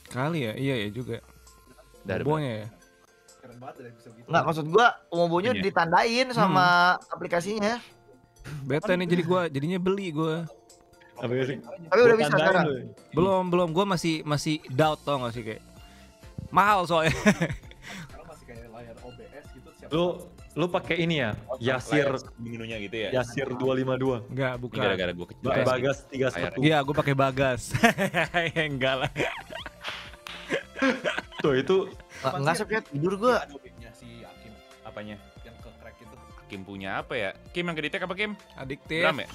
Kali ya, iya ya juga. Dari Bobonya ya. Keren banget bisa gitu. Enggak maksud gua mobonya Ini ya? ditandain sama aplikasinya. Beta nih jadi gua jadinya beli gua. Tapi udah bisa sekarang. Belum, belum. Gua masih masih doubt tau gak sih kayak mahal soalnya. Sekarang masih kayak layar OBS gitu siapa Lu. Lu pakai ini ya? Yasir menunya gitu ya. Yasir 252. Enggak, Ini bukan. gara-gara gua kecil. Ba-. Bagas 31. Iya, gua pakai bagas. Enggak lah. Tuh itu Nggak- Enggak sih Piat, tidur gua. Si Akim Apanya? yang ke crack itu. Kim punya apa ya? Kim yang kedetek apa Kim? Adiktif. Drum ya?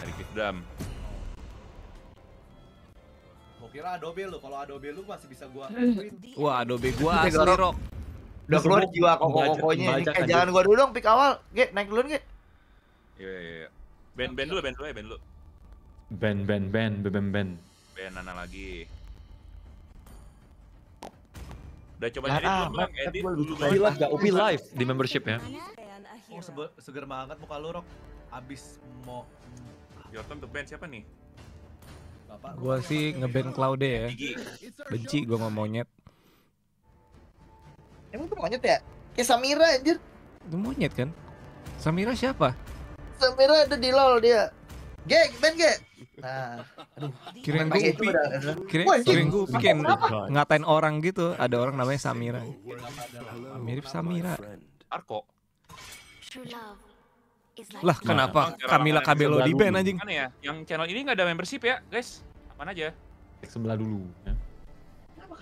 Adiktif drum. Gua kira Adobe lu, kalau Adobe lu masih bisa gua. Wah, Adobe gua asli rock. Udah keluar jiwa koko-kokonya ini. Eh kan, jangan gua dulu dong pick awal. Ge, naik duluan Ge. Iya iya iya. Band band dulu, band dulu ya, band dulu. band band band band band. Band Nana lagi. Udah coba Nah, ah, dulu bang, edit dulu bang. Upi live gak? Upi live di membership ya. Oh, sebe- seger banget muka lu, Rok. Abis mau Your turn to band siapa nih? Bapak. Gua sih ngeband Claude ya. Benci gua sama monyet. Emang tuh monyet ya? Kayak Samira anjir. Itu monyet kan? Samira siapa? Samira ada di LoL dia. Ge, band Ge. Nah, aduh. Kirain gue itu udah. Kirain, kirain gue bikin Kenapa? ngatain orang gitu. Ada orang namanya Samira. Mirip Samira. Arko. Lah kenapa Camila Cabello di band anjing? Ya? Yang channel ini nggak ada membership ya, guys? Apaan aja? Cek sebelah dulu. Ya.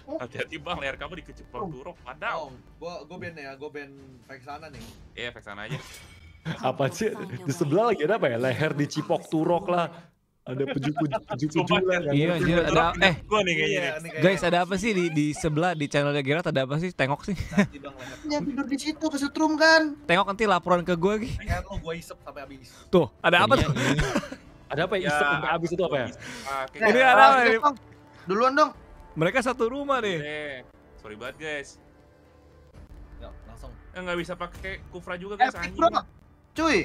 Hati-hati bang, layar kamu dikeceplok turok. Padahal. Oh, gua gua band ya, gua band fake sana nih. Iya, efek sana aja. Apa sih? Di sebelah lagi ada apa ya? Leher dicipok turok lah. Ada peju-peju lah. kan. Iya anjir ada eh Gua nih kayaknya. Iya, guys ada apa sih di di sebelah di channelnya Gerard ada apa sih? Tengok sih. nanti bang leher. Yang tidur di situ kesetrum kan. Tengok nanti laporan ke gue Gi. Leher lu gua isep sampai habis. Tuh, ada apa Jadinya tuh? ini- Ada apa ya? Isep sampai habis itu apa ya? Ah, Ini kayak- ada apa? Bang. duluan dong. Mereka satu rumah nih. Eh, sorry banget guys. Ya, langsung. Eh nggak bisa pakai kufra juga guys Epic anjing. bro. Cuy.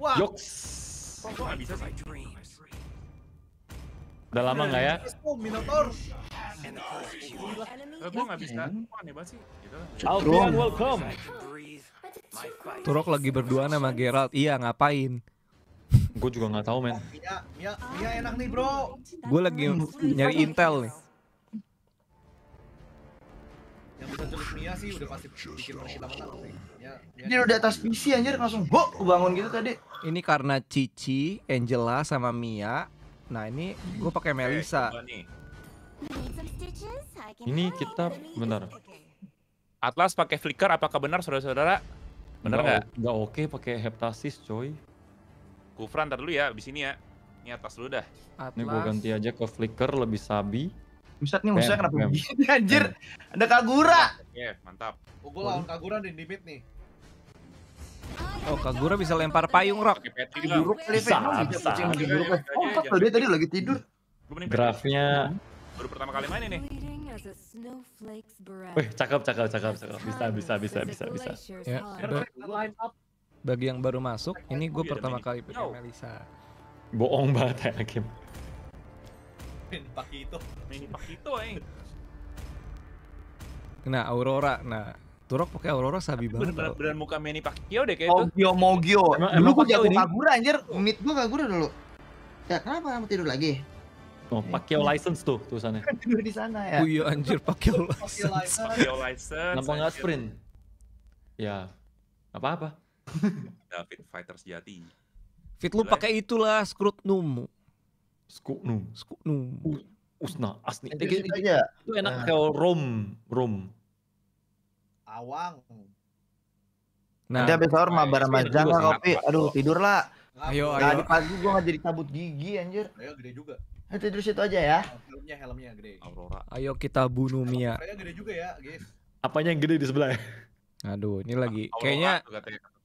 Wah. Yoks. Kok nggak bisa sih? Udah lama nggak ya? Oh, Minotaur. Eh, gua nggak bisa. Kok aneh banget sih? Gitu. Alfian, welcome. Turok lagi berdua sama Geralt. Iya, ngapain? Gue juga nggak tahu men. Mia, Mia, Mia enak nih bro. Gue lagi nyari intel nih. Yang bisa culik Mia sih udah pasti bikin kita menang sih. Ya, Mia. Dia udah atas PC anjir langsung bo bangun gitu tadi. Ini karena Cici, Angela sama Mia. Nah, ini gue pakai Melisa. Nih. Ini kita bentar. Atlas pakai flicker apakah benar saudara-saudara? Benar nggak? Nggak oke pakai heptasis coy. Kufra ntar dulu ya, di sini ya. Ini atas dulu dah. Ini gue ganti aja ke flicker lebih sabi. Buset nih musuhnya Bam, kenapa bam. begini anjir? Ada Kagura. Oke, mantap. Oh, gue lawan Kagura di mid nih. Oh, Kagura bisa lempar payung, Rock. Buruk Bisa, bisa. Buruk. Bisa aja, Oh, jangan- dia tadi lagi tidur. Grafnya, Baru pertama kali main ini. Wih cakep cakep cakep cakep. Bisa bisa bisa bisa bisa. Ya. Line up. Bagi yang baru masuk, ini gue iya, pertama kali pakai. Melisa. Bohong banget ya Hakim. Pin pakai itu. Ini pakai itu eh. Nah, Aurora. Nah, Turok pakai Aurora sabi banget. Bener-bener tau. bener muka Manny Pacquiao deh kayak itu. Mogio Mogio. Emang- Dulu pakai jago ini? Kagura anjir. Mid gua Kagura dulu. Ya kenapa kamu tidur lagi? Oh, Pacquiao license tuh tulisannya. Tidur di sana ya. Iya anjir pakai Pakai license. Pacquiao license. Kenapa nggak sprint? Ya, apa-apa. David fighter sejati. Fit lu pakai itulah Scrutnum. Skuknu, Scrutnum. Usna, Asni. Itu Itu, aja. itu enak Nah. kayak rom, rom. Awang. Nah, Nanti habis sahur mabar sama Iya, Jangga juga sih. kopi. Aduh tidur lah. Ayo, ayo. Tadi pagi gua nggak jadi cabut gigi anjir. Ayo gede juga. Eh, tidur situ aja ya. Helmnya helmnya gede. Aurora. ayo kita bunuh Mia. Kayaknya gede juga ya, guys. Apanya yang gede di sebelah? Aduh, ini lagi kayaknya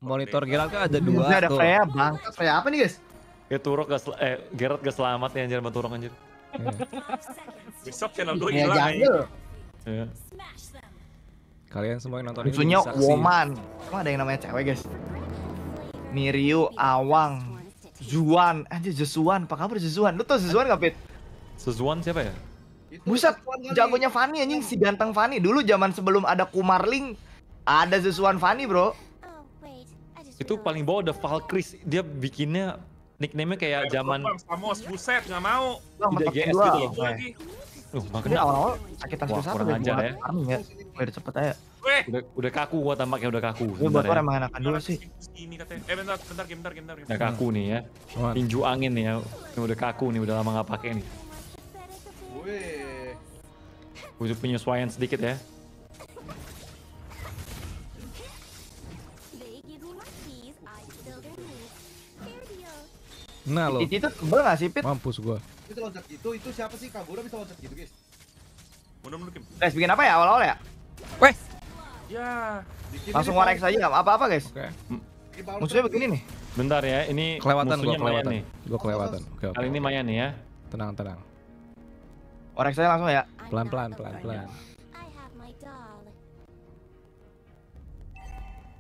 monitor Geralt kan ada Ini dua ada tuh. kayak bangkat kayak apa nih guys? Ya Turok gak sel- eh Gerard gak selamat ya anjir sama Turok anjir. Besok channel 2 Ya hilang. Ya. Kalian semua yang nonton ini Musuhnya. Woman. Emang ada yang namanya cewek guys? Miryu, Awang, Zuan, anjir Zesuan, apa kabar Zesuan? Lu tau Zesuan gak Pit? Sezuan siapa ya? Buset, jagonya Fanny anjing si ganteng Fanny. Dulu zaman sebelum ada Kumarling ada Zesuan Fanny bro. Itu paling bawah ada Valkyries. Dia bikinnya nickname-nya kayak zaman Samos, buset, nggak mau. Tidak GS gitu loh. Lagi. Loh, Ini makanya awal-awal sakit Wah, tas kurang deh, ajar ya. farming ya. Biar cepet aja. Weh, udah udah kaku gua tampaknya udah kaku. Gue buat orang emang enakan dulu sih. Ini katanya. Eh bentar, bentar, bentar, bentar. Udah kaku nih ya. Tinju angin nih ya. Ini udah kaku nih, udah lama nggak pakai nih. Wih. Butuh penyesuaian sedikit ya. Nah lo, Itu itu tebel gak sih Pit? mampus gua. Itu loncat gitu, itu siapa sih Kagura bisa loncat gitu, guys? Mundur mundur Kim. Guys bikin apa ya awal-awal ya? Weh, Ya. Langsung ini, one X aja nggak apa-apa guys. oke. Musuhnya shot, begini nih. Bentar ya, ini Kelewatan gua, kelewatan. nih. Gua kelewatan. Oke, oke. Kali ini Maya nih ya. Tenang, tenang. One X aja langsung ya. Pelan-pelan, pelan-pelan.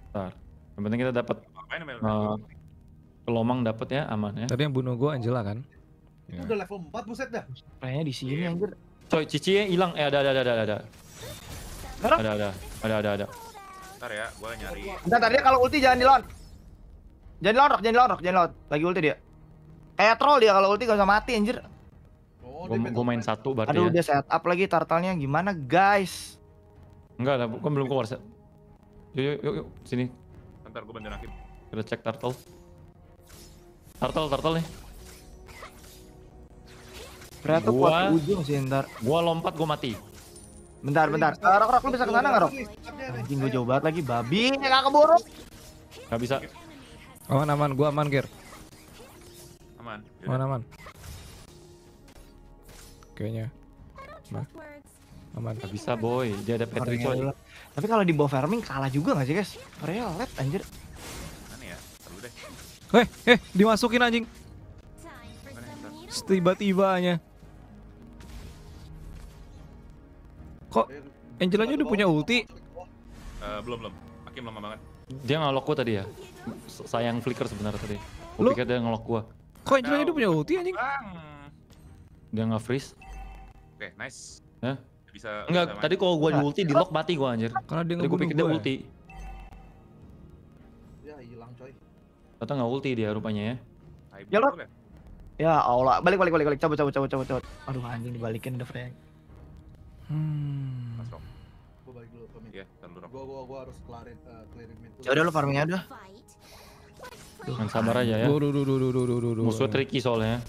Bentar. Yang penting kita dapat uh, kelomang dapat ya, aman ya. Tadi yang bunuh gua Angela kan? Itu udah level 4 buset dah. Kayaknya di sini anjir. Coy, cici hilang. Eh ada ada ada ada ada. Mana? Ada ada ada ada ada. Bentar ya, gua nyari. Bentar tadi kalau ulti jangan di lawan. Jangan di lawan, Rok. jangan di lawan, Rok. jangan di lawan. Lagi ulti dia. Kayak troll dia kalau ulti gak usah mati anjir. Oh, Gua, gua main satu berarti Aduh, ya. dia setup lagi turtle-nya gimana, guys? Enggak lah, gua belum keluar. Set. Yuk yuk yuk, yuk. sini. Bentar gua bantuin Hakim. Kita cek turtle. Turtle, turtle nih. Ternyata Gua- kuat ujung sih ntar. Gua lompat, gua mati. Bentar, bentar. Eh, Rok, Rok, lu bisa ke sana nggak, Rok? Anjing gue jauh banget lagi, babi. Nggak keburu. Gak bisa. Aman, aman. Gua aman, Ger. Aman. Aman, aman. Kayaknya. Nah. Aman. Gak bisa boy. Dia ada Petri coy. Tapi kalau di bawah farming kalah juga gak sih, guys? Korea led anjir. Hei, hei, dimasukin anjing. Tiba-tibanya. Kok Angelanya udah punya ulti? Uh, belum, belum. Hakim lama banget. Dia ngelok gua tadi ya. Sayang flicker sebenarnya tadi. Gua pikir dia ngelok gua. Kok Angelanya udah punya ulti anjing? Dia nggak freeze. Oke, okay, nice. Ya. Bisa Enggak, tadi kalau gua di ulti di lock mati gua anjir. Karena dia gua pikir dia ya? ulti. Ternyata nggak ulti dia rupanya ya. Ya, lo. Ya Allah, balik balik balik balik, cabut cabut cabut cabut cabut. Aduh anjing dibalikin udah Frank. Hmm. Mas Rob. Gua balik dulu ke mid. Iya, ntar dulu Rob. Gua gua gua harus clearin eh, clearin mid. dulu. Ya udah lu farmingnya udah. Yang sabar aja ya. Duh, duh, duh, duh, duh, duh, duh. Musuh tricky soalnya.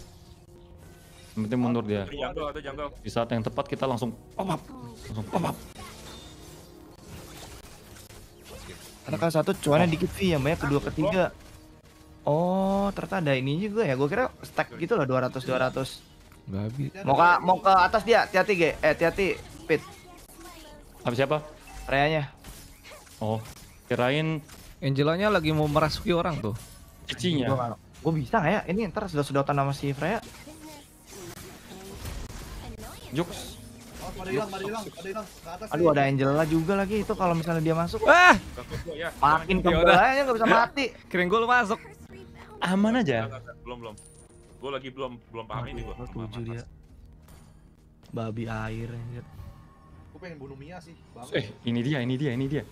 Yang penting mundur dia. Jungle, jungle. Di saat yang tepat kita langsung pop up. Langsung pop up. Karena kan satu cuannya dikit sih, yang banyak kedua ketiga. Oh, ternyata ada ini juga ya. Gue kira stack gitu loh 200 200. Babi. Mau ke mau ke atas dia, hati-hati Ge. Eh, hati-hati Pit. Habis siapa? Rayanya. Oh, kirain Angelanya lagi mau merasuki orang tuh. cicinya. Gue bisa nggak ya? Ini ntar sudah sedotan sama si Freya. Jux. Oh, pada hilang, pada hilang, pada hilang. Ke atas. Aduh ada Angela juga lagi itu kalau misalnya dia masuk. Ah, ya. Makin Ya kebelanya nggak bisa mati. kirain gue lu masuk. Aman aja. Belum belum. Gua lagi belum belum paham ini paham Tujuh dia. Babi air anjir. Gua pengen bunuh Mia sih. Bang. Eh, ini dia, ini dia, ini dia.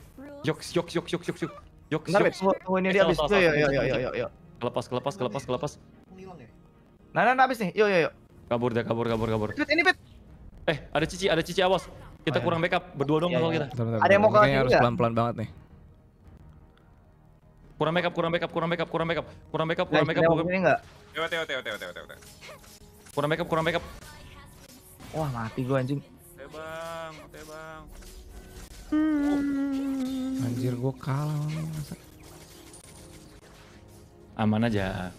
Yoks, yoks, yoks, yoks, yoks, yoks. Yoks, Bentar, Pit. yoks. Tunggu, tunggu ini Eh, dia salah, habis. yo salah. yo yo yo yo. Kelepas, kelepas, kelepas, kelepas. Ngilang ya? Nah, nah, nah, habis nih. Yo yo yo. Kabur dia, kabur, kabur, kabur. Pit ini Pit. Eh, ada cici, ada cici awas. Kita Oh, iya. kurang backup, berdua doang Iya, kalau iya. kita. Bentar, bentar, Ada yang mau ke harus pelan-pelan banget nih. Kurang backup, kurang backup, kurang backup, kurang backup, kurang backup, kurang backup, ada kurang ini enggak? Tewa, tewa, tewa, tewa, tewa, kurang backup, kurang backup. Wah, mati gua anjing. Oke bang, oke bang. Anjir gue kalah. masa. Aman aja.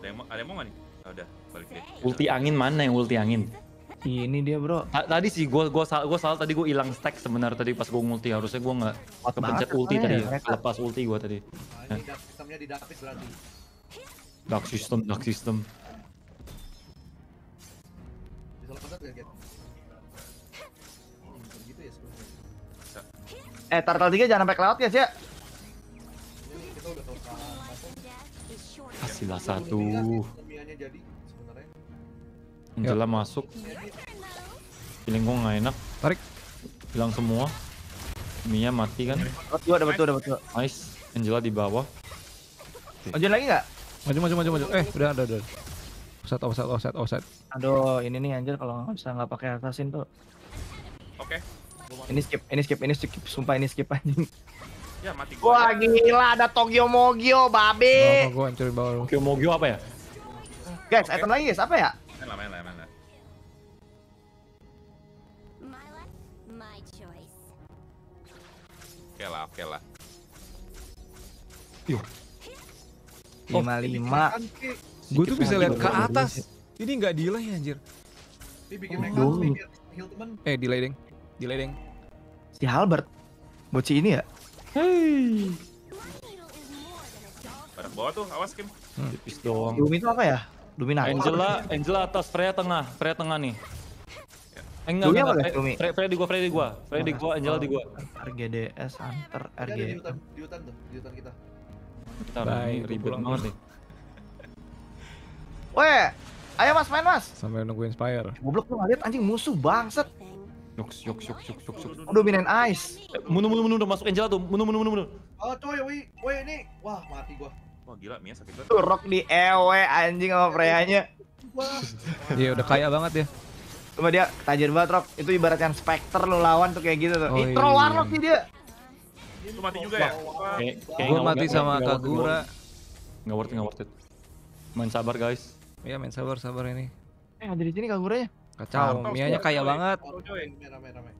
Ada yang mau, ada yang mau nggak nih? Ah, udah, balik deh. Ulti angin mana yang ulti angin? Ini dia, Bro. Ta- Tadi sih gua gua salah gua salah tadi gua hilang stack sebenarnya tadi pas gua ulti harusnya gua nggak kepencet ulti tadi mereka. lepas ulti gua tadi. Nah, ini dark sistemnya di David berarti. Dark system, dark system. Bisa lepas gak, Get? Hmm, gitu ya. Eh, Turtle 3 jangan sampai kelewat ya, Cia. Kasihlah satu. Jadi. Angela masuk. Feeling gua nggak enak. Tarik. Hilang semua. Mia mati kan? Dapat dua, dapat dua, dapat dua. Nice. Angela di bawah. Lanjut lagi nggak? Maju, maju, maju, maju. Eh, udah, udah, udah. Offset, offset, offset, offset. Aduh, ini nih anjir kalau nggak bisa nggak pakai assassin tuh. Oke. Ini skip, ini skip, ini skip, sumpah ini skip anjing. Ya mati gua. Wah gila ada Tokyo Mogyo babe. Gue hancurin bawah lu. Oke, Mogyo apa ya? Guys, item lagi guys, apa ya? Oke lah, oke lah. Lima lima. Gue tuh bisa lihat ke atas. Ini nggak delay anjir. Ini bikin Oh. heal temen. Eh, delay deng. Delay deng. Si Halbert. Bocil ini ya? Hei. Pada bawah tuh, awas Kim. Tipis doang. Doom itu apa ya? Dominator. Angela, Angela atas, Freya tengah, Freya tengah nih. Eh, enggak, Dumi enggak, enggak. Freya, Freya di gua, Freya di gua. Freya di gua, Angela di gua. RGDS, Hunter, Ada di RG. hutan, di hutan tuh, di hutan kita. Kita udah Bye, ribet pulang banget dulu. nih. Weh, ayo mas main mas. Sampai nunggu inspire. Goblok lu ngeliat anjing musuh bangset. Yoks, yoks, yoks, yoks, yoks, yoks. Oh, dominain ice. Eh, Munu, munu, munu, udah masuk Angela tuh. Munu, munu, munu, munu. Oh coy, woi, woi ini, wah mati gua. Wah gila, Mia sakit banget. Tuh rock di ewe anjing sama Freya-nya. Iya, udah kaya banget ya. Cuma dia tajir banget rock. Itu ibaratnya Spectre lu lawan tuh kayak gitu tuh. Oh, Intro iya. warlock sih dia. Lu mati juga ya? Kayak, nggak- mati sama Kagura. Nggak worth it, nggak worth it. Main sabar guys. Iya, main sabar, sabar ini. Eh ada di sini Kaguranya. Kacau, Mianya kaya banget. Rame-rame.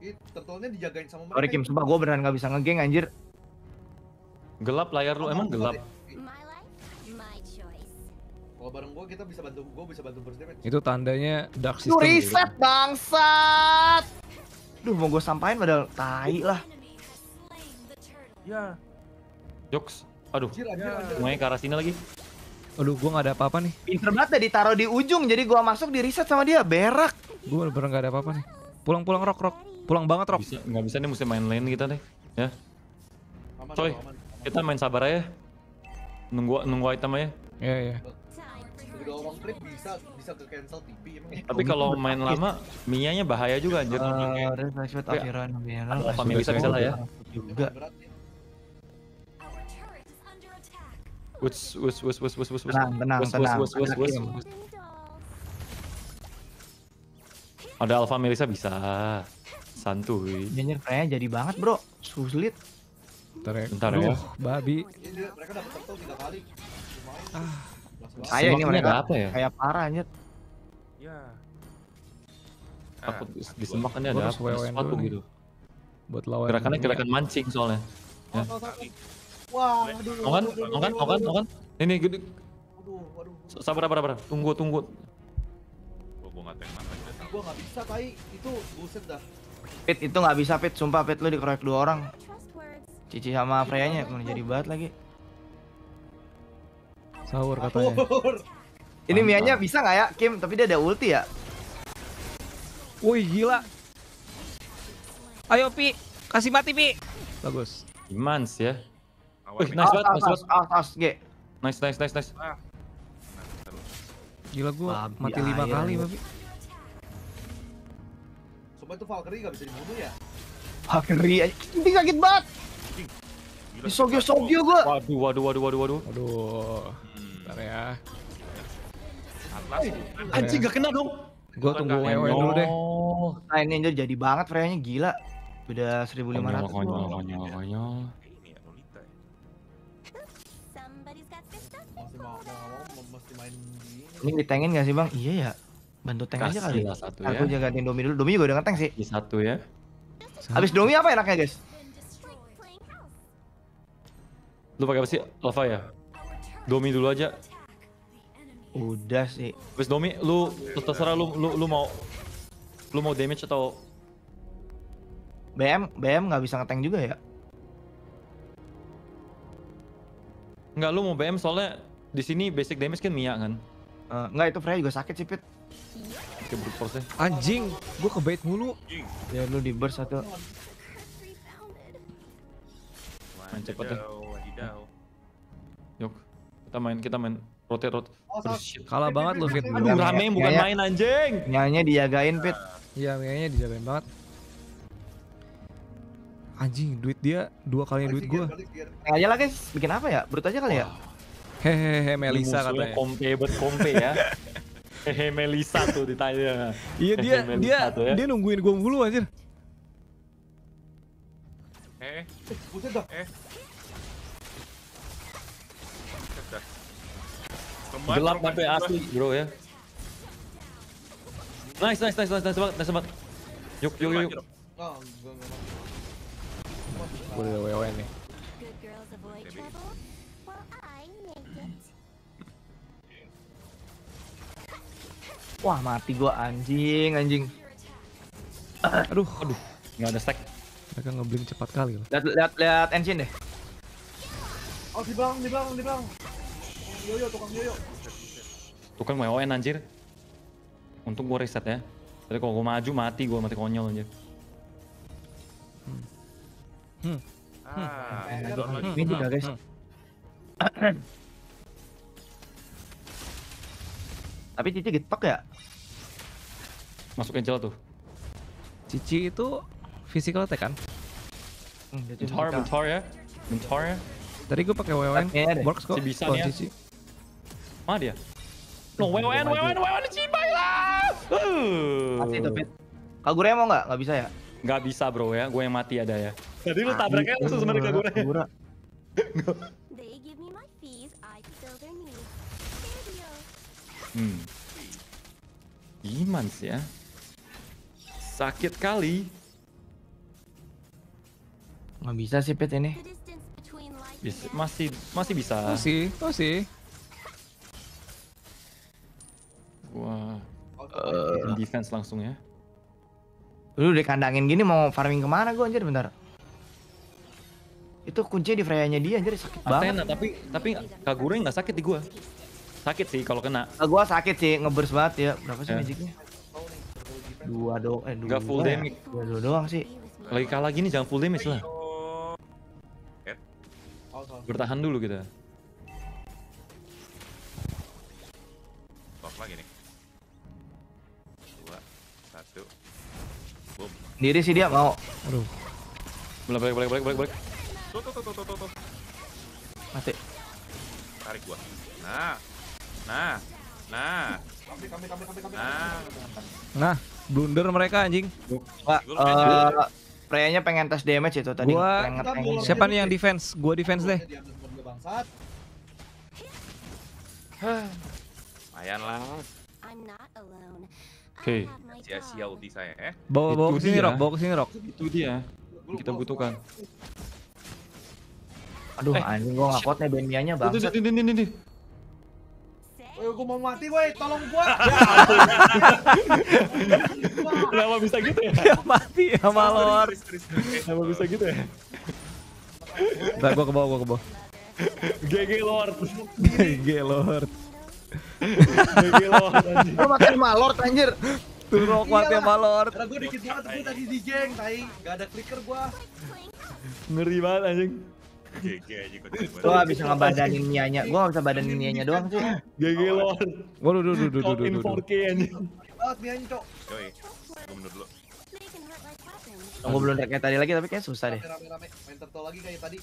Ih, turtle-nya dijagain sama mereka. Sorry Kim, sumpah gue beneran gak bisa ngegeng anjir. Gelap layar lu, emang gelap. Kalau bareng gua kita bisa bantu, gua bisa bantu burst damage. Itu tandanya dark Lu system. gitu. reset bangsat. Duh mau gue sampain padahal tai lah. Ya. Yoks. Aduh, semuanya ke arah sini lagi. Aduh, gue gak ada apa-apa nih. Pinter banget dah ditaruh di ujung jadi gua masuk di reset sama dia berak. Gue bener-bener gak ada apa-apa nih. Pulang-pulang rock rock. Pulang banget Rob. Bisa, nggak bisa nih mesti main lane kita nih. Ya. Aman, Coy, aman. kita main sabar aja. Nunggu nunggu item aja. Iya iya. Udah orang trip bisa bisa ke cancel TP emang. Tapi kalau main lama, Mia-nya bahaya juga anjir. Eh, Refresh with Tapi Aviran, family bisa bisa lah ya. Juga. Wus wus wus wus wus wus wus. Tenang, tenang, Wus, wus, tenang. wus, wus, Ada wus, Kim. wus. Ada Alpha Melisa bisa. Santuy. Anjir, kayaknya jadi banget, Bro. Sulit. Bentar ya. Bentar ya. babi. Ini dia- mereka dapat turtle tiga kali. Lumayan. Kayak ini Semaknya mereka ada apa ya? kayak parah anjir. Ya. Takut di- di semak ini ada apa? Sesuatu nih. gitu. Buat lawan. Gerakannya gerakan mancing soalnya. Ya. Wah, aduh. Mau kan? Mau kan? Mau kan? Mau kan? Ini gede. Aduh, aduh. Sabar, sabar, sabar. Tunggu, tunggu. Gua gua nggak tembak aja. Gua nggak bisa, Tai. Itu buset dah. Pit itu nggak bisa Pit, sumpah Pit lu dikeroyok dua orang. Cici sama Freya-nya jadi banget lagi. Sahur katanya. Ini Mantap. Mianya bisa nggak ya, Kim? Tapi dia ada ulti ya. Wih gila. Ayo Pi, kasih mati Pi. Bagus. Imans ya. Wih, nice banget, Awas, nice banget. awas, G. Nice, nice, nice, nice. Gila gua Babi mati lima kali babi. Sumpah itu Valkyrie nggak bisa dibunuh ya. Valkyrie aja. Ini sakit banget. Gila, Disogio-sogio gua. Waduh, waduh, waduh, waduh, waduh. Aduh. Bentar ya. Atlas. Anjing gak kena dong. Gua tunggu WW dulu deh. Oh. Nah ini anjir jadi banget Freya-nya gila. Udah 1500 Konyol, konyol, konyol, konyol. Ini ditengin gak sih bang? Iya ya. Bantu tank aja kali. Kasih satu Aku ya. jaga Domi dulu. Domi juga udah ngeteng sih. Di satu ya. Habis Domi apa enaknya guys? Lu pakai apa sih? Alpha ya? Domi dulu aja. Udah sih. Terus Domi, lu terserah lu lu lu mau lu mau damage atau BM BM nggak bisa ngeteng juga ya? enggak lu mau BM soalnya di sini basic damage kan Mia kan. Eh, nggak itu Freya juga sakit sih Pit. Oke brute force ya. Anjing, gua ke bait mulu. Ya lu di burst satu. Main cepet ya. Kita main kita main rotate rotate. Oh. Kalah banget lu Fit. Aduh rame bukan main anjing. Nyanya dijagain Pit. Iya, kayaknya dijagain banget. Anjing, duit dia dua kali duit gua. Teng aja lah guys. Bikin apa ya? Brut aja kali ya? Hehehe, Melisa Musuhnya katanya. Kompe bet kompe ya. Hehe Melisa tuh ditanya. Iya dia dia ya. dia nungguin gua mulu anjir. Eh, Eh, buset dah. eh. Gelap sampai asli bro ya. Nice nice nice nice nice banget nice banget. Yuk yuk yuk. Gua udah WW nih. Wah mati gua anjing anjing. Aduh, Aduh nggak ada stack. mereka ngeblink cepat kali loh. Lihat lihat lihat engine deh. Oh, di belakang, di belakang, di belakang. Tukang yoyo, tukang yoyo. Tuh kan WON anjir. Untung gua reset ya. Tadi kalau gua maju mati gua mati konyol anjir. Ah, Eh, drop lagi. Ini juga guys. Tapi Cici getok ya? Masuk Angel tuh. Cici itu physical attack kan? Hmm, Bentar getok. bentar ya. Bentar ya. Tadi gua pakai WWN, works kok. Si bisa nih ya. Cici. Mana dia? No, WON, WON, WON, Cibai lah! Mati itu Pit. Kagure mau nggak? Nggak bisa ya? Gak bisa bro ya, gue yang mati ada ya. Tadi lu tabraknya langsung sama Kagura. Kagura. They give me my fees, I fulfill their needs. Studio. Hmm. Gimana sih ya? Sakit kali. Nggak bisa sih Pit ini. The distance between life Bis- and death. masih masih bisa. Masih, masih. Gua Eh, defense langsung ya. Lu udah kandangin gini mau farming ke mana gua anjir bentar. Itu kuncinya di Freya-nya dia anjir sakit banget. Athena tapi tapi Kagura nggak sakit di gua. Sakit sih kalau kena. Ah, gua sakit sih, ngeburst banget ya. Berapa sih Ya. magicnya? Dua do eh dua. Nggak full ya? damage. Dua, dua doang sih. Lagi kalah gini jangan full damage lah. Oh. Bertahan dulu kita. Top Sendiri sih dia mau. Aduh, Balik balik balik balik balik balik. Tuh, tuh, tuh, tuh, tuh, tuh, tuh. Mati. Tarik gua. Nah. Nah. Nah. Kami, kami, kami, kami, kami. Nah. nah blunder mereka anjing. Pak, Gua eh Freya-nya pengen tes damage itu tadi. Gua- Pengen- pengen- belum- Siapa nih yang defense? Gua defense deh. Lumayan lah. I'm not alone. Oke. My Sia-sia ulti saya eh. Bawa bawa Itu ke sini. Rok, bawa ke sini Rok. Itu dia yang kita butuhkan. Aduh, Eh, anjing gua enggak kuat nih Benmianya Tuh, tuh, bangsat. tuh, tuh, tuh, tuh, tuh. Woi, gue mau mati, woi, tolong gua. Kenapa bisa gitu ya? Ya mati sama Lord. Kenapa bisa gitu ya? Ntar gua ke bawah, gua ke bawah. GG Lord. GG Lord. Mati sama Lord anjir. Tuh Rok mati sama Lord. Karena gue dikit banget, gue tadi di geng, tai. Gak ada clicker gua. Ngeri banget anjing. GG aja Gua nggak bisa ngebadanin Mianya. Gua nggak bisa badanin Mianya doang sih. GG Lord. Waduh, duh, duh, duh, duh, Top duh, in duh, duh. 4K anjing. Banget anjing, cok. Yoi. Gua mundur dulu. Tunggu belum kayak tadi lagi tapi kayak susah deh. Rame-rame, main turtle lagi kayak tadi.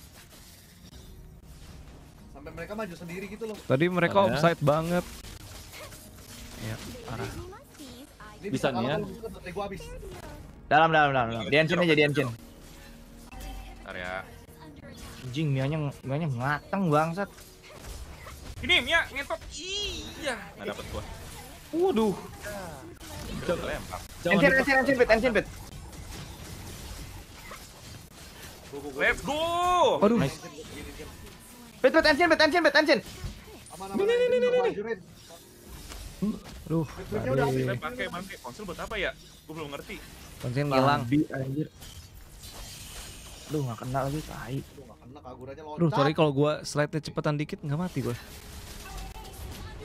Sampai mereka maju sendiri gitu loh. Tadi mereka Oh, ya. offside banget. Ya, my fees. I Ini Bisa nih ya. Dalam dalam dalam. dalam. Diancin aja diancin. Ntar ya. Anjing Mianya Mianya ngateng bangsat. Ini Mia ngetot. Iya. Nggak dapet gua. Waduh. Encin encin encin pit encin pit. Let's go. Aduh, Pit pit encin pit encin pit encin. Aman aman. Ini ini ini. aduh. Pitnya udah habis. Saya pakai pakai konsol buat apa ya? Gua belum ngerti. Konsen ngilang. Babi anjir. Duh nggak kena lagi tai. Aduh, nggak kena kabur aja loncat. Aduh, sorry kalau gua slide-nya cepetan dikit nggak mati gua.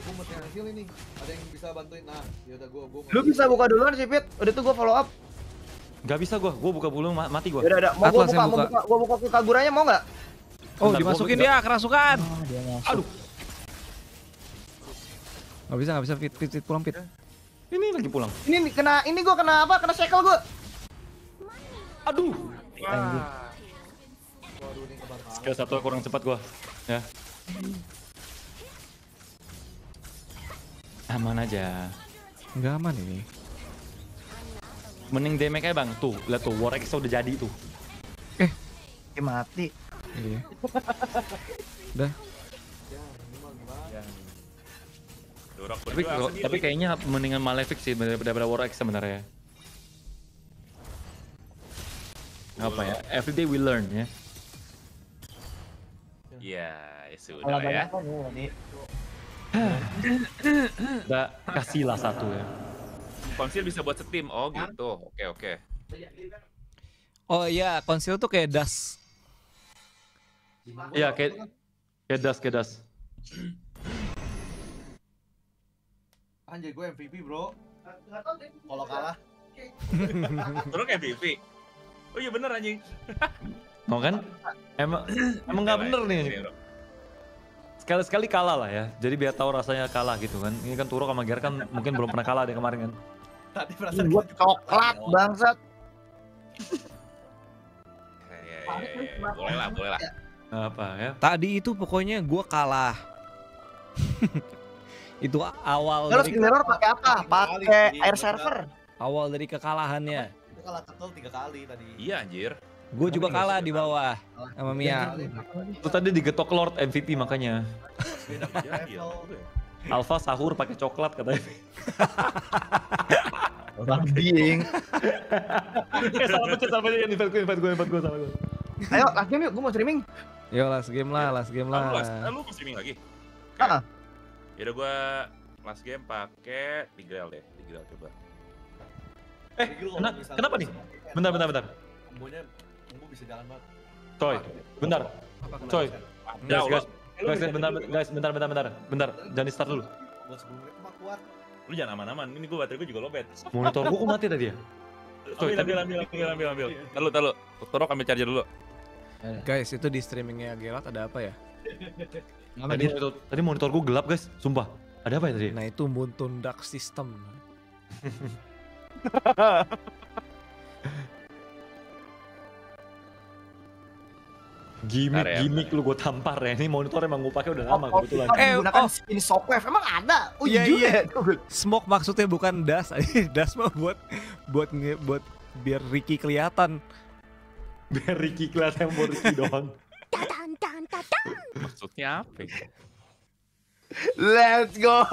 Gue mesti ini. Ada yang bisa bantuin. Nah, yaudah gua gua. Lu bisa buka duluan sih Pit. Udah tuh gua follow up. Gak bisa gua, gua buka bulu ma- mati gua. Yaudah udah mau gua buka, mau buka. gua buka ke kagurannya mau nggak? Oh, Bentar, dimasukin dia kerasukan. Ah, dia masuk. Aduh, Nggak bisa, nggak bisa fit, fit, fit, pulang fit. ini lagi pulang. Ini nih, kena ini gua kena apa? Kena shackle gua. Aduh. Kebakaran. Skill satu kurang cepat gua. Ya. Aman aja. Nggak aman ini. Mending damage aja bang. Tuh, lihat tuh, War X udah jadi tuh. Dia mati. Iya. Udah. Tapi, berdua sendiri. tapi kayaknya mendingan Malefic sih daripada War X sebenarnya. Apa ya? Everyday we learn ya. Iya, ya sudah Kalau lah ya. Udah kasihlah satu ya. Konsil bisa buat setim. Oh gitu. Oke oke. Oh iya, konsil tuh kayak das. Iya, kayak kayak das, kayak das. Anjay, gue MVP, bro. Kalau kalah, Terus MVP. Oh iya bener anjing. Mau kan? Emang emang nggak bener nih. Sekali-sekali kalah lah ya. Jadi biar tahu rasanya kalah gitu kan. Ini kan Turo sama Ger kan mungkin belum pernah kalah deh kemarin kan. tadi perasaan Gua coklat bangsat. Ya, ya, ya. Boleh lah, boleh lah. Apa ya? Tadi itu pokoknya gua kalah. itu awal Terus dari mirror pakai apa? Pakai air server. awal dari kekalahannya. Itu kalah ketul tiga kali tadi. Iya anjir. Gue juga kalah di bawah sama Mia. Itu tadi digetok Lord MVP makanya. Iya, iya. Alpha sahur pakai coklat katanya. Orang ding. eh salah pencet salah pencet invite gue invite gue invite gue salah gue. Ayo, last game yuk, gua mau streaming. Yo last game lah, last game Ah, lu, lah. last- ah, lu mau streaming lagi? Ah, Yaudah gua last game pakai Tigreal deh, Tigreal coba. Eh, kena- kenapa nih? Bentar bentar bentar. Kombonya, kombo bisa jalan banget. Coy, bentar. Coy. Ya Guys, guys, Allah. guys, bentar, guys, bentar, bentar, bentar, bentar, jangan di start dulu. Lu jangan aman-aman. Ini gua baterai gua juga lobet. Monitor gua kok mati tadi ya? Ambil, ambil, ambil, ambil, ambil, ambil. Tahu, tahu. Torok ambil charger dulu. Guys, itu di streamingnya Gelat ada apa ya? Tadi, tadi monitor gua gelap guys, sumpah. Ada apa ya tadi? Nah itu Muntun Dark System. Gimik, Bentar ya. gimik lu gua tampar ya. Ini monitor emang gua pakai udah lama Oh, kebetulan. eh, menggunakan skin Shockwave emang ada? Oh Iya, iya. Smoke maksudnya bukan das, das mah buat buat buat biar Ricky kelihatan. Biar Ricky kelihatan buat Ricky doang. Maksudnya apa? ya? Let's go.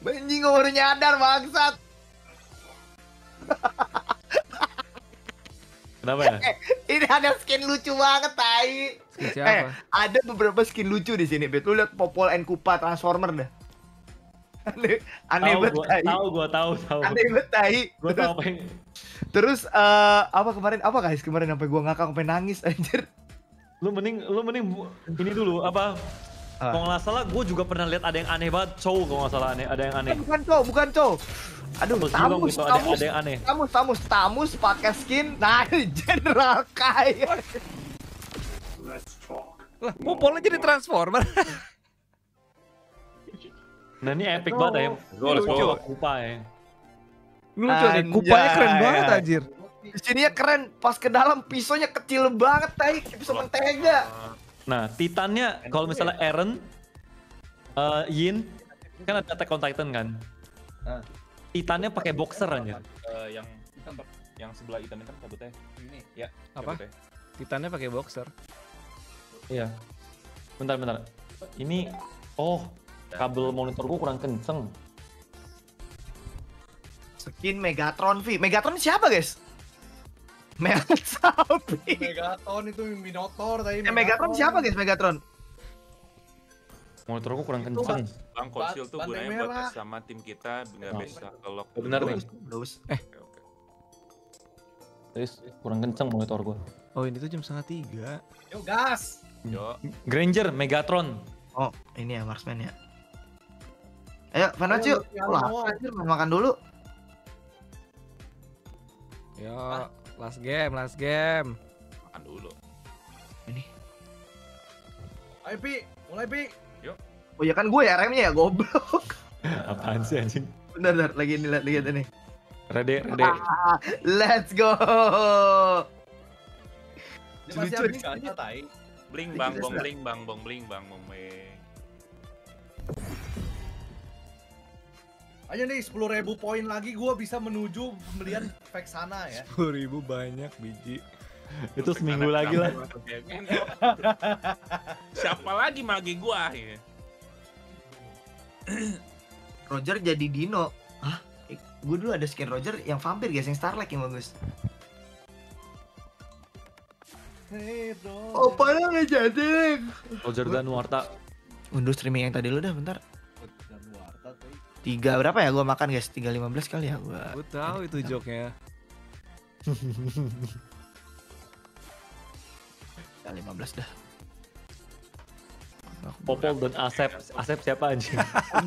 Benjing baru nyadar bangsat. Kenapa ya? Eh, ini ada skin lucu banget, Tai. Skin Eh, siapa? ada beberapa skin lucu di sini, Bet. Lu lihat Popol and Kupa Transformer dah. Aneh, banget, Tai. tahu gua tahu tahu. Aneh banget, Tai. Gua tahu apa yang Terus eh apa kemarin apa guys kemarin sampai gua ngakak sampai nangis anjir. lu mending lu mending ini dulu apa Ah. kalau nggak salah gue juga pernah lihat ada yang aneh banget cowok kalau nggak salah aneh ada yang aneh Bukan cow, bukan cow. Aduh, Tamus tamus, gitu, ada- tamus, ada yang aneh. tamus, tamus, tamus pakai skin, nah General Kai. Lah, Popolnya jadi Transformer. nah ini epic banget ya let's go. kupa ya Lucu nih, kupanya keren banget anjir. Di sini ya keren, pas ke dalam pisaunya kecil banget, tai, pisau mentega. nah titannya kalau misalnya Eren eh, Yin kan ada Attack on Titan kan Ah. titannya pakai boxer aja Eh, yang yang sebelah hitam hitam cabutnya. Ini. Ya. Apa? cabutnya. Titannya pakai boxer. iya bentar bentar ini oh kabel monitor gua kurang kenceng Skin Megatron V. Megatron siapa, guys? Sapi. Megaton itu Minotaur tadi. Eh, Megatron siapa, guys? Megatron. monitor gua kurang kenceng Bang Konsil tuh Banteng gunanya buat tes sama tim kita nggak Oh. bisa kalau Oh, benar nih oke. terus kurang kenceng monitor gua Oh ini tuh jam setengah tiga. Yuk gas. Yo, Granger Megatron Oh, ini ya marksman ya. Ayo, Vanas yuk. Ayo, Lah, mau. anjir, mau makan dulu. Yo, last game, last game. makan dulu. Ayo Pi, mulai Pi. Oh ya kan gue ya remnya ya goblok. apaan sih anjing Bentar, bentar, lagi ini lihat lihat ini. Rede, Rede. Ah, let's go. Lucu tai. Bling bang bong bling bang bong bling bang bong bling. Ayo nih 10.000 poin lagi gua bisa menuju pembelian Vexana ya. 10 ribu banyak biji. Itu seminggu lagi lah. Siapa lagi magi gua ya? Roger jadi Dino. Hah? Gue dulu ada skin Roger yang vampir guys, yang Starlight yang bagus. Oh, padahal nggak jadi. Roger Danuarta. Unduh streaming yang tadi lu dah bentar. Tiga berapa ya gue makan guys? Tiga lima belas kali ya gue. Gue tahu itu joke-nya. Tiga lima belas dah. Popol dan Asep. Asep siapa anjing?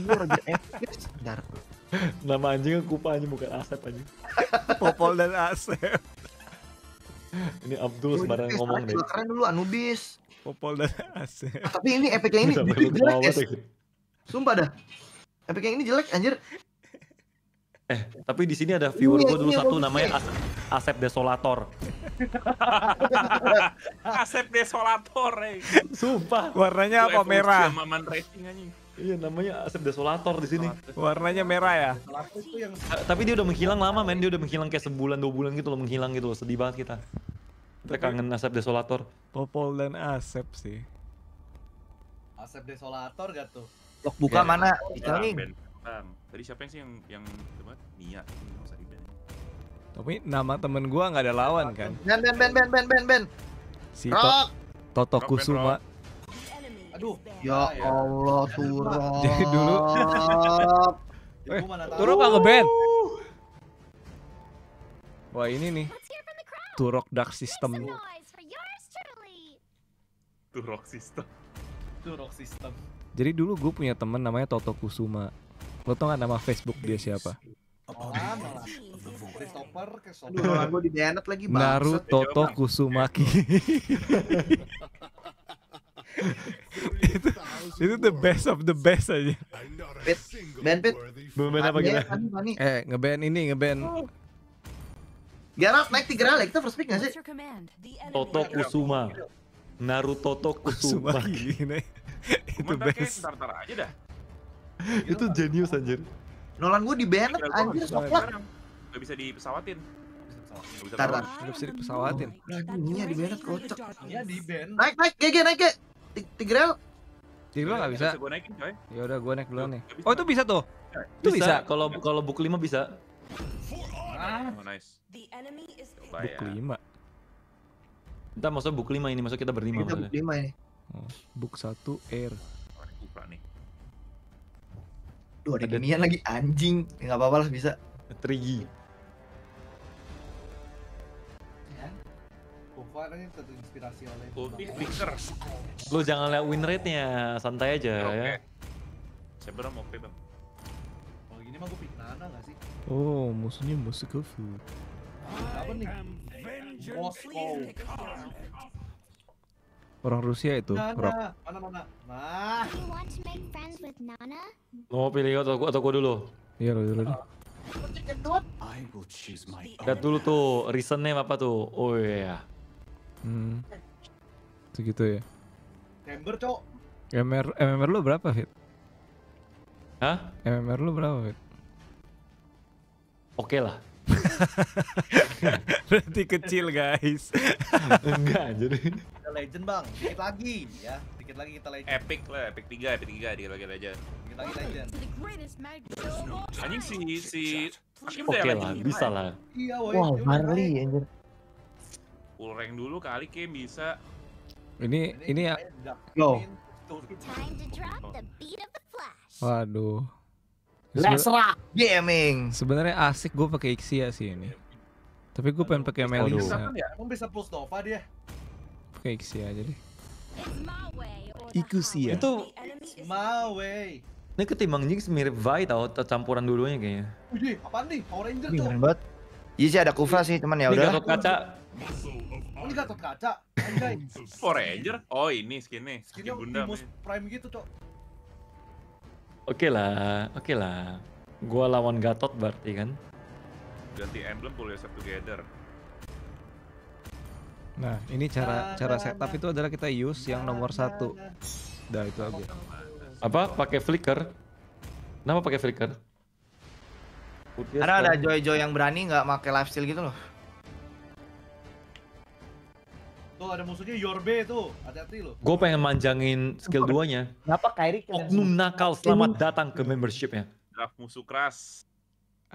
Bentar. Nama anjingnya Kupa anjing bukan Asep anjing. Popol dan Asep. Ini Abdul sembarangan Guys, ngomong deh. keren dulu Anubis. Popol dan Asep. Ah, tapi ini yang ini jelek guys. lagi. Sumpah dah. Epic yang ini jelek anjir. Eh, tapi di sini ada viewer Iya, gue dulu iya, satu namanya iya. As- Asep Desolator. Asep Desolator eh. Sumpah. Warnanya apa? Merah. Maman Racing anjing. Iya namanya Asep Desolator di sini. Warnanya merah ya. Pelaku itu yang Eh, Tapi dia udah menghilang lama men, dia udah menghilang kayak sebulan dua bulan gitu loh menghilang gitu loh, sedih banget kita. Kita kangen Asep Desolator. Popol dan Asep sih. Asep Desolator gak tuh? Blok buka Ya. mana? Ben. Bang. Tadi siapa yang sih yang yang coba? Nia. Di-ban. Tapi nama temen gua nggak ada lawan kan. Ben ben ben ben ben ben ben. Si To- Rock. Toto Rock, Ben, Kusuma. Aduh. Ya ya. Allah turun. Jadi dulu tahu. Turok nggak ngeband. Wah ini nih. Turok Dark System. Rock system. Itu rock system. Jadi dulu gue punya temen namanya Toto Kusuma. Lo tau gak nama Facebook dia siapa? Christopher, Christopher. Aduh, orang gue di Bennett lagi bangsat. Naruto Kusumaki. itu itu the best of the best aja. Pit, Ben Pit. Apa Iya, kita? Eh ngeband ini ngeband. Geralt naik tiga rally, kita first pick gak sih? Toto Kusuma. Naruto to Kusumaki. itu best. Bentar, bentar aja dah. itu jenius anjir. Nolan gue di banner anjir soklak. Gak bisa dipesawatin. Tar, tar. Gak bisa dipesawatin. Nah, iya di banner kocak. Iya di band. Naik, naik, gege naik, ke. Tigreal, Tigreal gak bisa. Gue naikin coy. Ya udah gue naik duluan nih. Oh itu bisa tuh. Itu bisa. Kalau kalau buku 5 bisa. Ah, nice. Buku 5. Ya. Kita maksudnya book 5 ini, maksudnya kita berlima kita maksudnya. 5 ini. Oh, book 1 air. Buka. Duh ada, ada ginian lagi anjing. Enggak apa-apa lah bisa. Trigi. Ya. Kufa ini kan terinspirasi oleh Ulti Flicker Lu jangan lihat win rate-nya, santai aja ya, okay. ya Saya belum OP bang Kalau gini mah gue pick Nana gak sih? Oh, musuhnya musuh Gofu Apa nih? Moskow. Orang Rusia itu. Nana, mana mana? Nah, You want to make friends with Nana? Mau pilih atau gua atau gua dulu? Iya lo dulu Lihat dulu tuh, reasonnya apa tuh? Oh iya. Hmm. Segitu ya. Chamber cok. MMR MMR lu berapa Fit? Hah? MMR lu berapa Fit? Oke lah. Berarti kecil guys. Enggak jadi. Kita legend bang, dikit lagi ya. Dikit lagi kita legend. Epic lah, epic 3, epic 3 dia lagi aja. Dikit lagi legend. Anjing si si Hakim Oke lah, legend bisa lah. Iya woi. Wah, Marley anjir. Full rank dulu kali kayak bisa. Ini ini ya. Yo. Waduh. Rock gaming. Sebenarnya asik gue pakai Ixia sih ini. Tapi gue pengen pakai Bisa Melissa. kan ya? Emang bisa push Nova dia? Pakai Ixia aja deh. My way Ikusia. Itu Mawe. ini ketimbang Jinx mirip Vi tau, campuran dulunya kayaknya. Wih, apaan nih? Power Ranger tuh. keren banget. Iya sih ada Kufra sih, teman ya Ini udah. Gatot kaca. Oh, ini Gatot kaca. Power Ranger? Oh ini skinnya, skin ya. Prime gitu cok. Oke lah, oke lah. Gua lawan Gatot berarti kan. Ganti emblem pull yourself together. Nah ini cara cara setup itu adalah kita use yang nomor satu. Udah itu aja. Apa? Pakai flicker? Kenapa pakai flicker? Karena ada Joy-Joy yang berani nggak pakai lifesteal gitu loh. Tuh ada musuhnya Yorbe tuh. Hati-hati loh. Gue pengen manjangin skill 2-nya. Kenapa Kairi Oknum nakal, selamat datang ke membershipnya. Draft musuh keras.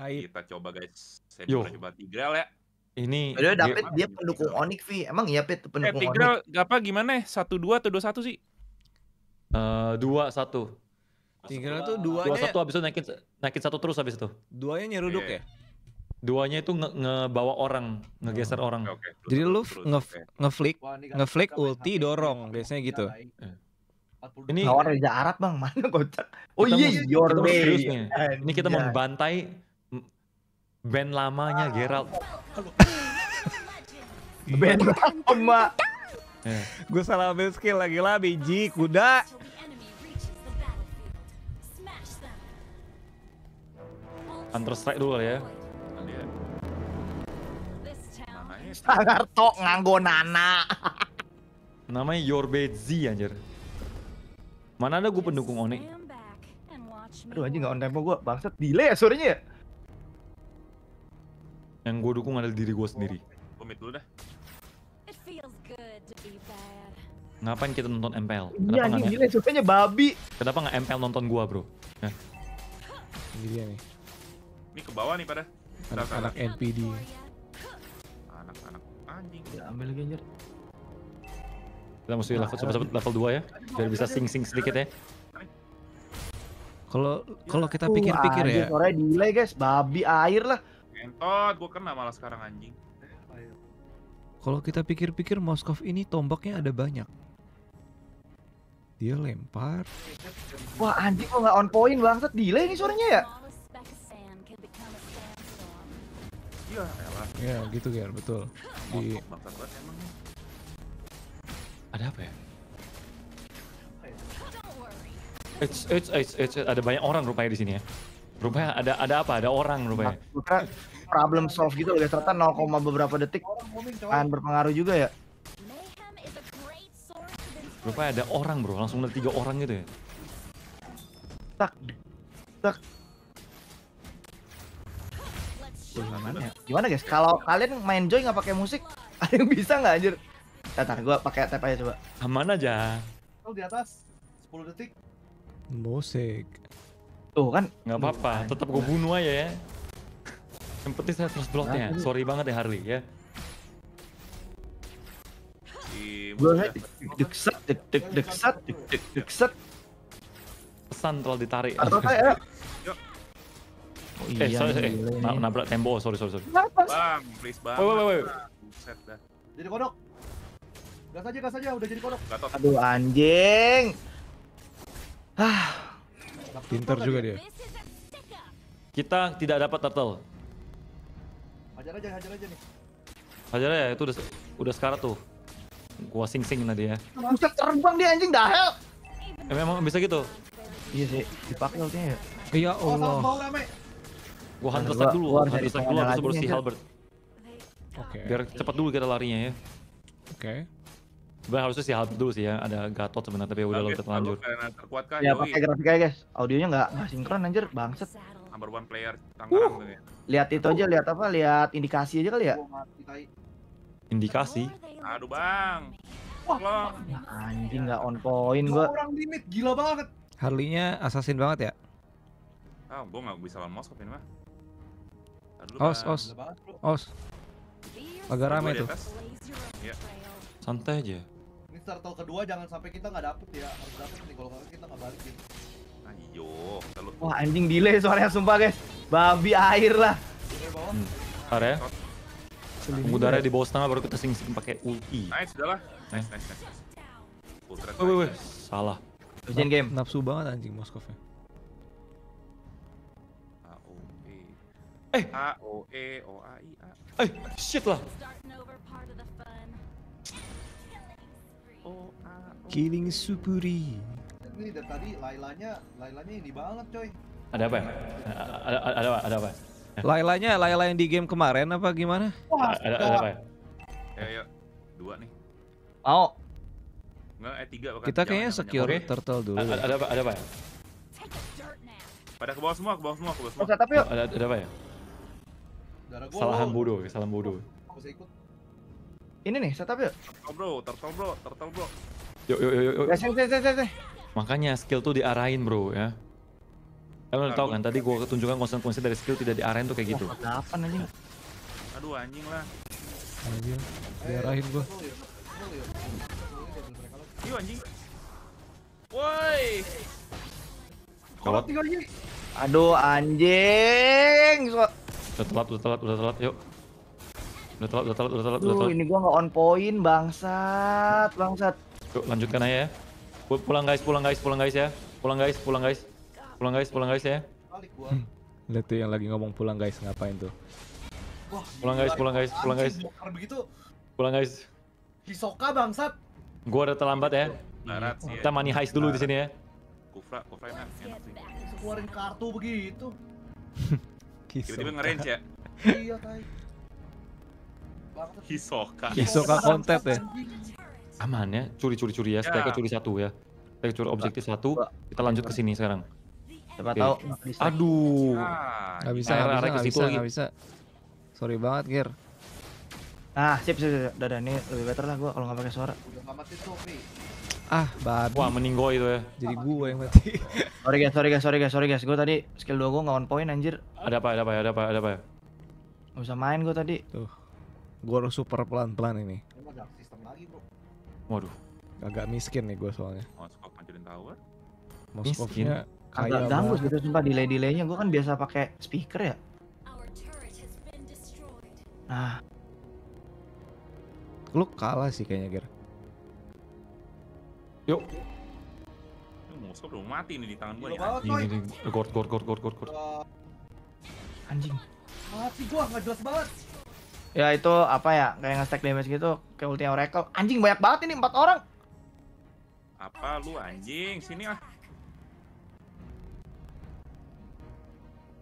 Aib. Kita coba guys. Saya Yo. coba Tigreal ya. Ini Udah David dia pendukung Onyx Vi. Emang iya Pit Eh pendukung Tigreal Onyx. gak apa gimana? Satu dua atau dua satu sih? eh, dua satu, Tinggal tuh dua duanya satu habis itu naikin naikin satu terus habis itu. duanya nyeruduk Iya. ya. Duanya itu nge ngebawa orang, ngegeser orang. Oke, oke. Terus, Jadi lu nge ngeflick ngeflick ulti main dorong biasanya gitu. Eh. 42. Ini Lawan Raja Arab bang, mana kocak? Oh iya, mau- kita Your mau Way. serius nih. Ini kita Anjay. membantai m- band lamanya Geralt. band lama. Eh, Gue salah ambil skill lagi lah biji kuda. Counter Strike dulu ya. Sangarto nganggo Nana. Namanya Yorbezi anjir. Mana ada gue pendukung me Aduh anjing nggak on tempo gua. Bangsat delay ya suaranya ya. Yang gue dukung adalah diri gue sendiri. Gue mid dulu dah. Ngapain kita nonton MPL? Iya Kenapa anjing nggak delay suaranya babi. kenapa nggak MPL nonton gua bro? Ya. Ini dia nih. Ini ke bawah nih pada. Anak-anak NPD. Anjing. Ya ambil lagi anjir. Kita mesti level coba coba level 2 ya, biar bisa sing sing sedikit ya. Kalau kalau kita Uh, pikir-pikir anjing, ya, Suaranya delay guys, babi air lah. Ngentot, gue kena malah sekarang anjing. kalau kita pikir-pikir Moskov ini tombaknya ada banyak. Dia lempar. Wah anjing kok nggak on point bangsat delay nih suaranya ya. Iya, elah. Ya gitu Ger, betul. Di Bangsat banget emang nih. Ada apa ya? Eits, eits, eits, eits, ada banyak orang rupanya di sini ya. Rupanya ada ada apa? Ada orang rupanya. Kira problem solve gitu loh guys. Ternyata 0, beberapa detik akan berpengaruh juga ya. Rupanya ada orang bro, langsung ada tiga orang gitu ya. Tak, tak. Gimana ya? Gimana guys? Kalau kalian main Joy nggak pakai musik, ada yang bisa nggak anjir? Ntar gue pakai tap aja coba. Aman aja. Lu di atas 10 detik. Musik. Tuh kan. Nggak apa-apa, tetap gue bunuh aja ya. Yang penting saya terus blocknya. Sorry banget ya Harley ya. Gue musuhnya- dek dek set, dek dek dek set, dek dek dek set. Pesan terlalu ditarik. Atau kayak Oh Eh, iya, sorry, sorry. gila Na- ini. nabrak tembok, sorry, sorry, sorry. Bang, please bang. Woi, woi, woi. Dah. Jadi kodok. Gas aja, gas aja, udah jadi kodok. Gatot. Aduh anjing. Ah, Pintar juga dia. Kita tidak dapat turtle. Hajar aja, hajar aja nih. Hajar ya, itu udah udah sekarat tuh. Gua sing-sing tadi ya. buset terbang dia anjing dah hell. Eh, memang bisa gitu. Iya sih, dipakai ultinya ya. Ya Oh, Allah. rame. Gua hunter Gua- stack dulu, gua cari stack dulu, habis baru si Cak. halberd. Oke. Biar cepat dulu kita larinya ya. Oke. Sebenarnya harusnya si halberd dulu sih ya, ada gatot sebenarnya tapi ya udah terlanjur. lalu kah? Ya pakai grafik aja guys. Audionya nggak nggak sinkron anjir, bangset. Number one player Tangerang tuh ya. Lihat itu aja, lihat apa? Lihat indikasi aja kali ya. Indikasi. Aduh bang. Ya, anjing nggak on point gua. orang limit, gila banget. Harley-nya assassin banget ya. Ah, gua nggak bisa lawan Moskov ini mah. Os, Bang. os, os. Agak rame di tuh. Iya. Santai aja. Ini turtle kedua jangan sampai kita nggak dapet ya. Harus dapet nih kalau kita nggak balikin. Ayo, kita lu. Wah anjing delay suaranya sumpah guys. Babi air lah. Hmm. Ntar ya. Tunggu darah di bawah setengah baru kita sing-sing pakai ulti. Nice, udah lah. Nice, nice, nice. nice. Ultra. Salah. Ujian game. Nafsu banget anjing Moskovnya. Eh. AOE, O A I A. Eh, shit lah. O A O. Killing Supuri. Ini dari tadi Lailanya, Lailanya ini banget coy. Ada apa ya? Ada ada ada apa? Ada apa? Lailanya, Laila yang di game kemarin apa gimana? Wah, Ada ada apa ya? Ya, ya. Dua nih. Mau. Enggak, eh tiga bahkan. Kita kayaknya secure jangan. turtle dulu. Ada ada apa? Ada apa ya? Pada ke bawah semua, ke bawah semua, ke bawah semua. Masa tapi yuk. Ada ada apa ya? Darah gua. Kesalahan bodoh, kesalahan bodoh. Nggak usah ikut. Ini nih, setup yuk. Turtle bro, turtle bro, turtle bro. Yuk yuk yuk yuk. Ya, sih, sih, sih, sih, sih. Makanya skill tuh diarahin bro ya. Kalian udah tahu kan tadi gua ketunjukkan konsekuensi dari skill tidak diarahin tuh kayak gitu. Wah, Kapan anjing? Aduh anjing lah. Anjing, diarahin gua. Yuk anjing. Woi. Lagi. Aduh anjing. So- udah telat, udah telat, udah telat, yuk. Udah telat, udah telat, udah telat, udah telat. ini gua nggak on point, bangsat, bangsat. Yuk lanjutkan aja ya. Pu- Pulang guys, pulang guys, pulang guys ya. Pulang guys, pulang guys. Pulang guys, pulang guys ya. Balik gua. Lihat tuh yang lagi ngomong pulang guys ngapain tuh. Wah, Pulang, guys, pulang, guys, pulang, guys. begitu. Pulang guys. Hisoka bangsat. Gua udah terlambat ya. Barat sih. Kita money heist dulu di sini ya. Kufra, Kufra enak, enak sih. Bisa keluarin kartu begitu. Tiba-tiba nge-range ya. Iya, tai. Hisoka. Hisoka kontet ya. Aman ya, curi-curi-curi ya. Stack curi satu ya. Stack curi objektif satu. Kita lanjut ke sini sekarang. Siapa Oke. tahu. Aduh. Ah, Nggak bisa, arah bisa, situ bisa, bisa. Sorry banget, Ger. Ah, sip, sip, sip. Udah, ini lebih better lah gua kalau nggak pakai suara. Udah ngamatin Sofi. Ah, babi. Wah, meninggoy itu ya. Jadi gue yang mati. Sorry guys, sorry guys, sorry guys, sorry guys. Gua tadi skill 2 gua nggak on point anjir. Ada apa? Ada apa? Ada apa? Ada apa? Nggak bisa main gua tadi. Tuh. Gue harus super pelan-pelan ini. System lagi, Bro. Waduh. Agak miskin nih gue soalnya. Moskov ngancurin tower. Moskovnya Agak ganggu gitu sumpah delay-delaynya. Gua kan biasa pakai speaker ya. Nah, Lu kalah sih kayaknya, Ger. Yuk. Moskop udah mati nih di tangan gua ya. banget, Ini ini gord gord gord gord gord gord. Anjing. Mati gua nggak jelas banget. Ya itu apa ya kayak nge-stack damage gitu kayak ulti Oracle. Anjing banyak banget ini empat orang. Apa lu anjing? Sini ah.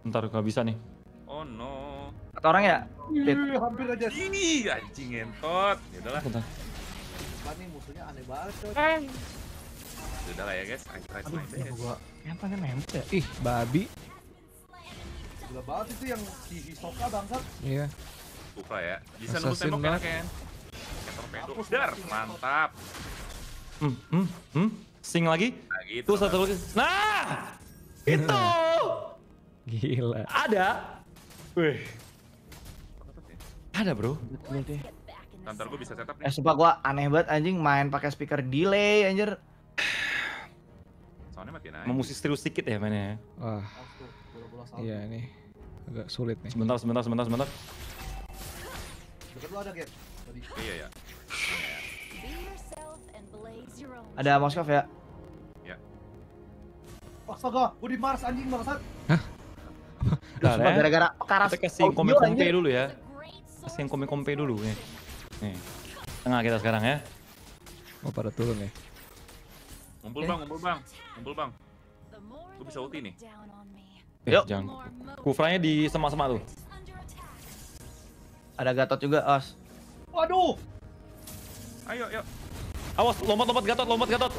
Ntar gak bisa nih. Oh no. Empat orang ya? Ih, hampir aja. Ih, anjing entot. Ya udahlah. Bentar. Nih musuhnya aneh banget coy. Ya udahlah ya guys. Aduh, kenapa guys. gua kenapa kan nempel ya? Ih, babi. Gila banget itu yang si Hisoka bangsat. Iya. Supra ya. Bisa nunggu Assassin tembok enak ya. Kayak torpedo. Dar, mantap. Hmm, hmm, hmm. Sing lagi. Nah gitu. Tuh satu lagi. Nah, itu Gila. ada. Wih, ada bro. Ntar gua bisa setup Eh nih. sumpah gua aneh banget anjing main pakai speaker delay anjir. Soalnya matiin aja. Mau mesti serius sedikit ya mainnya. Wah, bola-bola salju. iya nih. Agak sulit nih. Sebentar, sebentar, sebentar, sebentar. Deket lu ada. Tadi. Iya ya. Be yourself and blaze your own. Ada Moskov ya? Astaga, gua di Mars anjing bangsat. Sumpah ya. gara-gara karas Kita kasih kompe-kompe anjir. dulu ya. Kasih yang kompe-kompe dulu nih. Nih. Tengah kita sekarang ya. Oh, pada turun ya. Ngumpul bang, ngumpul bang. Ngumpul bang. Gua bisa ulti nih. Eh, Yuk. jangan. Kufranya di semak-semak tuh. Ada Gatot juga, Os. Waduh. Ayo, yuk. Awas, lompat-lompat Gatot, lompat Gatot.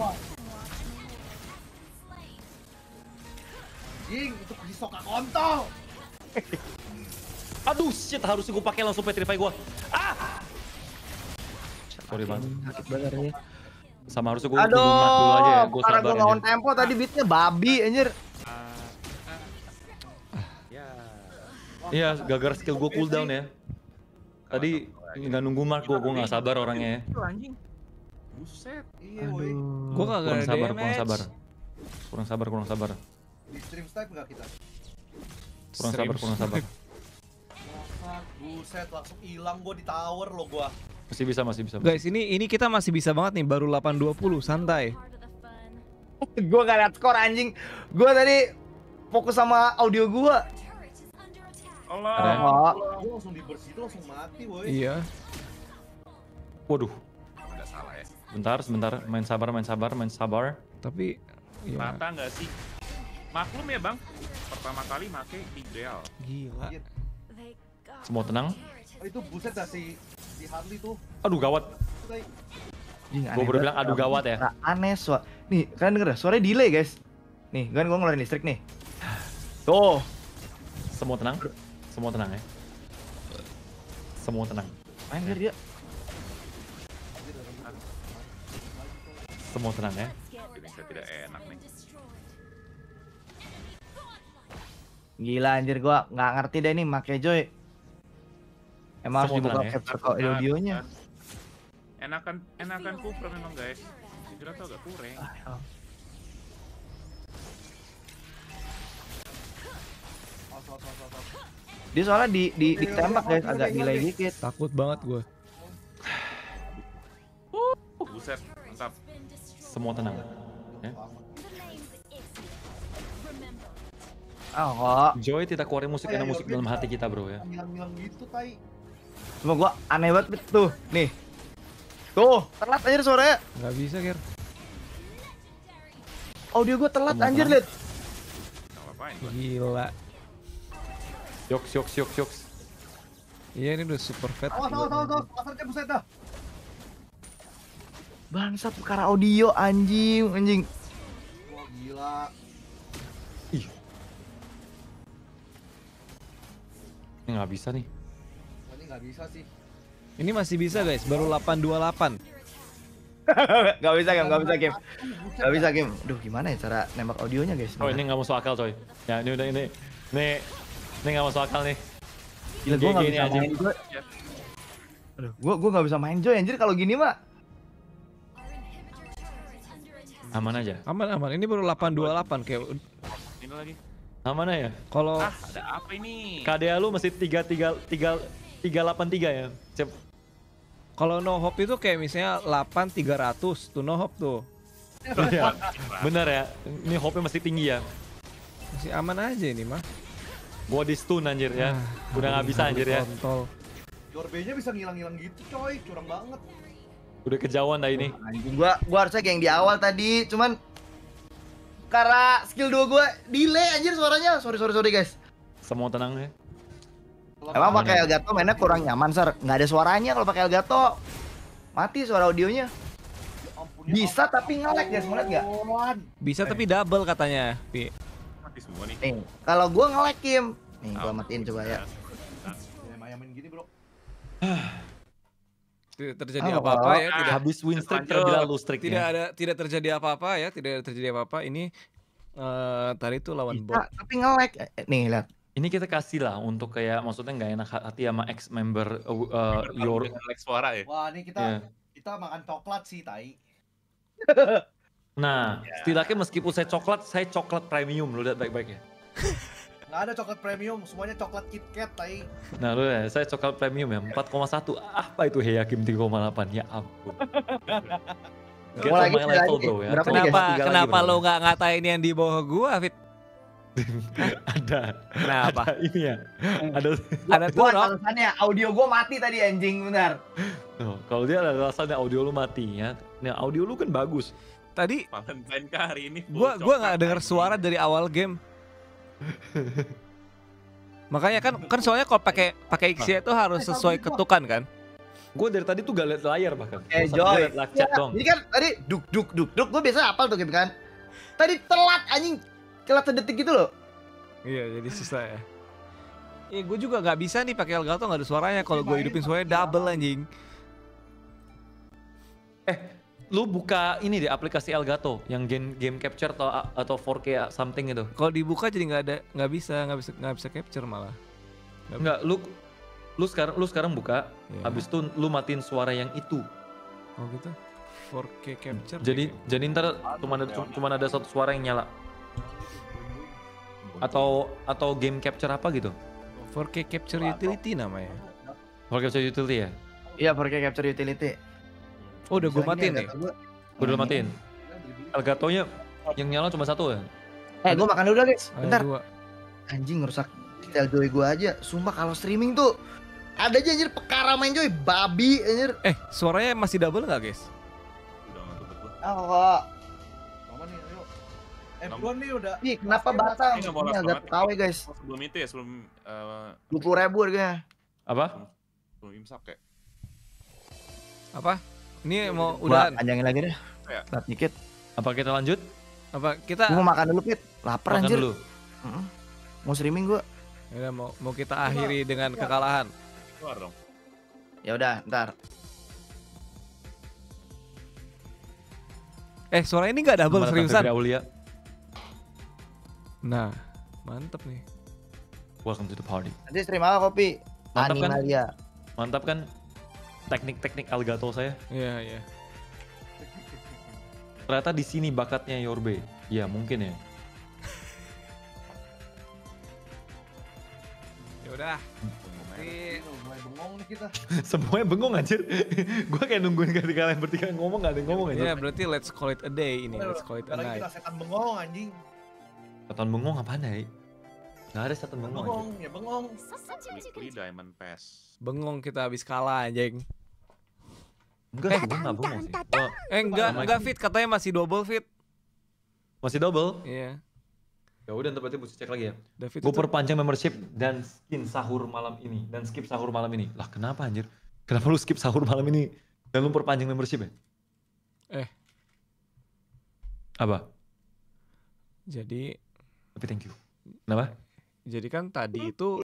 Anjing, itu Hisoka kontol. Aduh, shit, harusnya gue pakai langsung petrify gue. Ah! Sorry bang. Sakit banget ya. Sama harusnya gue Aduh, dulu aja ya. Gue karena sabar gua aja. ngelawan tempo tadi beatnya babi anjir. Ya. Iya, gara-gara skill gue cooldown ya. Tadi nggak nunggu mark gue, gue nggak sabar orangnya ya. Buset. Iya, woi. Gua kagak Kurang sabar, kurang sabar. Kurang sabar, kurang sabar. Di stream snipe enggak kita? Kurang sabar, kurang sabar. Buset langsung hilang gua di tower lo gua. Masih bisa, masih bisa. Guys, ini ini kita masih bisa banget nih baru 820 santai. Gua gak liat skor anjing. Gua tadi fokus sama audio gua. Allah. Oh, Gua langsung dibersih itu langsung mati woi. Iya. Waduh, Nggak salah ya. bentar, sebentar. Main sabar, main sabar, main sabar. Tapi ya Rata nggak sih? Maklum ya bang. Pertama kali make Tigreal. gila. Got Semua tenang. Oh, itu buset dah si si Harley tuh. Aduh, gawat. Aneh baru bilang aduh gawat ya. Nah, aneh suara. Nih, kalian denger ya? Suaranya delay, guys. Nih, kan gua ngeluarin listrik nih. Tuh. Semua tenang. Semua tenang ya. Semua tenang. Main biar dia. Semua tenang ya. Saya tidak enak nih. Gila anjir gua nggak ngerti deh nih make Joy. Emang harus dibuka ya. capture kok audionya. Enakan enakan kufra memang guys. Tigreal tuh agak kurang. Awas, awas. Dia soalnya di di ditembak guys agak delay dikit. Takut banget gue. Buset, mantap. Semua tenang. Ya. Oh. Joy tidak keluarin musik karena musik dalam hati kita bro ya. Ngilang-ngilang gitu tai. Cuma gua aneh banget tuh. Nih. Tuh, telat anjir suaranya. Nggak bisa, Ger. Audio gua telat Semua anjir, gua. Gila. Yoks, yoks, yoks, yoks. Iya ini udah super fat. Awas, awas, awas, awas. Pasarnya buset dah. Bangsat perkara audio anjing, anjing. Wah, gila. Ih. Ini nggak bisa nih. Nggak bisa sih. Ini masih bisa guys, baru 828. gak bisa game, gak bisa game. Gak bisa game. Duh, gimana ya cara nembak audionya guys? Oh ini nggak masuk akal coy. Ya ini udah ini. Ini ini nggak masuk akal nih. Gila, gua gak GG bisa main Joy. Aduh, gua gua gak bisa main Joy anjir kalau gini mah. Aman aja. Aman aman. Ini baru 828 kayak Ini lagi. Aman aja. kalau Ah, ada apa ini? KDA lu masih tiga tiga tiga tiga delapan tiga ya. Cep. kalau no hop itu kayak misalnya 8300 tuh no hop tuh. Iya, bener ya. Ini hope masih tinggi ya. Masih aman aja ini mah. Gua di stun anjir ya. Udah nggak bisa anjir ya. Kontol. Yorbe-nya bisa ngilang-ngilang gitu coy, curang banget. Udah kejauhan dah ini. Anjing gua gua harusnya geng di awal tadi, cuman karena skill 2 gua delay anjir suaranya. Sorry sorry sorry guys. Semua tenang ya. Emang pakai Elgato mainnya kurang nyaman, Sar. Nggak ada suaranya kalau pakai Elgato. Mati suara audionya. Bisa tapi nge-lag guys, mau liat nggak? Bisa tapi double katanya, Pi. Mati semua nih. Nih, kalau gua nge-lag Kim. Nih, gua matiin coba ya. Ayam-ayamin gini bro. Tidak terjadi apa-apa ya, Ah, tidak habis win streak terbilang lose streak Tidak ya. ada tidak terjadi apa-apa ya, tidak ada terjadi apa-apa. Ini eh tadi itu lawan bot. Tapi nge-lag. Eh, Nih, lihat. Ini kita kasih lah untuk kayak maksudnya nggak enak hati sama ex member uh, your Dengan lag suara ya. Wah, ini kita Iya. kita makan coklat sih, tai. Nah, setidaknya meskipun saya coklat, saya coklat premium lu lihat baik-baik ya. Nggak ada coklat premium, semuanya coklat KitKat, tai. Nah, lu ya, saya coklat premium ya, 4,1. Apa itu Heyakim 3,8? Ya ampun. Get Mau on lagi, my level lagi. bro ya. Berapa Kenapa kenapa bro. lo nggak ngatain yang di bawah gua, Fit? ada? Kenapa? Ada ini ya. Ada Ada Gua turok. alasannya audio gua mati tadi anjing, benar. Tuh, kalau dia ada alasannya audio lu mati ya. Nah, audio lu kan bagus. Tadi Valentine kah hari ini? gua gua nggak dengar suara dari awal game. Makanya kan kan soalnya kalau pakai pakai XY itu harus sesuai ketukan kan? Gue dari tadi tuh gak liat layar bahkan. Eh, gua Joy. liat live chat Ya, dong. Jadi kan tadi duk duk duk duk gua biasa apal tuh game kan. Tadi telat anjing. Telat sedetik gitu loh. Iya, jadi susah ya. Iya, gue juga nggak bisa nih pakai Elgato nggak ada suaranya. Kalau gue hidupin suaranya double anjing. Lu buka ini deh aplikasi Elgato yang game game capture atau atau 4K something gitu. Kalau dibuka jadi nggak ada, nggak bisa, nggak bisa, nggak bisa capture malah. Enggak, lu lu sekarang lu sekarang buka, Iya. habis itu lu matiin suara yang itu. Oh gitu. 4K capture. Jadi jadi ntar cuma ada cuma ada satu suara yang nyala. Atau atau game capture apa gitu? 4K capture utility namanya. 4K capture utility ya? Iya, 4K capture utility. Oh, udah gue matiin nih. Elgato. Gua udah matiin. Elgatonya yang nyala cuma satu ya? Eh, gua makan dulu guys. Ada Bentar. dua. Anjing ngerusak detail Joy gua aja. Sumpah kalau streaming tuh ada aja anjir pekara main Joy, babi anjir. Eh, suaranya masih double nggak guys? Udah nggak gua. Oh, F2 nih udah. Nih, kenapa batal? Ini, ini agak ya, guys. Sebelum itu ya, sebelum eh, dua puluh ribu harganya. Apa? Sebelum imsak kayak. Apa? Ini iya, mau iya. udah panjangin lagi deh. Ya. dikit. Apa kita lanjut? Apa kita mau makan dulu, Pit. Lapar makan anjir. Dulu. Mm -hmm. Mau streaming gua. Ya mau mau kita akhiri Cuma, dengan iya. kekalahan. Keluar dong. Ya udah, ntar. Eh, suara ini gak double seriusan. Tidak, Nah, mantep nih. Welcome to the party. Nanti stream apa kopi? Mantap kan? Animalia. Mantap kan teknik-teknik Elgato saya? Iya, iya. Ternyata di sini bakatnya Yorbe. Ya mungkin ya. Ya udah. Ini mulai bengong nih kita. Semuanya bengong anjir. Gua kayak nungguin ketika kalian bertiga ngomong gak ada yang ngomong Ya, anjir. berarti let's call it a day ini. Let's call it a night. kita setan bengong anjing. Setan bengong apaan ya? Gak ada setan bengong. Bengong, ya bengong. Weekly Diamond Pass. Bengong kita habis kalah anjing. Enggak, sih, gua gak bengong sih. Oh, Eh, enggak, enggak fit. Katanya masih double fit. masih double? Iya. Ya udah ntar berarti mesti cek lagi ya. David Gue perpanjang membership dan skin sahur malam ini dan skip sahur malam ini. Lah kenapa anjir? Kenapa lu skip sahur malam ini dan lu perpanjang membership ya? Eh. Apa? Jadi Tapi thank you. Kenapa? jadi kan tadi itu